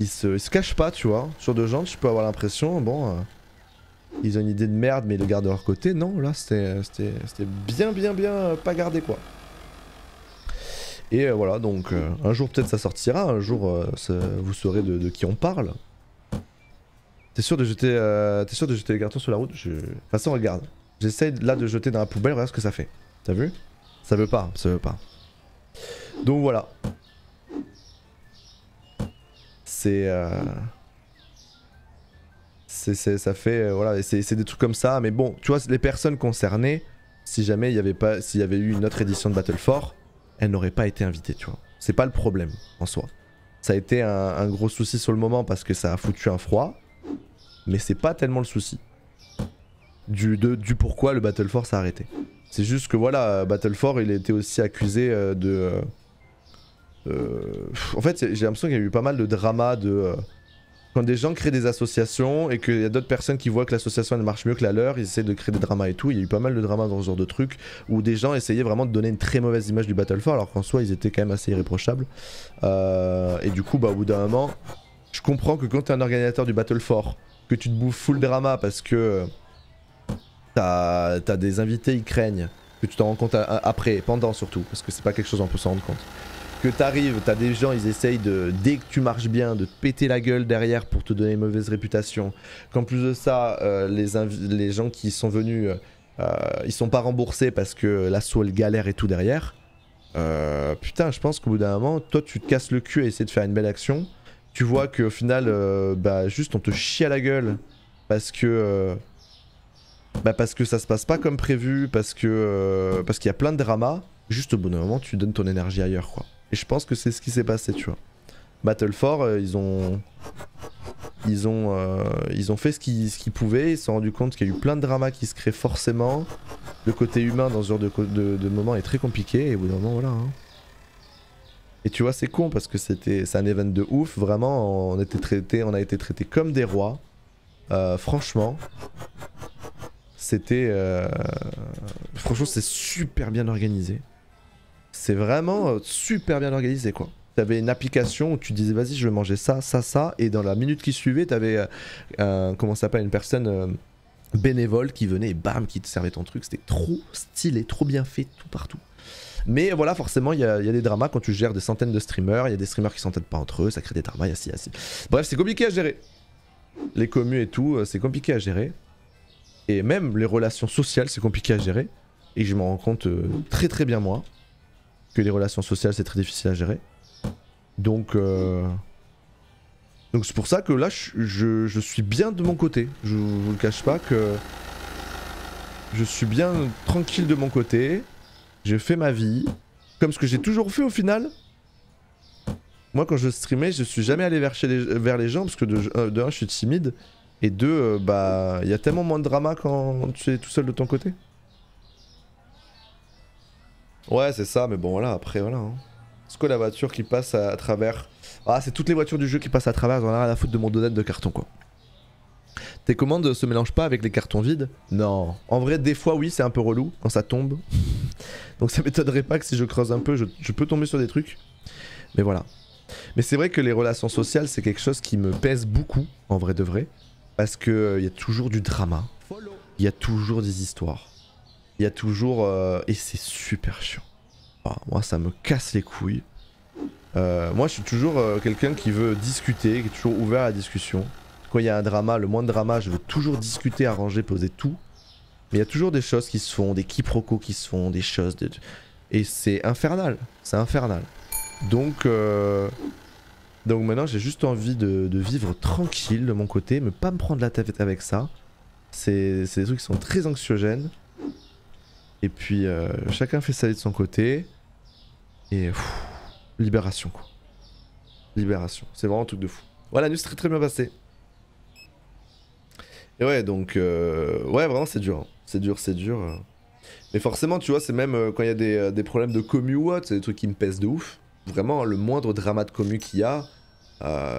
ils, se, cachent pas, tu vois. Sur de gens, tu peux avoir l'impression, bon, ils ont une idée de merde, mais ils le gardent de leur côté. Non, là, c'était bien, bien, bien pas gardé, quoi. Et voilà, donc un jour peut-être ça sortira, un jour vous saurez de qui on parle. T'es sûr de jeter, euh, sûr de jeter les cartons sur la route? De toute façon, regarde. J'essaye là de jeter dans la poubelle, regarde ce que ça fait. T'as vu? Ça veut pas, ça veut pas. Donc voilà. C'est... euh, C'est, ça fait... euh, voilà, c'est, des trucs comme ça. Mais bon, tu vois, les personnes concernées, si jamais il y avait pas... S'il y avait eu une autre édition de Battle 4, elles n'auraient pas été invitées, tu vois. C'est pas le problème, en soi. Ça a été un gros souci sur le moment parce que ça a foutu un froid. Mais c'est pas tellement le souci. Du, pourquoi le Battle 4 s'est arrêté. C'est juste que voilà, Battle 4 il été aussi accusé euh, de. euh, euh, en fait, j'ai l'impression qu'il y a eu pas mal de drama de. quand des gens créent des associations et qu'il y a d'autres personnes qui voient que l'association elle marche mieux que la leur, ils essaient de créer des dramas et tout. Il y a eu pas mal de dramas dans ce genre de trucs où des gens essayaient vraiment de donner une très mauvaise image du Battle 4 alors qu'en soi ils étaient quand même assez irréprochables. Et du coup, bah, au bout d'un moment, je comprends que quand t'es un organisateur du Battle 4, que tu te bouffes full drama parce que euh, t'as as des invités, ils craignent, que tu t'en rends compte à- après, pendant surtout, parce que c'est pas quelque chose on peut s'en rendre compte. Que t'arrives, t'as des gens, ils essayent de, dès que tu marches bien, de te péter la gueule derrière pour te donner une mauvaise réputation. Qu'en plus de ça, euh, les, les gens qui sont venus, euh, ils sont pas remboursés parce que l'assaut elle galère et tout derrière. Euh, putain, je pense qu'au bout d'un moment, toi tu te casses le cul à essayer de faire une belle action. Tu vois qu'au final, euh, bah juste on te chie à la gueule parce que. euh, bah parce que ça se passe pas comme prévu, parce que euh, qu'il y a plein de dramas. Juste au d'un moment, tu donnes ton énergie ailleurs, quoi. Et je pense que c'est ce qui s'est passé, tu vois. Battle 4, euh, ils ont ils ont ils ont fait ce qu'ils pouvaient. Ils se sont rendus compte qu'il y a eu plein de dramas qui se créent forcément. Le côté humain dans ce genre de, de, de moment est très compliqué. Et au bout d'un moment, voilà. hein. Et tu vois, c'est con parce que c'était un event de ouf. Vraiment, on était traité, on a été traité comme des rois. Euh, franchement, c'était euh, franchement c'est super bien organisé. C'est vraiment euh, super bien organisé quoi. T'avais une application où tu disais vas-y je vais manger ça, ça, ça et dans la minute qui suivait t'avais euh, comment ça s'appelle une personne bénévole qui venait et bam qui te servait ton truc. C'était trop stylé, trop bien fait tout partout. Mais voilà, forcément, il y, a des dramas quand tu gères des centaines de streamers. Il y a des streamers qui s'entendent pas entre eux, ça crée des dramas, il y. Bref, c'est compliqué à gérer. Les communes et tout, euh, c'est compliqué à gérer. Et même les relations sociales, c'est compliqué à gérer. Et je m'en rends compte euh, très très bien moi que les relations sociales, c'est très difficile à gérer. Donc, euh, donc c'est pour ça que là, je, je- je suis bien de mon côté. Je vous le cache pas que je suis bien tranquille de mon côté. J'ai fait ma vie, comme ce que j'ai toujours fait au final. Moi, quand je streamais, je suis jamais allé vers, les, vers gens parce que de, euh, de un, je suis timide. Et deux, euh, bah, il y a tellement moins de drama quand tu es tout seul de ton côté. Ouais, c'est ça, mais bon, voilà, après, voilà. Hein. C'est quoi la voiture qui passe à, à travers Ah, c'est toutes les voitures du jeu qui passent à travers, j'en ai rien à foutre de mon donut de carton, quoi. Tes commandes se mélangent pas avec les cartons vides Non. En vrai, des fois, oui, c'est un peu relou quand ça tombe. Donc ça m'étonnerait pas que si je creuse un peu, je, je peux tomber sur des trucs. Mais voilà. Mais c'est vrai que les relations sociales, c'est quelque chose qui me pèse beaucoup, en vrai de vrai. Parce que il y a toujours du drama. Il y a toujours des histoires. Il y a toujours... euh, Et c'est super chiant. Ah, moi, ça me casse les couilles. Euh, moi, je suis toujours euh, quelqu'un qui veut discuter, qui est toujours ouvert à la discussion. Quand il y a un drama, le moins de drama, je veux toujours discuter, arranger, poser tout. Mais il y a toujours des choses qui se font, des quiproquos qui se font, des choses. Et c'est infernal. C'est infernal. Donc, euh, donc maintenant, j'ai juste envie de, vivre tranquille de mon côté, mais pas me prendre la tête avec ça. C'est des trucs qui sont très anxiogènes. Et puis, euh, chacun fait sa vie de son côté. Et libération, quoi. Libération. C'est vraiment un truc de fou. Voilà, s'est très très bien passée. Et ouais, donc, euh, ouais, vraiment, c'est dur. hein. C'est dur, c'est dur. euh. Mais forcément, tu vois, c'est même euh, quand il y a des, des problèmes de commu ou autre, c'est des trucs qui me pèsent de ouf. Vraiment, le moindre drama de commu qu'il y a,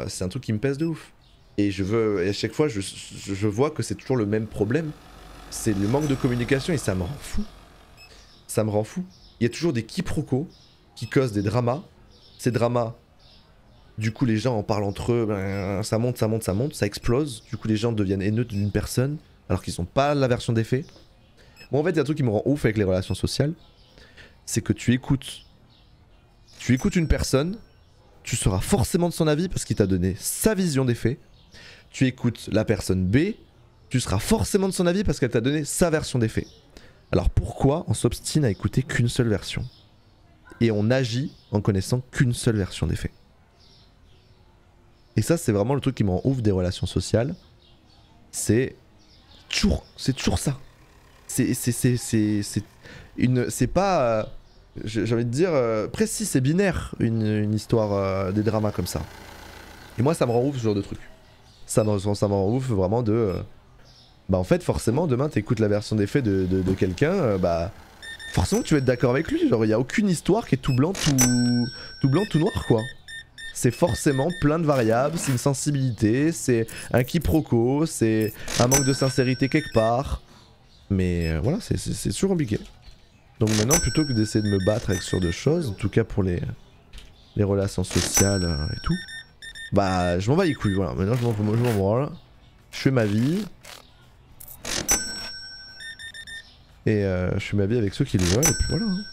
c'est un truc qui me pèse de ouf. Et je veux, et à chaque fois, je, je- je vois que c'est toujours le même problème. C'est le manque de communication et ça me rend fou. Ça me rend fou. Il y a toujours des quiproquos qui causent des dramas. Ces dramas, du coup, les gens en parlent entre eux, ben, ça monte, ça monte, ça monte, ça explose. Du coup, les gens deviennent haineux d'une personne alors qu'ils sont pas la version des faits. Moi, en fait, il y a un truc qui me rend ouf avec les relations sociales. C'est que tu écoutes. Tu écoutes une personne, tu seras forcément de son avis parce qu'il t'a donné sa vision des faits. Tu écoutes la personne B, tu seras forcément de son avis parce qu'elle t'a donné sa version des faits. Alors pourquoi on s'obstine à écouter qu'une seule version? Et on agit en connaissant qu'une seule version des faits. Et ça, c'est vraiment le truc qui me rend ouf des relations sociales. C'est toujours, c'est toujours ça. C'est, c'est, c'est, c'est, une, c'est pas, euh, j'ai envie de dire, euh, précis, c'est binaire une, histoire euh, des dramas comme ça. Et moi, ça me rend ouf ce genre de truc. Ça me, ça rend ouf vraiment de, euh, bah en fait, forcément, demain, t'écoutes la version des faits de, de, de quelqu'un, bah forcément, tu vas être d'accord avec lui. Genre, il y a aucune histoire qui est tout blanc, tout, tout blanc, tout noir, quoi c'est forcément plein de variables, c'est une sensibilité, c'est un quiproquo, c'est un manque de sincérité quelque part. Mais euh, voilà, c'est- toujours compliqué. Donc maintenant, plutôt que d'essayer de me battre avec ce genre de choses, en tout cas pour les, les relations sociales euh, et tout, bah je m'en bats les couilles, voilà. Maintenant, je m'en branle. Je fais ma vie. Et euh, je fais ma vie avec ceux qui le veulent, et puis voilà. hein.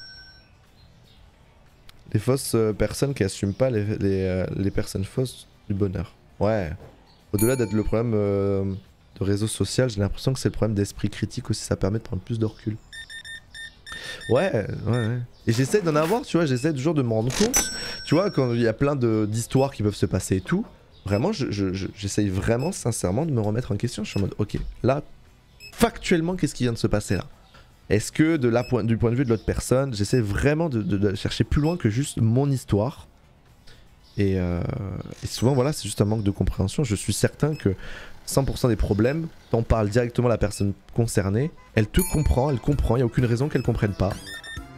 Les fausses euh, personnes qui assument pas les, les, euh, les personnes fausses du bonheur. Ouais. Au-delà d'être le problème euh, de réseau social, j'ai l'impression que c'est le problème d'esprit critique aussi. Ça permet de prendre plus de recul. Ouais, ouais, ouais. Et j'essaie d'en avoir, tu vois, j'essaie toujours de me rendre compte. Tu vois, quand il y a plein d'histoires qui peuvent se passer et tout, vraiment, je- je- je- j'essaye vraiment sincèrement de me remettre en question. Je suis en mode, ok, là, factuellement, qu'est-ce qui vient de se passer là? Est-ce que de la du point de vue de l'autre personne, j'essaie vraiment de, chercher plus loin que juste mon histoire? Et, euh, et souvent, voilà, c'est juste un manque de compréhension. Je suis certain que 100% des problèmes, t'en parles directement à la personne concernée, elle te comprend, elle comprend, il n'y a aucune raison qu'elle comprenne pas.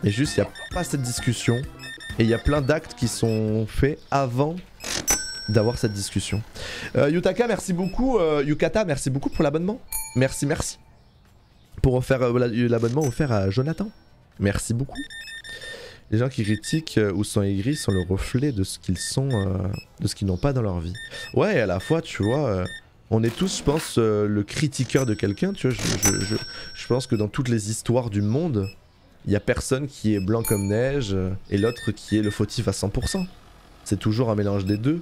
Et juste, il n'y a pas cette discussion. Et il y a plein d'actes qui sont faits avant d'avoir cette discussion. Euh, Yutaka, merci beaucoup. euh, Yukata, merci beaucoup pour l'abonnement. Merci, merci pour offrir euh, la- l'abonnement offert à Jonathan. Merci beaucoup. Les gens qui critiquent euh, ou sont aigris sont le reflet de ce qu'ils sont, euh, de ce qu'ils n'ont pas dans leur vie. Ouais, à la fois, tu vois, euh, on est tous, je pense, euh, le critiqueur de quelqu'un. Tu vois, je, je- pense que dans toutes les histoires du monde, il y a personne qui est blanc comme neige euh, et l'autre qui est le fautif à 100%. C'est toujours un mélange des deux.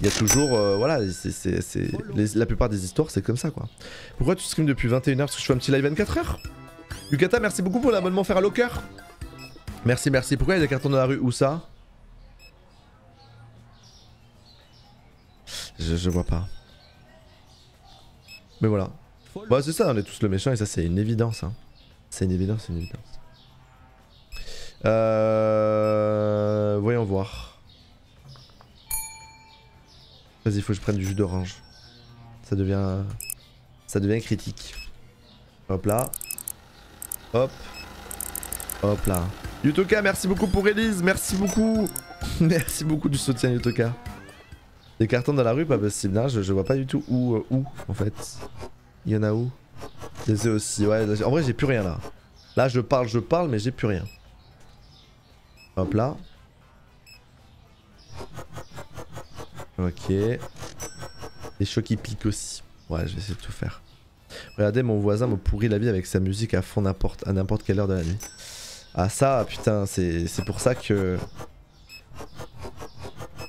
Il y a toujours, euh, voilà, c'est, la plupart des histoires, c'est comme ça, quoi. Pourquoi tu streams depuis 21h Parce que je fais un petit live 24h Yukata, merci beaucoup pour l'abonnement faire à Locker. Merci, merci. Pourquoi il y a des cartons dans la rue? Où ça? Je, je vois pas. Mais voilà. Bah c'est ça, on est tous le méchant et ça c'est une évidence. Hein. C'est une évidence, c'est une évidence. Euh... Voyons voir. Vas-y, faut que je prenne du jus d'orange. Ça devient... Ça devient critique. Hop là. Hop. Hop là. Yutoka, merci beaucoup pour Elise. Merci beaucoup. merci beaucoup du soutien, Yutoka. Des cartons dans la rue, pas possible. Non, je, je vois pas du tout où, euh, où en fait. Il y en a où? Les aussi. Ouais, en vrai, j'ai plus rien là. Là, je parle, je parle, mais j'ai plus rien. Hop là. Ok. Les chocs qui piquent aussi. Ouais, je vais essayer de tout faire. Regardez, mon voisin me pourrit la vie avec sa musique à fond n'importe- à n'importe quelle heure de la nuit. Ah ça, putain, c'est pour ça que...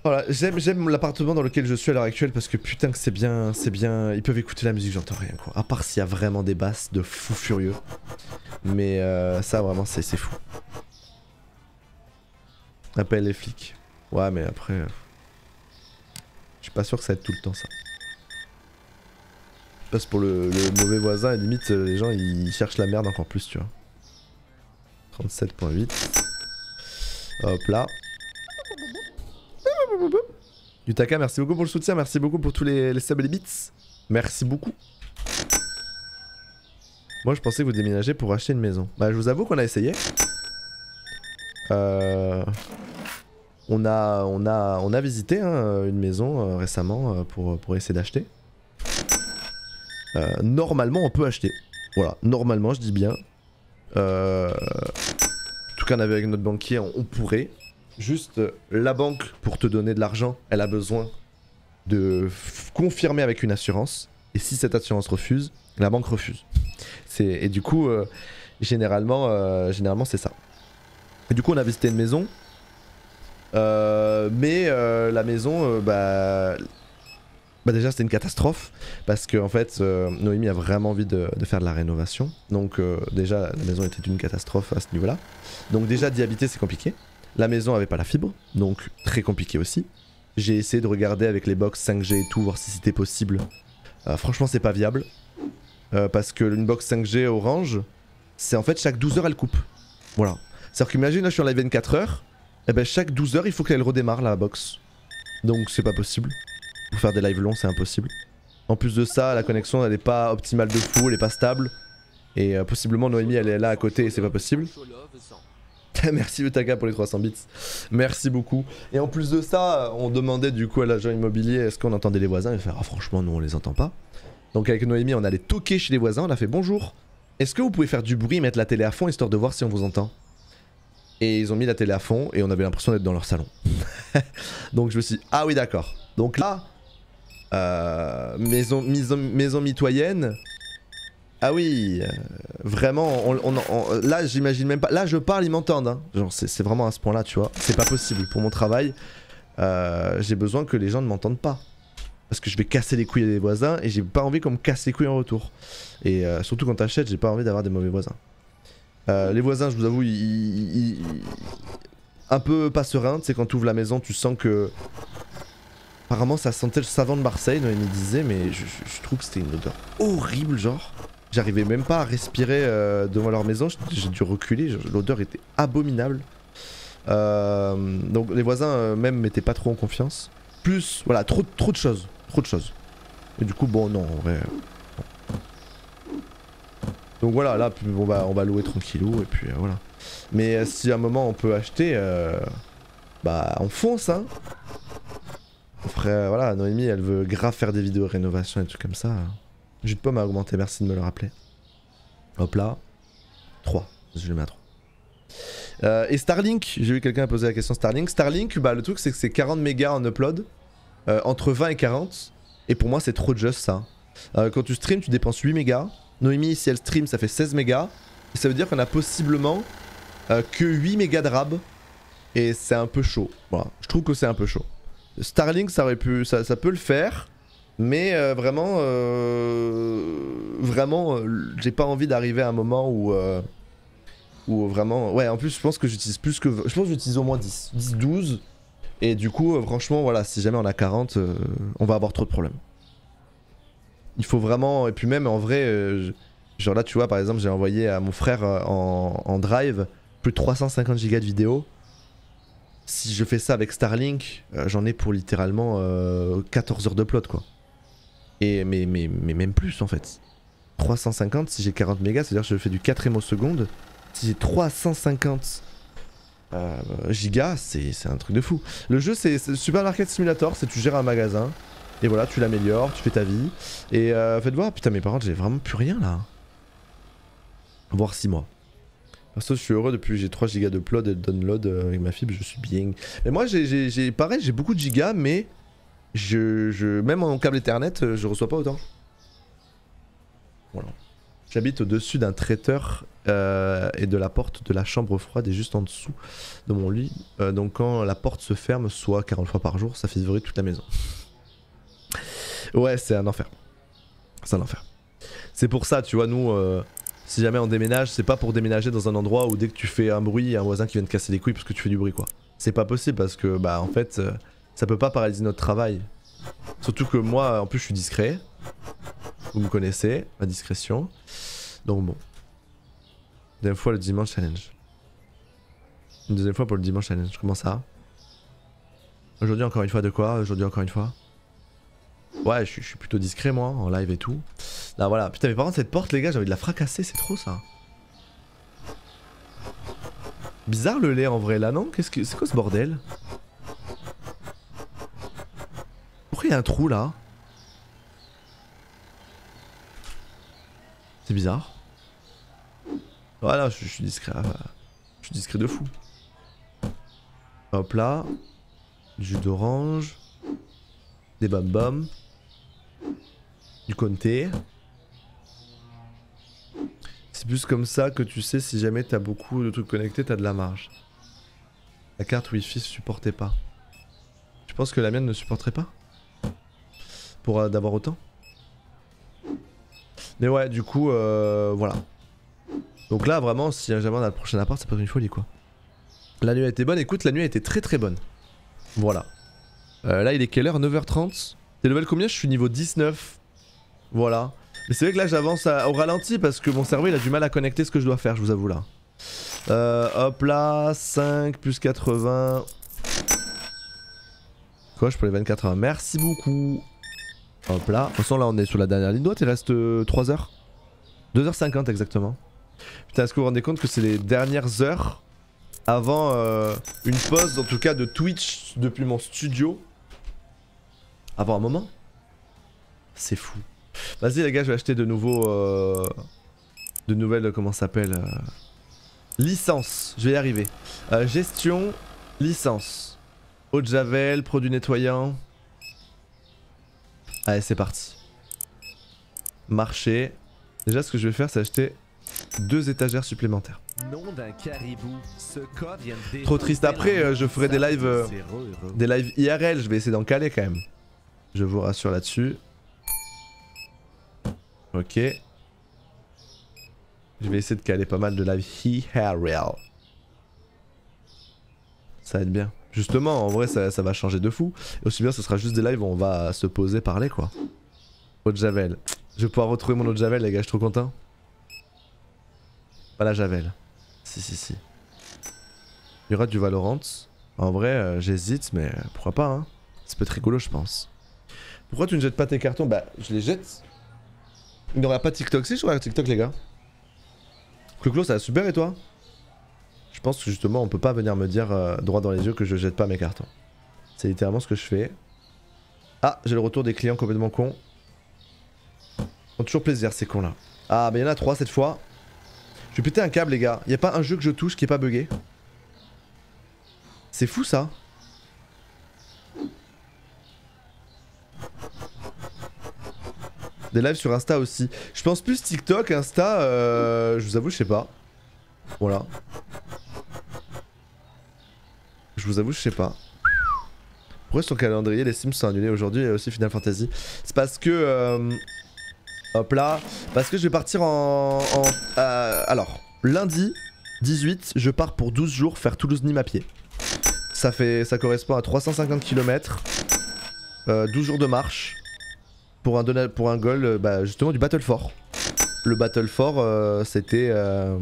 Voilà, j'aime, l'appartement dans lequel je suis à l'heure actuelle parce que putain que c'est bien, c'est bien. Ils peuvent écouter la musique, j'entends rien quoi. À part s'il y a vraiment des basses de fou furieux. Mais euh, ça vraiment c'est, c'est fou. Appelle les flics. Ouais mais après... Je pas sûr que ça aide tout le temps ça. Parce que pour le, mauvais voisin, la limite, euh, les gens ils cherchent la merde encore plus, tu vois. 37.8. Hop là. Yutaka, merci beaucoup pour le soutien, merci beaucoup pour tous les, les et bits. Merci beaucoup. Moi je pensais que vous déménagez pour acheter une maison. Bah je vous avoue qu'on a essayé. Euh, on, a, on, a, on a visité hein, une maison euh, récemment euh, pour, pour essayer d'acheter. Euh, normalement on peut acheter. Voilà, normalement je dis bien. En tout cas on avait avec notre banquier, on, pourrait. Juste la banque pour te donner de l'argent, elle a besoin de confirmer avec une assurance. Et si cette assurance refuse, la banque refuse. Et du coup généralement généralement c'est ça. Et du coup on a visité une maison. Euh, mais euh, la maison euh, bah bah déjà c'était une catastrophe parce que en fait euh, Noémie a vraiment envie de, faire de la rénovation. Donc déjà la maison était une catastrophe à ce niveau-là. Donc déjà d'y habiter c'est compliqué. La maison avait pas la fibre, donc très compliqué aussi. J'ai essayé de regarder avec les box 5G et tout, voir si c'était possible. Franchement c'est pas viable. Parce que une box 5G orange, c'est en fait chaque 12 heures elle coupe. Voilà. C'est-à-dire qu'imagine là je suis en live 24 heures, et ben chaque 12 heures il faut qu'elle redémarre la box. Donc c'est pas possible. Pour faire des lives longs c'est impossible. En plus de ça, la connexion elle est pas optimale de fou, elle est pas stable. Et euh, possiblement Noémie elle est là à côté et c'est pas possible. Merci Utaka pour les 300 bits. Merci beaucoup. Et en plus de ça, on demandait du coup à l'agent immobilier est-ce qu'on entendait les voisins? Il fait ah franchement nous on les entend pas. Donc avec Noémie on allait toquer chez les voisins, on a fait bonjour. Est-ce que vous pouvez faire du bruit et mettre la télé à fond histoire de voir si on vous entend? Et ils ont mis la télé à fond et on avait l'impression d'être dans leur salon. Donc je me suis dit, ah oui d'accord. Donc là, euh, maison, maison, maison mitoyenne. Ah oui, euh, vraiment, là j'imagine même pas. Là je parle, ils m'entendent. hein. Genre c'est vraiment à ce point-là, tu vois. C'est pas possible pour mon travail. euh, j'ai besoin que les gens ne m'entendent pas. Parce que je vais casser les couilles des voisins et j'ai pas envie qu'on me casse les couilles en retour. Et surtout quand t'achètes, j'ai pas envie d'avoir des mauvais voisins. Euh, les voisins, je vous avoue, ils, un peu pas sereins. Sais, quand tu ouvres la maison, tu sens que. Apparemment, ça sentait le savon de Marseille, Noémie disait, mais je, je- je trouve que c'était une odeur horrible, genre. J'arrivais même pas à respirer euh, devant leur maison, j'ai- dû reculer, l'odeur était abominable. Euh, donc les voisins même m'étaient pas trop en confiance. Plus, voilà, trop, trop de choses, trop de choses. Et du coup, bon, non, en. Donc voilà, là, on va, on va louer tranquillou, et puis euh, voilà. Mais euh, si à un moment on peut acheter, euh, bah on fonce, hein. Ferait, voilà, Noémie, elle veut grave faire des vidéos rénovation et trucs comme ça. Jus de pomme a augmenté, merci de me le rappeler. Hop là. 3. Je le mets à 3. Euh, et Starlink, j'ai vu quelqu'un poser la question Starlink. Starlink, bah le truc c'est que c'est 40 mégas en upload. entre 20 et 40. Et pour moi c'est trop juste ça. Quand tu streams, tu dépenses 8 mégas. Noémie, si elle stream, ça fait 16 mégas. Et ça veut dire qu'on a possiblement euh, que 8 mégas de rab. Et c'est un peu chaud. Voilà, je trouve que c'est un peu chaud. Starlink, ça aurait pu, ça, peut le faire. Mais euh, vraiment, euh, vraiment, j'ai pas envie d'arriver à un moment où, vraiment, ouais, en plus, je pense que j'utilise plus que, je pense que j'utilise au moins 10, 10, 12. Et du coup, franchement, voilà, si jamais on a 40, euh, on va avoir trop de problèmes. Il faut vraiment, et puis même en vrai, euh, genre là, tu vois, par exemple, j'ai envoyé à mon frère euh, en, en drive plus de 350 gigas de vidéos. Si je fais ça avec Starlink, euh, j'en ai pour littéralement euh, 14 heures d'upload, quoi. Et mais, mais, mais même plus en fait. 350, si j'ai 40 mégas, c'est-à-dire que je fais du 4 au seconde. Si j'ai 350 euh, gigas, c'est un truc de fou. Le jeu, c'est Supermarket Simulator, c'est tu gères un magasin. Et voilà, tu l'améliores, tu fais ta vie. Et euh, faites voir, putain, mes parents, j'ai vraiment plus rien là. Voire 6 mois. Perso, je suis heureux depuis que j'ai 3 gigas d'upload et de download euh, avec ma fibre, je suis bien. Mais moi, j'ai- pareil, j'ai beaucoup de gigas, mais je, même en câble Ethernet, euh, je reçois pas autant. Voilà. J'habite au-dessus d'un traiteur euh, et de la porte de la chambre froide est juste en dessous de mon lit. Donc quand la porte se ferme, soit 40 fois par jour, ça fait vibrer toute la maison. Ouais, c'est un enfer. C'est un enfer. C'est pour ça, tu vois, nous, euh, si jamais on déménage, c'est pas pour déménager dans un endroit où dès que tu fais un bruit, il y a un voisin qui vient te casser les couilles parce que tu fais du bruit, quoi. C'est pas possible parce que, bah, en fait, euh, ça peut pas paralyser notre travail. Surtout que moi, en plus, je suis discret. Vous me connaissez, ma discrétion. Donc bon. Deuxième fois le dimanche challenge. Une deuxième fois pour le dimanche challenge. Comment ça Aujourd'hui encore une fois de quoi? Aujourd'hui encore une fois? Ouais, je suis, plutôt discret moi, en live et tout. Là voilà, putain mais par contre cette porte les gars, j'ai envie de la fracasser, c'est trop ça. Bizarre le lait en vrai là, non? Qu'est-ce que c'est quoi ce bordel? Pourquoi il y a un trou là? C'est bizarre. Voilà, je, je suis discret. euh, Je suis discret de fou. Hop là. Jus d'orange. Des bam bam. Du comté. C'est plus comme ça que tu sais si jamais t'as beaucoup de trucs connectés, t'as de la marge. La carte Wi-Fi supportait pas. Je pense que la mienne ne supporterait pas? Pour euh, d'avoir autant? Mais ouais, du coup, euh, voilà. Donc là, vraiment, si jamais on a le prochain appart, ça peut être une folie quoi. La nuit a été bonne, écoute, la nuit a été très très bonne. Voilà. Euh, là, il est quelle heure? 9h30 T'es level combien? Je suis niveau 19. Voilà. Mais c'est vrai que là, j'avance au ralenti parce que mon cerveau il a du mal à connecter ce que je dois faire, je vous avoue là. Euh, hop là, 5 plus 80. Coche pour les 24 heures. Merci beaucoup. Hop là. De toute façon, là, on est sur la dernière ligne droite. Il reste 3 heures. 2h50 exactement. Putain, est-ce que vous vous rendez compte que c'est les dernières heures avant euh, une pause, en tout cas de Twitch depuis mon studio? Avant un moment? C'est fou. Vas-y, les gars, je vais acheter de nouveaux. euh, de nouvelles. Comment ça s'appelle euh, Licence. Je vais y arriver. Euh, gestion, licence. Eau de Javel, produits nettoyants. Allez, c'est parti. Marché. Déjà, ce que je vais faire, c'est acheter deux étagères supplémentaires. Nom d'un caribou. Ce cas vient de Trop triste. Après, euh, je ferai des lives, euh. Des lives IRL, je vais essayer d'en caler quand même. Je vous rassure là-dessus. Ok. Je vais essayer de caler pas mal de lives IRL. Ça va être bien. Justement, en vrai, ça, va changer de fou. Et aussi bien, ce sera juste des lives où on va se poser, parler quoi. De Javel. Je vais pouvoir retrouver mon de Javel, les gars, je suis trop content. Pas la Javel. Si, si, si. Il y aura du Valorant. En vrai, euh, j'hésite, mais pourquoi pas, hein. Ça peut être rigolo, je pense. Pourquoi tu ne jettes pas tes cartons? Bah, je les jette. Il n'y aura pas TikTok. Si, je regarde TikTok, les gars. Clo-Clo, ça va super et toi? Je pense que justement, on peut pas venir me dire euh, droit dans les yeux que je jette pas mes cartons. C'est littéralement ce que je fais. Ah, j'ai le retour des clients complètement cons. Ont toujours plaisir, ces cons-là. Ah, bah, il y en a trois cette fois. Je vais péter un câble, les gars. Y a pas un jeu que je touche qui est pas buggé? C'est fou ça. Des lives sur Insta aussi. Je pense plus TikTok, Insta, euh, je vous avoue, je sais pas. Voilà. Je vous avoue, je sais pas. Pourquoi sur le calendrier les Sims sont annulés aujourd'hui et aussi Final Fantasy? C'est parce que... euh, hop là. Parce que je vais partir en... euh, alors, lundi 18, je pars pour 12 jours faire Toulouse-Nîmes à pied. Ça, fait, ça correspond à 350 km. 12 jours de marche. Pour un, pour un goal, euh, bah, justement, du Battle Fort. Le Battle Fort, euh, c'était... euh,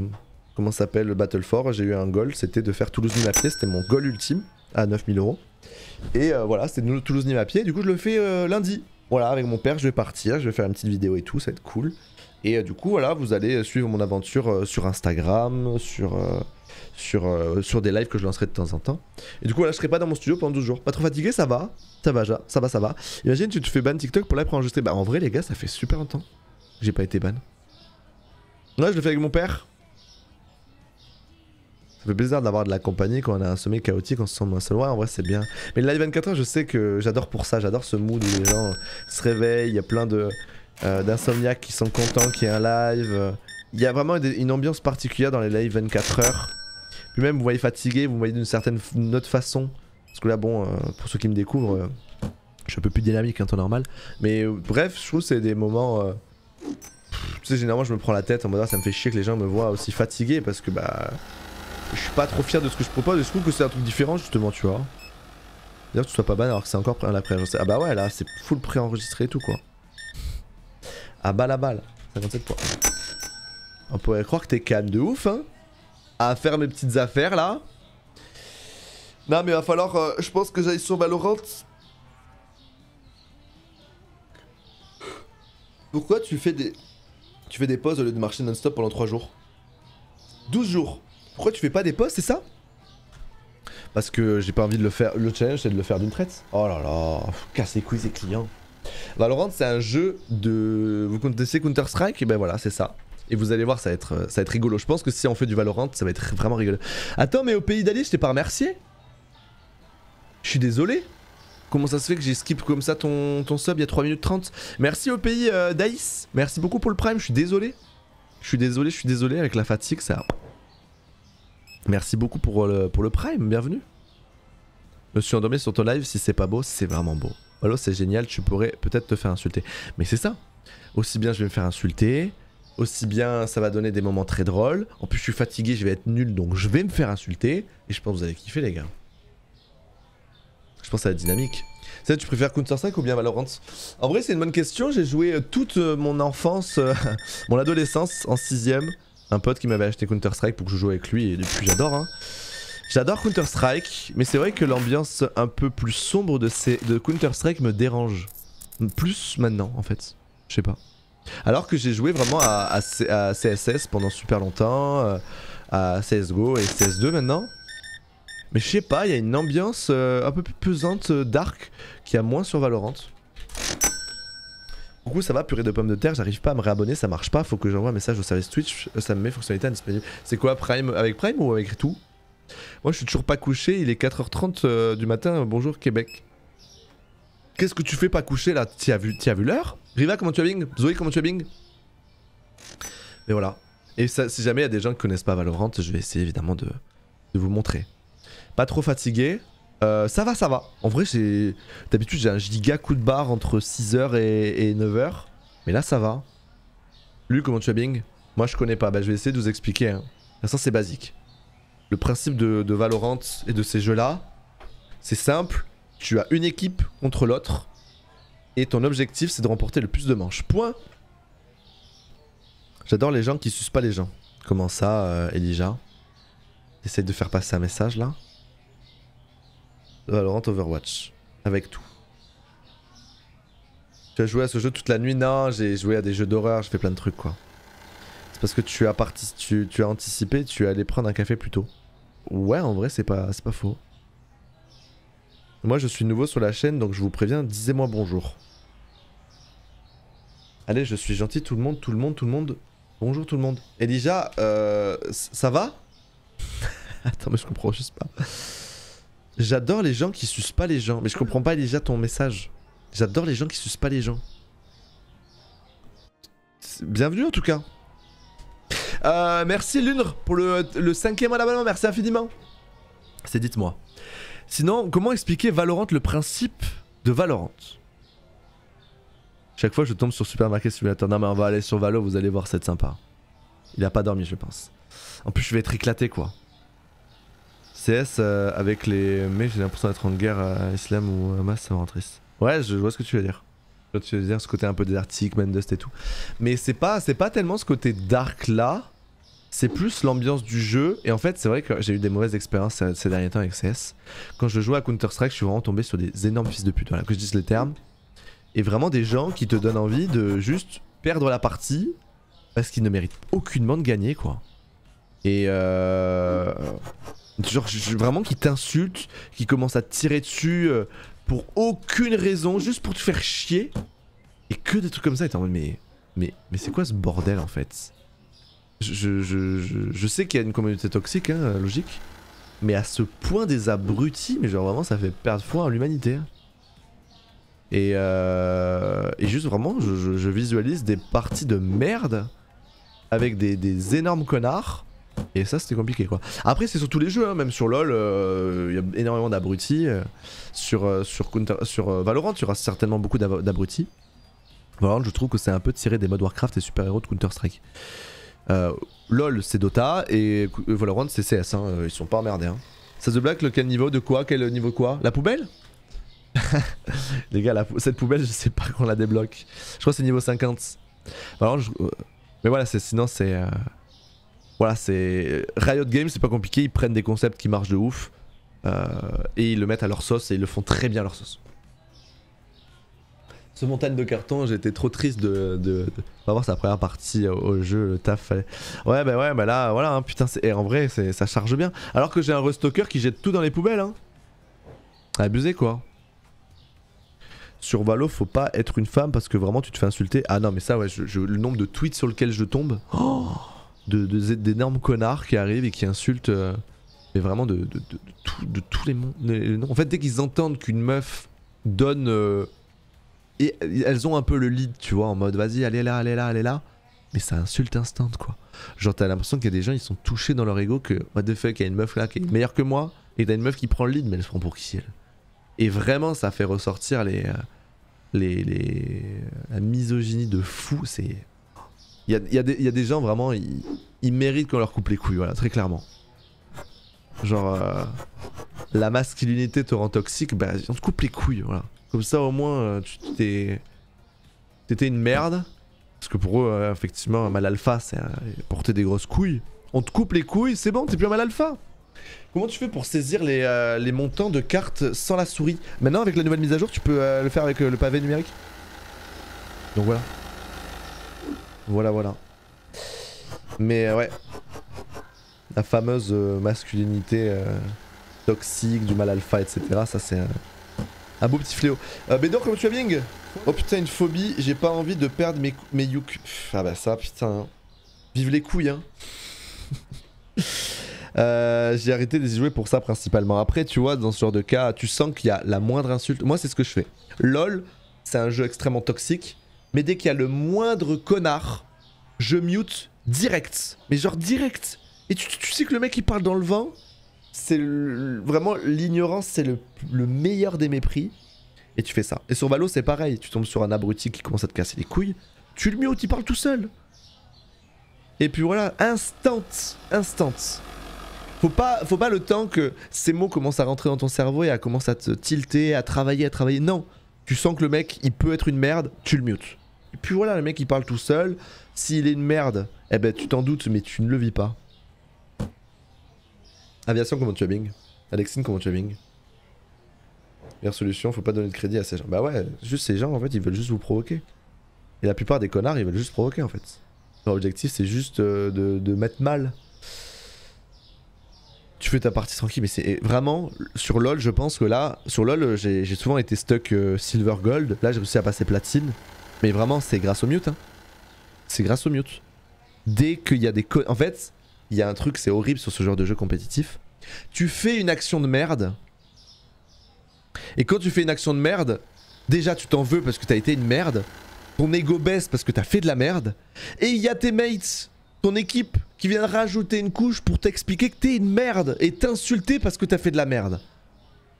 comment s'appelle le Battle Fort? J'ai eu un goal, c'était de faire Toulouse-Nîmes à pied. C'était mon goal ultime à 9000 euros. Et voilà, c'était nous- Toulouse-Nîmes à pied. Du coup, je le fais lundi. Voilà, avec mon père, je vais partir, je vais faire une petite vidéo et tout, ça va être cool. Et du coup, voilà, vous allez suivre mon aventure sur Instagram, sur, sur, euh, sur des lives que je lancerai de temps en temps. Et du coup, voilà, je serai pas dans mon studio pendant 12 jours. Pas trop fatigué, ça va. Ça va, ça va, ça va. Imagine, tu te fais ban TikTok pour pour enregistrer. Bah, en vrai, les gars, ça fait super longtemps que j'ai pas été ban. Ouais, je le fais avec mon père. Ça fait plaisir d'avoir de la compagnie quand on a un sommeil chaotique, on se sent moins seul. Ouais, en vrai, c'est bien. Mais le live 24 heures, je sais que j'adore pour ça. J'adore ce mood où les gens se réveillent. Il y a plein de. euh, qui sont contents qu'il y ait un live. Il y a vraiment une ambiance particulière dans les lives 24 heures. Puis même, vous voyez fatigué, vous voyez d'une certaine autre façon. Parce que là, bon, euh, pour ceux qui me découvrent, euh, je suis un peu plus dynamique en temps normal. Mais euh, bref, je trouve que c'est des moments. tu sais, généralement, je me prends la tête en mode ah, ça me fait chier que les gens me voient aussi fatigué parce que bah. Je suis pas trop fier de ce que je propose et je trouve que c'est un truc différent justement, tu vois. D'ailleurs, tu sois pas ban alors que c'est encore pré- la préenregistré. Ah bah ouais, là, c'est full préenregistré et tout quoi. À balle à balle, 57 points. On pourrait croire que t'es calme de ouf, hein. À faire mes petites affaires là. Non, mais il va falloir. euh, je pense que j'aille sur Valorant. Pourquoi tu fais des. Tu fais des pauses au lieu de marcher non-stop pendant 3 jours? 12 jours Pourquoi tu fais pas des pauses, c'est ça? Parce que j'ai pas envie de le faire. Le challenge, c'est de le faire d'une traite. Oh là là, casse les ces clients. Valorant, c'est un jeu de. Vous connaissez Counter-Strike? Et ben voilà, c'est ça. Et vous allez voir, ça va, être, ça va être rigolo. Je pense que si on fait du Valorant, ça va être vraiment rigolo. Attends, mais au pays d'Ali, je t'ai pas remercié Je suis désolé. Comment ça se fait que j'ai skip comme ça ton, ton sub il y a 3 minutes 30 Merci au pays euh, d'Aïs. Merci beaucoup pour le prime, je suis désolé. Je suis désolé, je suis désolé avec la fatigue, ça. Merci beaucoup pour le, pour le prime, bienvenue. Je suis endormi sur ton live, si c'est pas beau, c'est vraiment beau. Allo, c'est génial, tu pourrais peut-être te faire insulter. Mais c'est ça. Aussi bien je vais me faire insulter, aussi bien ça va donner des moments très drôles. En plus, je suis fatigué, je vais être nul, donc je vais me faire insulter. Et je pense que vous allez kiffer, les gars. Je pense va être dynamique. Ça, tu préfères Counter-Strike ou bien Valorant? En vrai, c'est une bonne question. J'ai joué euh, toute euh, mon enfance, euh, mon adolescence en 6ème. Un pote qui m'avait acheté Counter-Strike pour que je joue avec lui et depuis j'adore. Hein. J'adore Counter-Strike, mais c'est vrai que l'ambiance un peu plus sombre de Counter-Strike me dérange. Plus maintenant, en fait. Je sais pas. Alors que j'ai joué vraiment à, CSS pendant super longtemps, euh, à CSGO et CS2 maintenant. Mais je sais pas, il y a une ambiance euh, un peu plus pesante euh, dark qui a moins sur Valorant. Du coup, ça va, purée de pommes de terre, j'arrive pas à me réabonner, ça marche pas, faut que j'envoie un message au service Twitch, ça me met fonctionnalité indisponible. C'est quoi Prime Avec Prime ou avec tout? Moi, je suis toujours pas couché, il est 4h30 euh, du matin, bonjour Québec. Qu'est-ce que tu fais pas couché là? T'y as vu l'heure? Riva, comment tu as bing? Zoé, comment tu as bing? Mais voilà. Et si jamais il y a des gens qui connaissent pas Valorant, je vais essayer évidemment de, vous montrer. Pas trop fatigué. Euh, ça va, ça va. En vrai, j'ai. D'habitude, j'ai un giga coup de barre entre 6h et, 9h. Mais là, ça va. Lui, comment tu as bing? Moi, je connais pas. Bah, je vais essayer de vous expliquer. Hein. Ça, c'est basique. Le principe de, de Valorant et de ces jeux-là, c'est simple. Tu as une équipe contre l'autre. Et ton objectif, c'est de remporter le plus de manches. Point. J'adore les gens qui sucent pas les gens. Comment ça, euh, Elijah? Essaye de faire passer un message là. Valorant Overwatch. Avec tout. Tu as joué à ce jeu toute la nuit? Non, j'ai joué à des jeux d'horreur, je fais plein de trucs quoi. C'est parce que tu as, parti tu, as anticipé, tu es allé prendre un café plus tôt. Ouais, en vrai, c'est pas, c'est pas faux. Moi, je suis nouveau sur la chaîne, donc je vous préviens, disez-moi bonjour. Allez, je suis gentil, tout le monde, tout le monde, tout le monde. Bonjour tout le monde. Elijah, euh, ça va? Attends, mais je comprends juste pas. J'adore les gens qui sucent pas les gens. Mais je comprends pas, Elijah, ton message. J'adore les gens qui sucent pas les gens. Bienvenue en tout cas. Euh, merci Lunre pour le, le cinquième abonnement, merci infiniment. C'est dites-moi. Sinon, comment expliquer Valorant le principe de Valorant? Chaque fois je tombe sur Supermarket Simulator. Non mais on va aller sur Valo, vous allez voir, c'est sympa. Il a pas dormi je pense. En plus je vais être éclaté quoi. CS euh, avec les... Mais j'ai l'impression d'être en guerre à Islam ou Hamas, ça me rend triste. Ouais, je vois ce que tu veux dire. Je vois ce que tu veux dire, ce côté un peu désertique, Mendust et tout. Mais c'est pas, c'est pas tellement ce côté dark là. C'est plus l'ambiance du jeu. Et en fait, c'est vrai que j'ai eu des mauvaises expériences ces, derniers temps avec CS. Quand je jouais à Counter-Strike, je suis vraiment tombé sur des énormes fils de pute. Voilà, que je dise les termes. Et vraiment des gens qui te donnent envie de juste perdre la partie parce qu'ils ne méritent aucunement de gagner, quoi. Et euh. Genre, vraiment qui t'insultent, qui commencent à te tirer dessus euh, pour aucune raison, juste pour te faire chier. Et que des trucs comme ça, et t'es en mode, mais. Mais, mais c'est quoi ce bordel en fait? Je, sais qu'il y a une communauté toxique, hein, logique. Mais à ce point des abrutis, mais genre vraiment ça fait perdre foi à l'humanité. Et, euh, et juste vraiment, je, visualise des parties de merde avec des, énormes connards. Et ça, c'était compliqué quoi. Après, c'est sur tous les jeux, hein, même sur LoL, euh, il y a énormément d'abrutis. euh, sur, euh, sur, Counter, sur Valorant, il y aura certainement beaucoup d'ab- d'abrutis. Valorant, je trouve que c'est un peu tiré des modes Warcraft et super-héros de Counter-Strike. Euh, LoL, c'est Dota et euh, Valorant, c'est CS. hein, euh, ils sont pas emmerdés. Hein. Ça The Black, lequel niveau de quoi Quel niveau quoi? La poubelle? Les gars, cette poubelle, je sais pas qu'on la débloque. Je crois que c'est niveau 50. Valorant, je- euh, Mais voilà, sinon c'est. Voilà, c'est. Riot Games, c'est pas compliqué, ils prennent des concepts qui marchent de ouf. et ils le mettent à leur sauce et ils le font très bien à leur sauce. Ce montagne de carton, j'étais trop triste de, de, voir sa première partie au, jeu, le taf. Ouais, bah ouais, bah là, voilà, hein, putain, et en vrai, ça charge bien. Alors que j'ai un restocker qui jette tout dans les poubelles, hein. Abusé quoi. Sur Valo, faut pas être une femme parce que vraiment tu te fais insulter. Ah non, mais ça, ouais, je- le nombre de tweets sur lequel je tombe. Oh d'énormes connards qui arrivent et qui insultent. euh, mais vraiment de, tous les mondes. En fait, dès qu'ils entendent qu'une meuf donne. euh, et elles ont un peu le lead, tu vois, en mode vas-y, allez là, allez là, allez là. Mais ça insulte instant, quoi. Genre, t'as l'impression qu'il y a des gens, ils sont touchés dans leur ego que, what the fuck, il y a une meuf là qui est meilleure que moi, et t'as une meuf qui prend le lead, mais elle se prend pour qui elle Et vraiment, ça fait ressortir les. euh, les, les la misogynie de fou, c'est. Il y a, y a y a des gens vraiment, ils, ils méritent qu'on leur coupe les couilles, voilà, très clairement. Genre, euh, la masculinité te rend toxique, bah on te coupe les couilles, voilà. Comme ça au moins, euh, tu t'es. T'étais une merde. Parce que pour eux, euh, effectivement, un mal alpha, c'est euh, porter des grosses couilles. On te coupe les couilles, c'est bon, t'es plus un mal alpha. Comment tu fais pour saisir les, les montants de cartes sans la souris? Maintenant, avec la nouvelle mise à jour, tu peux le faire avec le pavé numérique? Donc voilà. Voilà, voilà. Mais ouais. La fameuse masculinité toxique, du mal alpha, etc. Ça, c'est un, beau petit fléau. Euh, Bédor, comment tu vas, Bing Oh putain, une phobie, j'ai pas envie de perdre mes, mes yuk. Ah bah ça, putain. Vive les couilles, hein. Euh, j'ai arrêté de jouer pour ça principalement. Après, tu vois, dans ce genre de cas, tu sens qu'il y a la moindre insulte. Moi, c'est ce que je fais. LOL, c'est un jeu extrêmement toxique. Mais dès qu'il y a le moindre connard, je mute direct. Mais genre direct. Et tu, tu sais que le mec il parle dans le vent. C'est vraiment l'ignorance, c'est le, le meilleur des mépris. Et tu fais ça. Et sur Valo, c'est pareil. Tu tombes sur un abruti qui commence à te casser les couilles. Tu le mutes, il parle tout seul. Et puis voilà, instant. Instant. Faut pas, faut le temps que ces mots commencent à rentrer dans ton cerveau et à commencer à te tilter, à travailler, à travailler. Non. Tu sens que le mec, il peut être une merde, tu le mutes. Et puis voilà, le mec, il parle tout seul. S'il est une merde, eh ben tu t'en doutes, mais tu ne le vis pas. Aviation, comment tu Bing Alexine, comment tu Bing Meilleure solution, faut pas donner de crédit à ces gens. Bah ouais, juste ces gens, en fait, ils veulent juste vous provoquer. Et la plupart des connards, ils veulent juste provoquer, en fait. Leur objectif, c'est juste euh, de, mettre mal. Tu fais ta partie tranquille, mais c'est vraiment sur LoL, je pense que là, sur LoL, j'ai souvent été stuck euh, Silver Gold. Là, j'ai réussi à passer Platine. Mais vraiment, c'est grâce au mute. hein. C'est grâce au mute. Dès qu'il y a des. En fait, il y a un truc, c'est horrible sur ce genre de jeu compétitif. Tu fais une action de merde. Et quand tu fais une action de merde, déjà tu t'en veux parce que t'as été une merde. Ton ego baisse parce que t'as fait de la merde. Et il y a tes mates, ton équipe, qui viennent rajouter une couche pour t'expliquer que t'es une merde et t'insulter parce que t'as fait de la merde.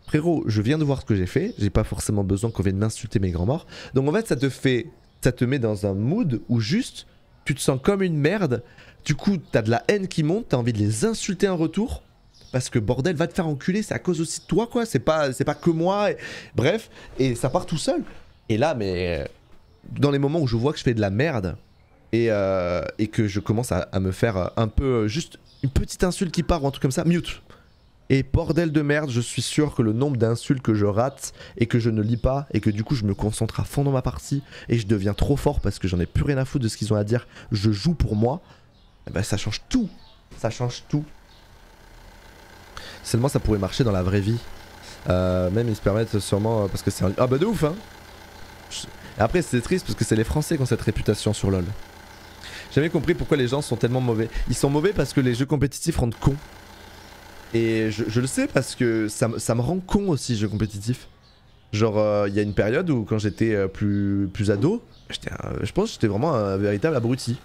Frérot, je viens de voir ce que j'ai fait, j'ai pas forcément besoin qu'on vienne m'insulter mes grands morts. Donc en fait, ça te fait. Ça te met dans un mood où juste tu te sens comme une merde. Du coup, t'as de la haine qui monte, t'as envie de les insulter en retour. Parce que bordel, va te faire enculer, c'est à cause aussi de toi, quoi. C'est pas, c'est pas que moi. Bref, et ça part tout seul. Et là, mais. euh, Dans les moments où je vois que je fais de la merde et, euh, que je commence à, à me faire euh, un peu. juste une petite insulte qui part ou un truc comme ça, mute. Et bordel de merde, je suis sûr que le nombre d'insultes que je rate et que je ne lis pas et que du coup je me concentre à fond dans ma partie et je deviens trop fort parce que j'en ai plus rien à foutre de ce qu'ils ont à dire, je joue pour moi, eh ben ça change tout. Ça change tout. Seulement ça pourrait marcher dans la vraie vie. Euh, même ils se permettent sûrement euh, parce que c'est un... Ah bah de ouf hein Après c'est triste parce que c'est les Français qui ont cette réputation sur LoL. J'ai jamais compris pourquoi les gens sont tellement mauvais. Ils sont mauvais parce que les jeux compétitifs rendent cons. Et je, le sais parce que ça, ça me rend con aussi, jeux compétitifs. Genre, euh, il y a une période où quand j'étais plus, plus ado, je pense que j'étais vraiment un véritable abruti.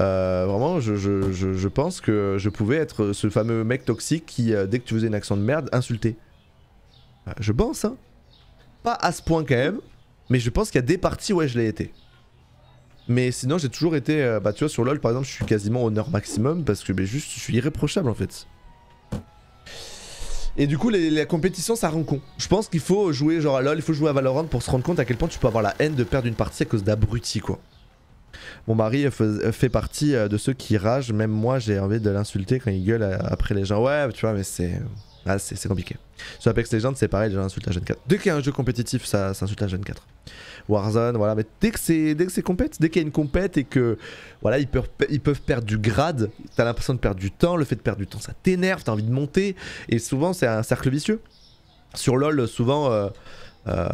Euh, vraiment, je, je- je- pense que je pouvais être ce fameux mec toxique qui, euh, dès que tu faisais une action de merde, insultait. Euh, je pense, hein. Pas à ce point quand même, mais je pense qu'il y a des parties où je l'ai été. Mais sinon, j'ai toujours été. euh, bah, tu vois, sur LoL par exemple, je suis quasiment honneur maximum parce que bah, juste, je suis irréprochable en fait. Et du coup, la compétition, ça rend con. Je pense qu'il faut jouer genre à LoL, il faut jouer à Valorant pour se rendre compte à quel point tu peux avoir la haine de perdre une partie à cause d'abrutis, quoi. Mon mari fait partie euh, de ceux qui ragent, même moi j'ai envie de l'insulter quand il gueule euh, après les gens. Ouais, tu vois, mais c'est. Ah, c'est compliqué. Sur Apex Legends, c'est pareil, les gens insultent la Gen 4. Dès qu'il y a un jeu compétitif, ça, insulte la Gen 4. Warzone, voilà, mais dès que c'est dès que c'est dès qu'il y a une compète et que voilà, ils peuvent, ils peuvent perdre du grade, t'as l'impression de perdre du temps, le fait de perdre du temps, ça t'énerve, t'as envie de monter, et souvent c'est un cercle vicieux. Sur LoL, souvent, euh, euh,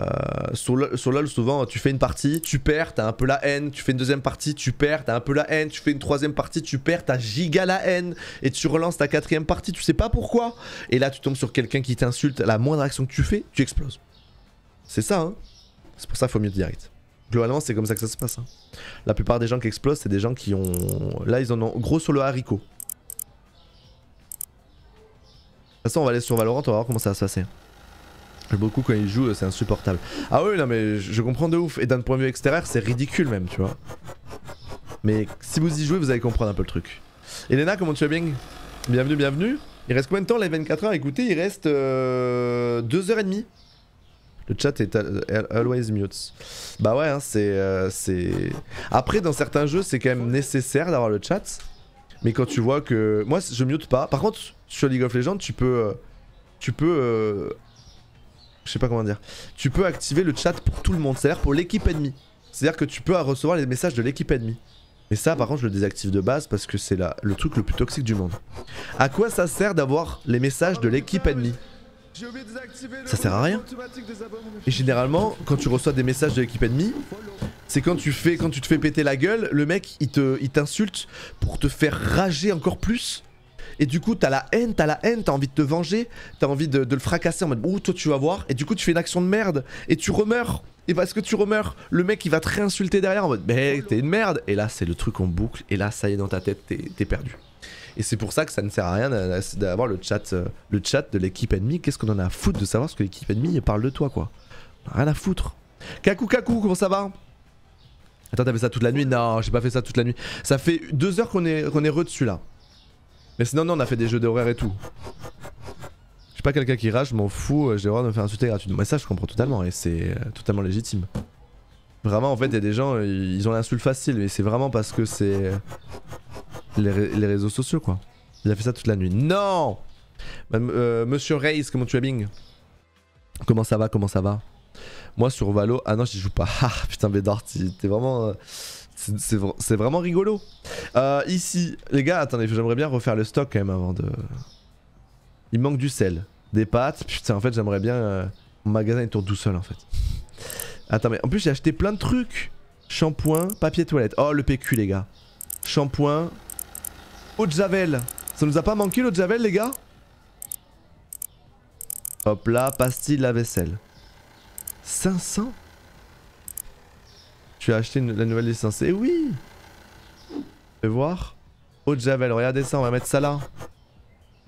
sur, LoL, souvent, tu fais une partie, tu perds, t'as un peu la haine, tu fais une deuxième partie, tu perds, t'as un peu la haine, tu fais une troisième partie, tu perds, t'as giga la haine, et tu relances ta quatrième partie, tu sais pas pourquoi, et là tu tombes sur quelqu'un qui t'insulte, la moindre action que tu fais, tu exploses. C'est ça, hein. C'est pour ça qu'il faut mieux direct. Globalement, c'est comme ça que ça se passe. hein. La plupart des gens qui explosent, c'est des gens qui ont. Là, ils en ont gros sur le haricot. De toute façon, on va aller sur Valorant, on va voir comment ça va se passer. Beaucoup quand ils jouent, c'est insupportable. Ah oui, non, mais je comprends de ouf. Et d'un point de vue extérieur, c'est ridicule même, tu vois. Mais si vous y jouez, vous allez comprendre un peu le truc. Elena, comment tu vas bien? Bienvenue, bienvenue. Il reste combien de temps les 24 heures? Écoutez, il reste 2h30. Le chat est al- al- always mute. Bah ouais, hein, c'est, euh, c'est. Après, dans certains jeux, c'est quand même nécessaire d'avoir le chat. Mais quand tu vois que. Moi, je mute pas. Par contre, sur League of Legends, tu peux. euh, Tu peux. euh, Je sais pas comment dire. Tu peux activer le chat pour tout le monde, c'est-à-dire pour l'équipe ennemie. C'est-à-dire que tu peux recevoir les messages de l'équipe ennemie. Mais ça, par contre, je le désactive de base parce que c'est le truc le plus toxique du monde. À quoi ça sert d'avoir les messages de l'équipe ennemie? Ça sert à rien. Et généralement, quand tu reçois des messages de l'équipe ennemie, c'est quand tu fais, quand tu te fais péter la gueule, le mec il te, il t'insulte pour te faire rager encore plus. Et du coup, t'as la haine, t'as la haine, t'as envie de te venger, t'as envie de, de le fracasser en mode ouh toi tu vas voir. Et du coup, tu fais une action de merde et tu remeurs. Et parce que tu remeurs, le mec il va te réinsulter derrière en mode mais t'es une merde. Et là, c'est le truc en boucle. Et là, ça y est dans ta tête, t'es, perdu. Et c'est pour ça que ça ne sert à rien d'a- d'avoir le chat, euh, le chat de l'équipe ennemie. Qu'est-ce qu'on en a à foutre de savoir ce que l'équipe ennemie parle de toi, quoi? On a Rien à foutre. Kaku Kaku, comment ça va? Attends, t'as fait ça toute la nuit? Non, j'ai pas fait ça toute la nuit. Ça fait deux heures qu'on est, qu'on est re dessus là. Mais sinon, non, on a fait des jeux d'horaire et tout. Je suis pas quelqu'un qui rage, je m'en fous, euh, j'ai le droit de me faire insulter gratuitement. Mais ça, je comprends totalement et c'est euh, totalement légitime. Vraiment, en fait, il y a des gens, euh, ils ont l'insulte facile, mais c'est vraiment parce que c'est les, ré- les réseaux sociaux, quoi. Il a fait ça toute la nuit. Non Monsieur Reis, comment tu vas, Bing? Comment ça va Comment ça va? Moi, sur Valo, ah non, j'y joue pas. Ah putain, t'es t'es vraiment. C'est- C'est vr- c'est vraiment rigolo. Euh, ici, les gars, attendez, j'aimerais bien refaire le stock quand même avant de. Il manque du sel, des pâtes. Putain, en fait, j'aimerais bien. euh, Mon magasin il tourne tout seul en fait. Attends, mais en plus, j'ai acheté plein de trucs shampoing, papier toilette. Oh, le PQ, les gars. Shampoing, eau de javel. Ça nous a pas manqué l'eau de javel, les gars? Hop là, pastille lave-vaisselle. 500 Tu as acheté la nouvelle licence. Eh oui Fais voir. Eau de javel, regardez ça, on va mettre ça là.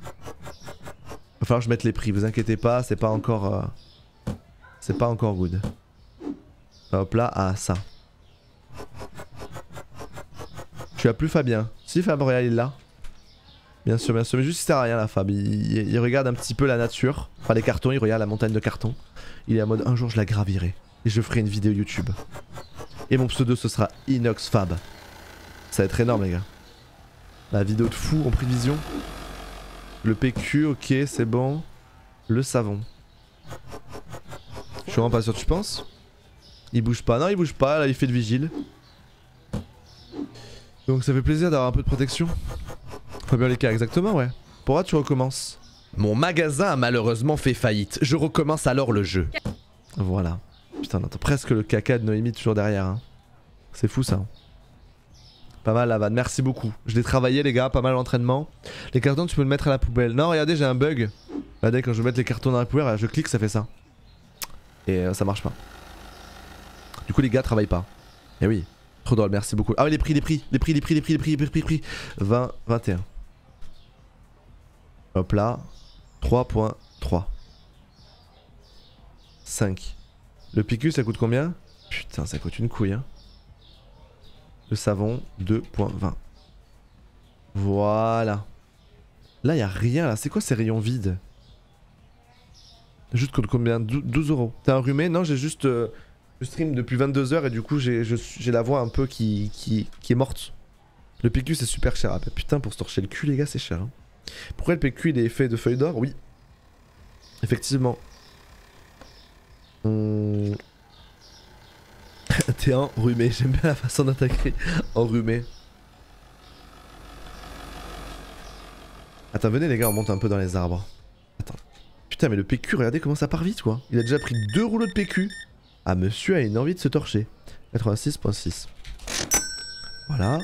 Va falloir que je mette les prix, vous inquiétez pas, c'est pas encore... euh, C'est pas encore good. Hop là, ah ça. Tu as plus Fabien. Si Fabien regarde, il est là. Bien sûr, bien sûr, mais juste il sert à rien la Fab. Il- il regarde un petit peu la nature. Enfin les cartons, il regarde la montagne de cartons. Il est en mode un jour je la gravirai. Et je ferai une vidéo YouTube. Et mon pseudo ce sera Inox Fab. Ça va être énorme les gars. La vidéo de fou en prévision. Le PQ, ok, c'est bon. Le savon. Je suis vraiment pas sûr, tu penses? Il bouge pas. Non, il bouge pas, là il fait de vigile. Donc ça fait plaisir d'avoir un peu de protection. Fabien Lécart, exactement, ouais. Pourquoi tu recommences Mon magasin a malheureusement fait faillite. Je recommence alors le jeu. Voilà. Putain, on presque le caca de Noémie toujours derrière. hein. C'est fou ça. Pas mal la vanne, merci beaucoup. Je l'ai travaillé les gars, pas mal l'entraînement. Les cartons tu peux le mettre à la poubelle. Non regardez j'ai un bug. Regardez quand je vais mettre les cartons dans la poubelle, je clique ça fait ça. Et euh, ça marche pas. Du coup les gars travaillent pas. Eh oui. Trop drôle, merci beaucoup. Ah oui les prix, les prix, les prix, les prix, les prix, les prix, les prix, les prix. 20, 21. Hop là. 3.3. 5. Le PQ ça coûte combien? Putain ça coûte une couille hein. Le savon 2.20. Voilà. Là y a rien là, c'est quoi ces rayons vides? Juste coûte combien? 12 euros. T'es enrhumé? Non j'ai juste... euh, je stream depuis 22h et du coup j'ai la voix un peu qui, qui, qui est morte. Le PQ c'est super cher. Ah, bah, putain pour se torcher le cul les gars c'est cher. hein. Pourquoi le PQ il est fait de feuilles d'or? Oui. Effectivement. T'es enrhumé, j'aime bien la façon d'attaquer. Enrhumé. Attends, venez les gars, on monte un peu dans les arbres. Attends. Putain, mais le PQ, regardez comment ça part vite quoi. Il a déjà pris deux rouleaux de PQ. Ah, monsieur a une envie de se torcher. 86.6. Voilà.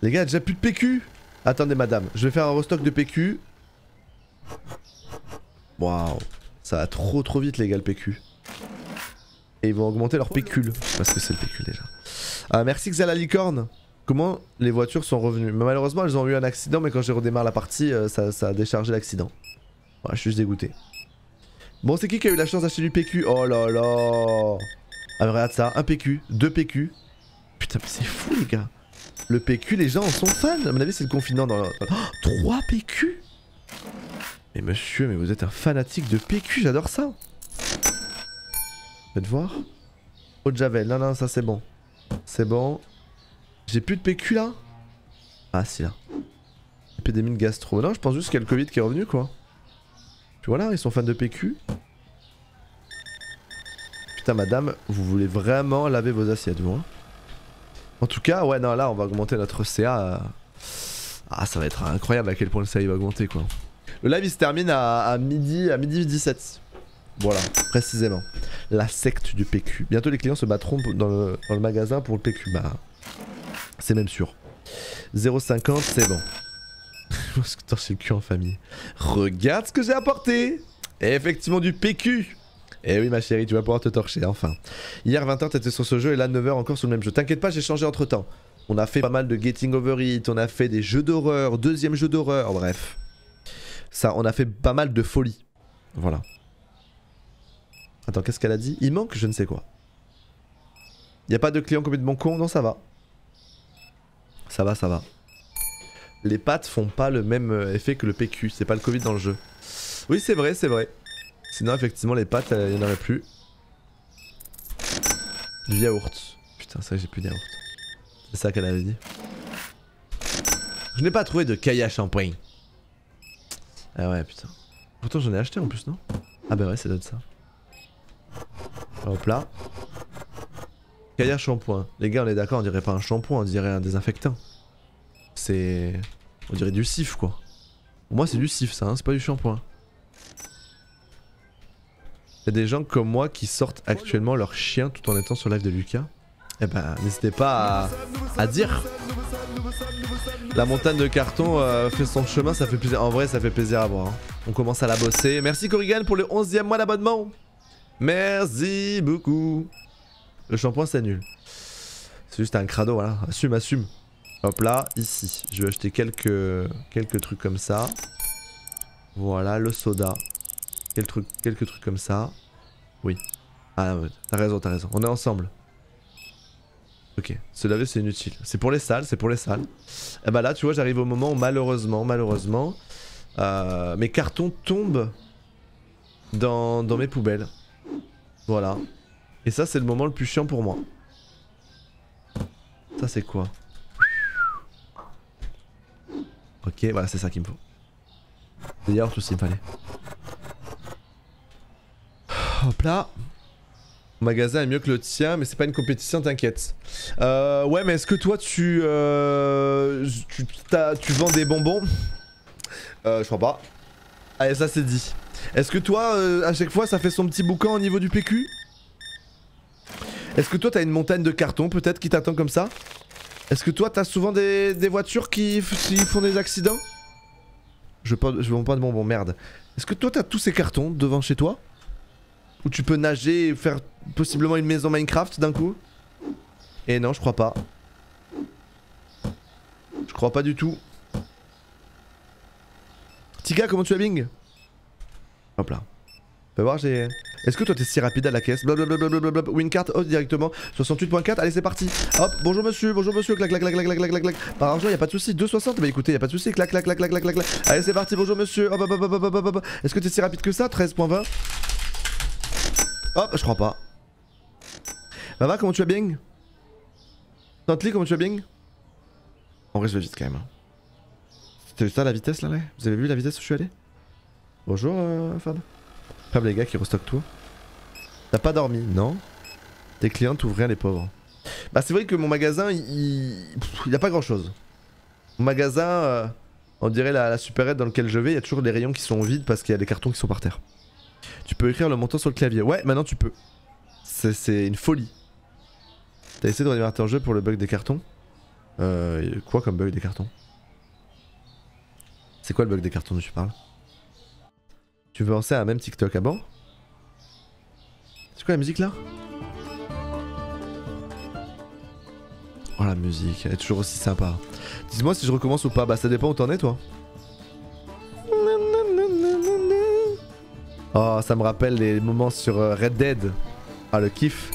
Les gars, déjà plus de PQ. Attendez, madame, je vais faire un restock de PQ. Waouh. Ça va trop trop vite, les gars, le PQ. Et ils vont augmenter leur pécule. Je sais pas ce que c'est le pécule déjà. Ah, merci Xala Licorne. Comment les voitures sont revenues? Mais Malheureusement, elles ont eu un accident, mais quand j'ai redémarré la partie, euh, ça, a déchargé l'accident. Voilà, je suis juste dégoûté. Bon, c'est qui qui a eu la chance d'acheter du PQ Oh là là Ah, mais regarde ça, un PQ, deux PQ. Putain, mais c'est fou, les gars. Le PQ, les gens en sont fans. À mon avis, c'est le confinement dans le... Oh, 3 PQ Mais monsieur, mais vous êtes un fanatique de PQ, j'adore ça. Faites voir. De Javel, non, non, ça c'est bon. C'est bon. J'ai plus de PQ là? Ah, si là. Épidémie de gastro. Non, je pense juste qu'il y a le Covid qui est revenu quoi. Puis voilà, ils sont fans de PQ. Putain, madame, vous voulez vraiment laver vos assiettes, vous hein? En tout cas, ouais, non, là, on va augmenter notre CA. Ah, ça va être incroyable à quel point le CA va augmenter, quoi. Le live, il se termine à, à midi, à midi 17. Voilà, précisément. La secte du PQ. Bientôt, les clients se battront dans le, magasin pour le PQ. Bah, c'est même sûr. 0,50, c'est bon. Que torcher le cul en famille. Regarde ce que j'ai apporté effectivement du PQ Eh oui ma chérie, tu vas pouvoir te torcher, enfin. Hier 20h t'étais sur ce jeu et là 9h encore sur le même jeu. T'inquiète pas, j'ai changé entre temps. On a fait pas mal de Getting Over It, on a fait des jeux d'horreur, deuxième jeu d'horreur, bref. Ça, on a fait pas mal de folie. Voilà. Attends, qu'est-ce qu'elle a dit? Il manque je ne sais quoi. Y a pas de client complètement con? Non, ça va. Ça va, ça va. Les pattes font pas le même euh, effet que le PQ, c'est pas le Covid dans le jeu. Oui, c'est vrai, c'est vrai. Sinon, effectivement, les pattes, il y en aurait plus. Du yaourt. Putain, ça, j'ai plus de yaourt. C'est ça qu'elle avait dit. Je n'ai pas trouvé de caille à shampoing. Ah ouais, putain. Pourtant, j'en ai acheté en plus, non? Ah bah ouais, c'est d'autres ça. Hop là. À shampoing. Les gars, on est d'accord, on dirait pas un shampoing, on dirait un désinfectant. C'est. On dirait du sif quoi. Moi, c'est du sif ça, hein, c'est pas du shampoing. Il des gens comme moi qui sortent actuellement leur chien tout en étant sur live de Lucas. Eh ben, n'hésitez pas à, à dire. La montagne de carton euh, fait son chemin, ça fait plaisir. En vrai, ça fait plaisir à voir. hein. On commence à la bosser. Merci Corrigan pour le 11e mois d'abonnement. Merci beaucoup. Le shampoing, c'est nul. C'est juste un crado, voilà. Assume, assume. Hop là, ici. Je vais acheter quelques, quelques trucs comme ça. Voilà, le soda. Quelques trucs, quelques trucs comme ça. Oui. Ah, t'as raison, t'as raison. On est ensemble. Ok, se laver c'est inutile. C'est pour les salles, c'est pour les salles. Et bah là, tu vois, j'arrive au moment où malheureusement, malheureusement, euh, mes cartons tombent dans mes poubelles. Voilà. Et ça, c'est le moment le plus chiant pour moi. Ça, c'est quoi? Ok, voilà, c'est ça qu'il me faut. Des yaourts aussi, il me fallait. Hop là. Mon magasin est mieux que le tien, mais c'est pas une compétition, t'inquiète. Euh, ouais, mais est-ce que toi, tu, euh, tu, tu vends des bonbons? Euh, je crois pas. Allez, ça c'est dit. Est-ce que toi, euh, à chaque fois, ça fait son petit boucan au niveau du PQ Est-ce que toi, t'as une montagne de cartons peut-être qui t'attend comme ça Est-ce que toi, t'as souvent des, voitures qui, font des accidents je, je vends pas de bonbons, merde. Est-ce que toi, t'as tous ces cartons devant chez toi Où tu peux nager et faire possiblement une maison Minecraft d'un coup Et non, je crois pas. Je crois pas du tout. Tika, comment tu vas, Bing? Hop là. Voir, j'ai. Est-ce que toi t'es si rapide à la caisse Blablabla. Win card, hop, directement. 68.4, allez, c'est parti. Hop, bonjour monsieur, bonjour monsieur, clac, clac, clac, clac, clac, clac, clac. Par argent, y'a pas de soucis. 2,60, bah écoutez, y'a pas de soucis. Clac, clac, clac, clac, clac, clac. Allez, c'est parti, bonjour monsieur. Hop, hop, hop, hop, hop, hop. Est-ce que t'es si rapide que ça? 13.20. Hop, je crois pas. Va, comment tu vas bien Tantley, comment tu vas bien En vrai, je vais vite quand même. C'était ça la vitesse là, là? Vous avez vu la vitesse où je suis allé? Bonjour, euh, Fab. Fab, les gars qui restockent tout. T'as pas dormi Non? Tes clients t'ouvrent rien, les pauvres. Bah, c'est vrai que mon magasin, il, il... a pas grand chose. Mon magasin, euh, on dirait la, la supérette dans lequel je vais, il y a toujours des rayons qui sont vides parce qu'il y a des cartons qui sont par terre. Tu peux écrire le montant sur le clavier. Ouais, maintenant tu peux. C'est une folie. T'as essayé de redémarrer un jeu pour le bug des cartons? Euh. Quoi comme bug des cartons? C'est quoi le bug des cartons dont tu parles? Tu veux lancer un même TikTok bord C'est quoi la musique là Oh la musique, elle est toujours aussi sympa. Dis-moi si je recommence ou pas, bah ça dépend où t'en es toi. Oh, ça me rappelle les moments sur euh, Red Dead. Ah, le kiff.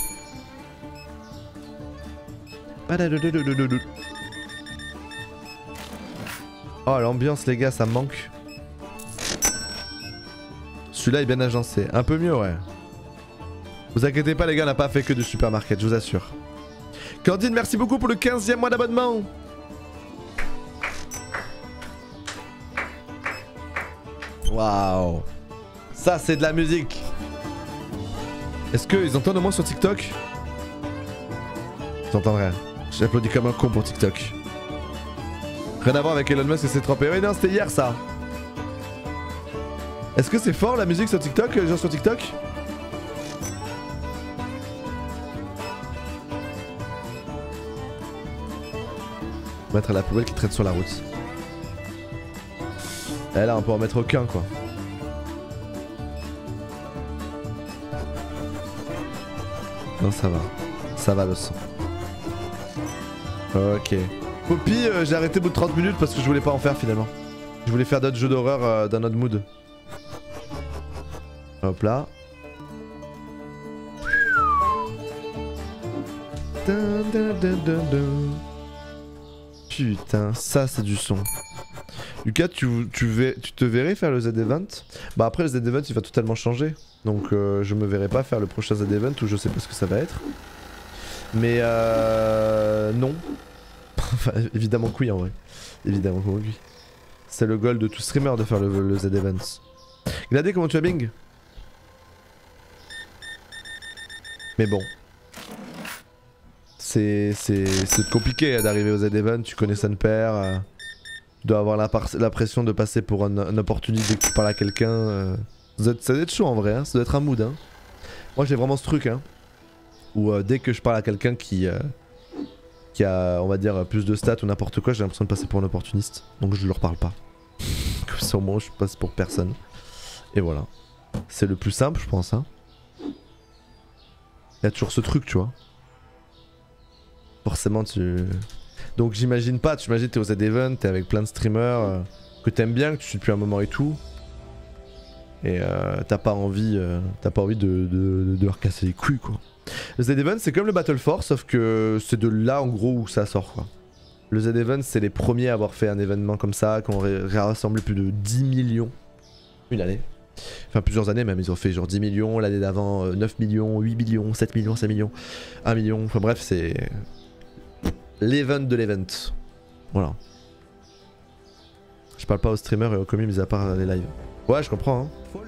Oh, l'ambiance, les gars, ça me manque. Celui-là est bien agencé. Un peu mieux, ouais. Vous inquiétez pas, les gars, on n'a pas fait que du supermarket, je vous assure. Candine, merci beaucoup pour le 15e mois d'abonnement. Waouh. Ça, c'est de la musique. Est-ce qu'ils entendent au moins sur TikTok? J'entends rien. J'applaudis comme un con pour TikTok. Rien à voir avec Elon Musk et ses trompé. Oui, non, c'était hier ça. Est-ce que c'est fort la musique sur TikTok, euh, genre sur TikTok Mettre la poubelle qui traîne sur la route. Eh là, on peut en mettre aucun quoi. Non, ça va. Ça va le son. Ok. Poppy, euh, j'ai arrêté au bout de 30 minutes parce que je voulais pas en faire finalement. Je voulais faire d'autres jeux d'horreur euh, dans notre mood. Hop là. Putain, ça c'est du son. Lucas, tu, tu, tu te verrais faire le Z-Event Bah après le Z-Event il va totalement changer. Donc euh, je me verrai pas faire le prochain Z-Event où je sais pas ce que ça va être. Mais euh, non. enfin évidemment que oui en vrai. Évidemment que oui. C'est le goal de tout streamer de faire le, le Z-Event. Gladé, comment tu vas Bing? Mais bon. C'est compliqué d'arriver au Z-Event, tu connais Sunper. Euh, tu dois avoir l'impression de passer pour un, un opportuniste dès que tu parles à quelqu'un. Euh. Ça doit être chaud en vrai, hein. ça doit être un mood. Hein. Moi j'ai vraiment ce truc hein, où euh, dès que je parle à quelqu'un qui, euh, a, on va dire, plus de stats ou n'importe quoi, j'ai l'impression de passer pour un opportuniste. Donc je leur parle pas. Comme ça au je passe pour personne. Et voilà. C'est le plus simple je pense. Hein. Il y a toujours ce truc, tu vois. Forcément tu... Donc j'imagine pas, tu imagines t'es aux Z-Event, t'es avec plein de streamers euh, que t'aimes bien, que tu suis depuis un moment et tout. Et euh, t'as pas envie, euh, t'as pas envie de, de, de, leur casser les couilles quoi. Le Z-Event c'est comme le Battle Force sauf que c'est de là en gros où ça sort quoi. Le Z-Event c'est les premiers à avoir fait un événement comme ça, qui ont rassemblé plus de 10 millions une année. Enfin plusieurs années même, ils ont fait genre 10 millions, l'année d'avant 9 millions, 8 millions, 7 millions, 5 millions, 1 million, enfin bref c'est l'event de l'event. Voilà. Je parle pas aux streamers et aux communes mis à part les lives. Ouais, je comprends. Hein.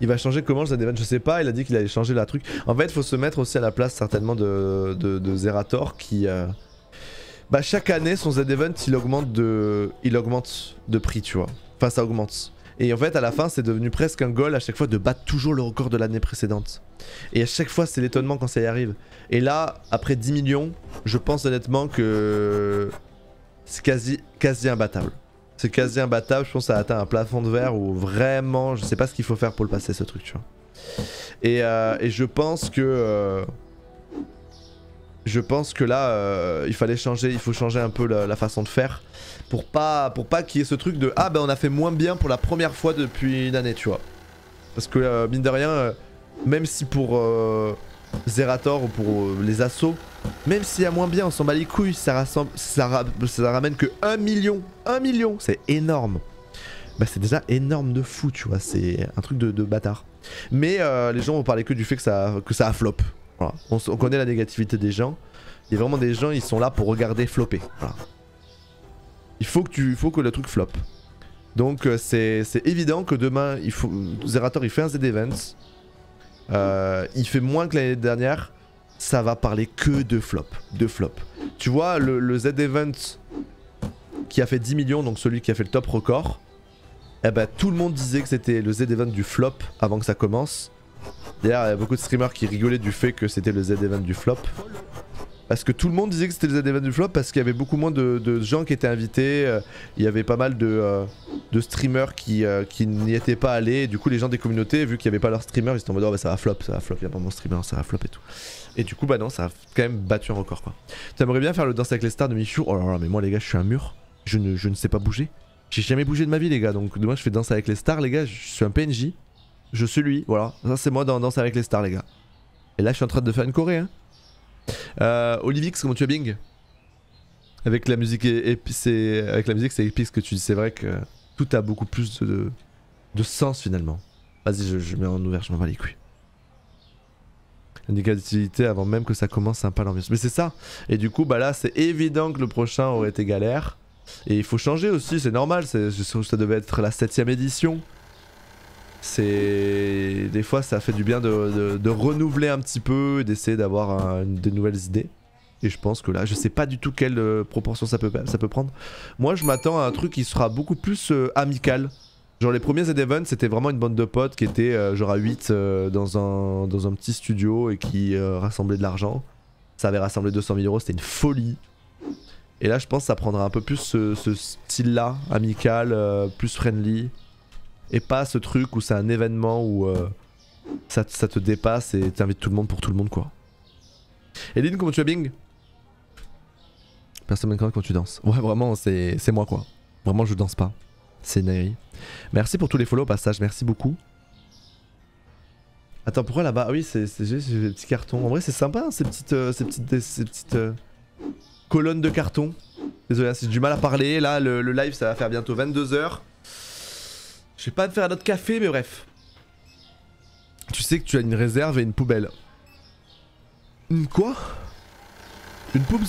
Il va changer comment le Z-Event Je sais pas, il a dit qu'il allait changer la truc. En fait, il faut se mettre aussi à la place certainement de, de, Zerator qui... Euh, bah chaque année, son Z-Event, il augmente de... Il augmente de prix, tu vois. Enfin, ça augmente. Et en fait, à la fin, c'est devenu presque un goal à chaque fois de battre toujours le record de l'année précédente. Et à chaque fois, c'est l'étonnement quand ça y arrive. Et là, après 10 millions, je pense honnêtement que c'est quasi, quasi imbattable. C'est quasi imbattable, je pense que ça a atteint un plafond de verre où vraiment, je sais pas ce qu'il faut faire pour le passer ce truc, tu vois. Et, euh, et je pense que. euh, je pense que là, euh, il fallait changer, il faut changer un peu la, la façon de faire pour pas, pour pas qu'il y ait ce truc de ah ben on a fait moins bien pour la première fois depuis une année, tu vois. Parce que euh, mine de rien, euh, même si pour euh, Zerator ou pour les assauts, même s'il y a moins bien, on s'en bat les couilles, ça, rassemble, ça, ra- ça ramène que 1 million, 1 million, c'est énorme. Bah c'est déjà énorme de fou, tu vois, c'est un truc de, bâtard. Mais les gens vont parler que du fait que ça, que a flop. On, connaît la négativité des gens. Il y a vraiment des gens, ils sont là pour regarder flopper. Il faut que, le truc flop. Donc euh, c'est évident que demain, il Zerator il fait un Z-Event. Euh, il fait moins que l'année dernière. Ça va parler que de flop. De flop. Tu vois, le, le Z-Event qui a fait 10 millions, donc celui qui a fait le top record, eh ben tout le monde disait que c'était le Z-Event du flop avant que ça commence. D'ailleurs, il y a beaucoup de streamers qui rigolaient du fait que c'était le Z-Event du flop. Parce que tout le monde disait que c'était le Z-Event du flop parce qu'il y avait beaucoup moins de, gens qui étaient invités. euh, Il y avait pas mal de, euh, streamers qui, euh, qui n'y étaient pas allés. Et du coup, les gens des communautés, vu qu'il n'y avait pas leur streamer, ils étaient en mode oh, bah, ça va flop, ça va flop, il n'y a pas mon streamer, ça va flop et tout. Et du coup, bah non, ça a quand même battu un record quoi. T'aimerais bien faire le danse avec les stars de Michou Oh là là, mais moi les gars, je suis un mur. Je ne, sais pas bouger. J'ai jamais bougé de ma vie, les gars. Donc demain, je fais danse avec les stars, les gars. Je suis un PNJ. Je suis lui, voilà. Ça, c'est moi dans Danse avec les stars, les gars. Et là, je suis en train de faire une choré, hein. Euh, Olivix, comment tu vas, Bing? Avec la musique, c'est- avec la musique, c'est épique ce que tu dis. C'est vrai que tout a beaucoup plus de, sens finalement. Vas-y, je, mets en ouvert, je m'en bats les couilles. La négativité avant même que ça commence, sympa l'ambiance. Mais c'est ça. Et du coup, bah là, c'est évident que le prochain aurait été galère. Et il faut changer aussi, c'est normal. ça devait être la septième édition. C'est des fois ça fait du bien de, de- de renouveler un petit peu, d'essayer d'avoir un- des nouvelles idées. Et je pense que là, je sais pas du tout quelle euh, proportion ça peut, ça peut prendre. Moi, je m'attends à un truc qui sera beaucoup plus euh, amical. Genre les premiers Z-Events, c'était vraiment une bande de potes qui étaient euh, genre à 8 euh, dans, un, dans un petit studio et qui rassemblaient de l'argent. Ça avait rassemblé 200 000 euros, c'était une folie. Et là, je pense que ça prendra un peu plus ce, style-là, amical, plus friendly. Et pas ce truc où c'est un événement où euh, ça, te dépasse et t'invites tout le monde pour tout le monde, quoi. Eline, comment tu vas, Bing? Personne ne quand tu danses. Ouais, vraiment, c'est c'est moi, quoi. Vraiment, je danse pas. C'est Nairi. Merci pour tous les follow au passage, merci beaucoup. Attends, pourquoi là-bas? Ah oui, c'est c'est juste des petits cartons. En vrai, c'est sympa, hein, ces petites, euh, ces petites, ces petites euh, colonnes de carton. Désolé, hein, si j'ai du mal à parler. Là, le, le live, ça va faire bientôt 22h. Je vais pas te faire un autre café, mais bref. Tu sais que tu as une réserve et une poubelle. Une quoi? Une poubs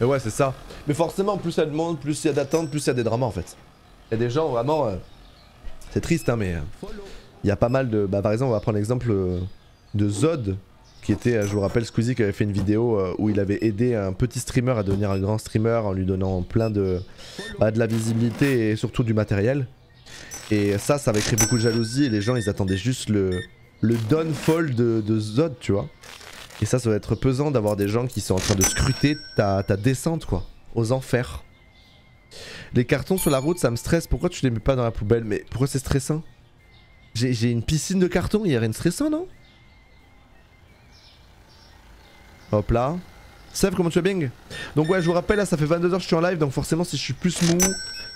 Et ouais, c'est ça. Mais forcément, plus il y a de monde, plus il y a d'attente, plus il y a des dramas en fait. Il y a des gens vraiment. euh, C'est triste, hein, mais. euh, Il y a pas mal de. Bah, par exemple, on va prendre l'exemple euh, de Zod, qui était, euh, je vous rappelle, Squeezie qui avait fait une vidéo euh, où il avait aidé un petit streamer à devenir un grand streamer en lui donnant plein de. Bah, de la visibilité et surtout du matériel. Et ça, ça avait créé beaucoup de jalousie et les gens ils attendaient juste le, le downfall de, de Zod, tu vois. Et ça, ça va être pesant d'avoir des gens qui sont en train de scruter ta, ta descente, quoi, aux enfers. Les cartons sur la route, ça me stresse. Pourquoi tu les mets pas dans la poubelle? Mais pourquoi c'est stressant? J'ai une piscine de cartons, il y a rien de stressant, non? Hop là. Sèvres, comment tu vas Bing? Donc ouais, je vous rappelle, là ça fait 22h que je suis en live, donc forcément si je suis plus mou,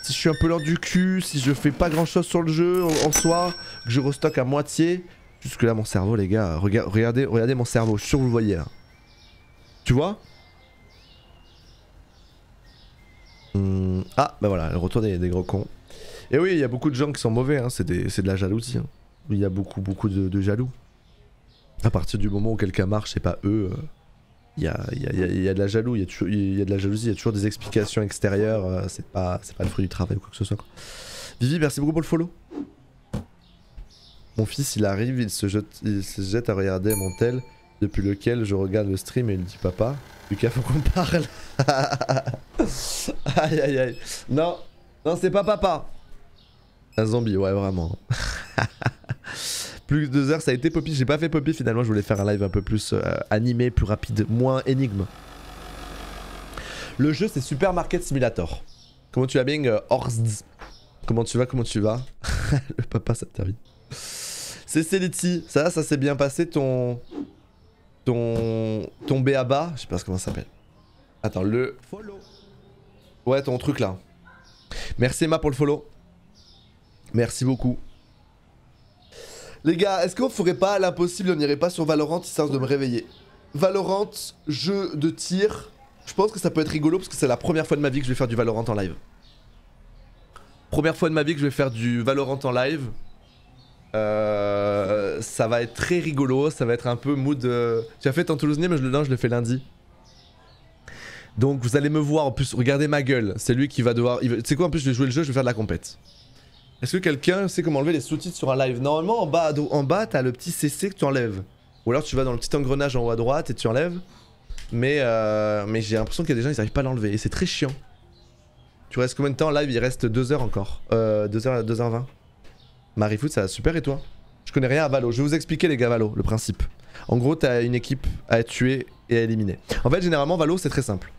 si je suis un peu lent du cul, si je fais pas grand chose sur le jeu en soi, que je restock à moitié, jusque là mon cerveau les gars, rega- regardez, regardez mon cerveau, je suis sûr que vous le voyez. Tu vois? Hum, Ah bah voilà, le retour des, des gros cons. Et oui, il y a beaucoup de gens qui sont mauvais, hein, c'est c'est de la jalousie. hein. Il y a beaucoup beaucoup de, jaloux. À partir du moment où quelqu'un marche et pas eux, euh, il y, a, y a- y a- de la jaloux, il y a de la jalousie, il y a toujours des explications extérieures, euh, c'est pas, le fruit du travail ou quoi que ce soit. quoi. Vivi, merci beaucoup pour le follow. Mon fils, il arrive, il se jette, il se jette à regarder mon tel, depuis lequel je regarde le stream et il dit papa, Lucas, faut qu'on parle. aïe aïe aïe. Non, non, c'est pas papa. Un zombie, ouais, vraiment. plus de deux heures, ça a été Poppy. J'ai pas fait Poppy finalement, je voulais faire un live un peu plus euh, animé, plus rapide, moins énigme. Le jeu, c'est Super Market Simulator. Comment tu vas, Bing euh, Horst? Comment tu vas Comment tu vas? Le papa, ça t'invite. C'est Celiti. Ça, ça s'est bien passé ton. Ton. Ton BABA. Je sais pas comment ça s'appelle. Attends, le. Follow. Ouais, ton truc là. Merci Emma pour le follow. Merci beaucoup. Les gars, est-ce qu'on ferait pas l'impossible On n'irait pas sur Valorant histoire de me réveiller? Valorant, jeu de tir. Je pense que ça peut être rigolo parce que c'est la première fois de ma vie que je vais faire du Valorant en live. Première fois de ma vie que je vais faire du Valorant en live. Euh, ça va être très rigolo, ça va être un peu mood. euh, Tu as fait en Toulousain, mais je non, je le fais lundi. Donc vous allez me voir en plus, regardez ma gueule. C'est lui qui va devoir. sais quoi, en plus je vais jouer le jeu, je vais faire de la compète. Est-ce que quelqu'un sait comment enlever les sous-titres sur un live? Normalement en bas, en bas, t'as le petit CC que tu enlèves. Ou alors tu vas dans le petit engrenage en haut à droite et tu enlèves. Mais, euh, mais j'ai l'impression qu'il y a des gens ils arrivent pas à l'enlever et c'est très chiant. Tu restes combien de temps en live? Il reste 2 heures encore. Euh, 2h, 2h20. Marie-Foot, ça va super et toi? Je connais rien à Valo. Je vais vous expliquer les gars Valo, le principe. En gros, t'as une équipe à tuer et à éliminer. En fait, généralement, Valo, c'est très simple.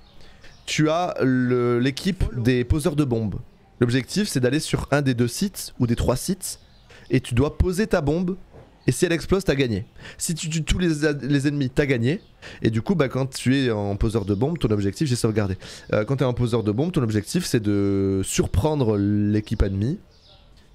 Tu as l'équipe des poseurs de bombes. L'objectif, c'est d'aller sur un des deux sites ou des trois sites et tu dois poser ta bombe. Et si elle explose, t'as gagné. Si tu tues tous les, ennemis, t'as gagné. Et du coup, bah, quand tu es en poseur de bombe, ton objectif, j'ai sauvegardé. Euh, quand tu es en poseur de bombe, ton objectif, c'est de surprendre l'équipe ennemie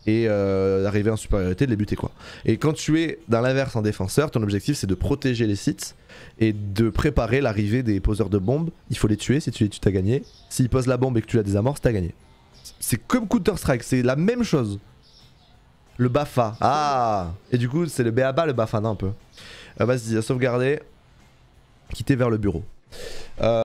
et euh, d'arriver en supériorité, de les buter quoi. Et quand tu es dans l'inverse en défenseur, ton objectif c'est de protéger les sites et de préparer l'arrivée des poseurs de bombes. Il faut les tuer, si tu les tues, t'as gagné. S'ils posent la bombe et que tu la désamorces, t'as gagné. C'est comme Counter-Strike, c'est la même chose. Le BAFA. Ah Et du coup, c'est le BABA, le BAFA, non un peu. Euh, Vas-y, sauvegarder. Quitter vers le bureau.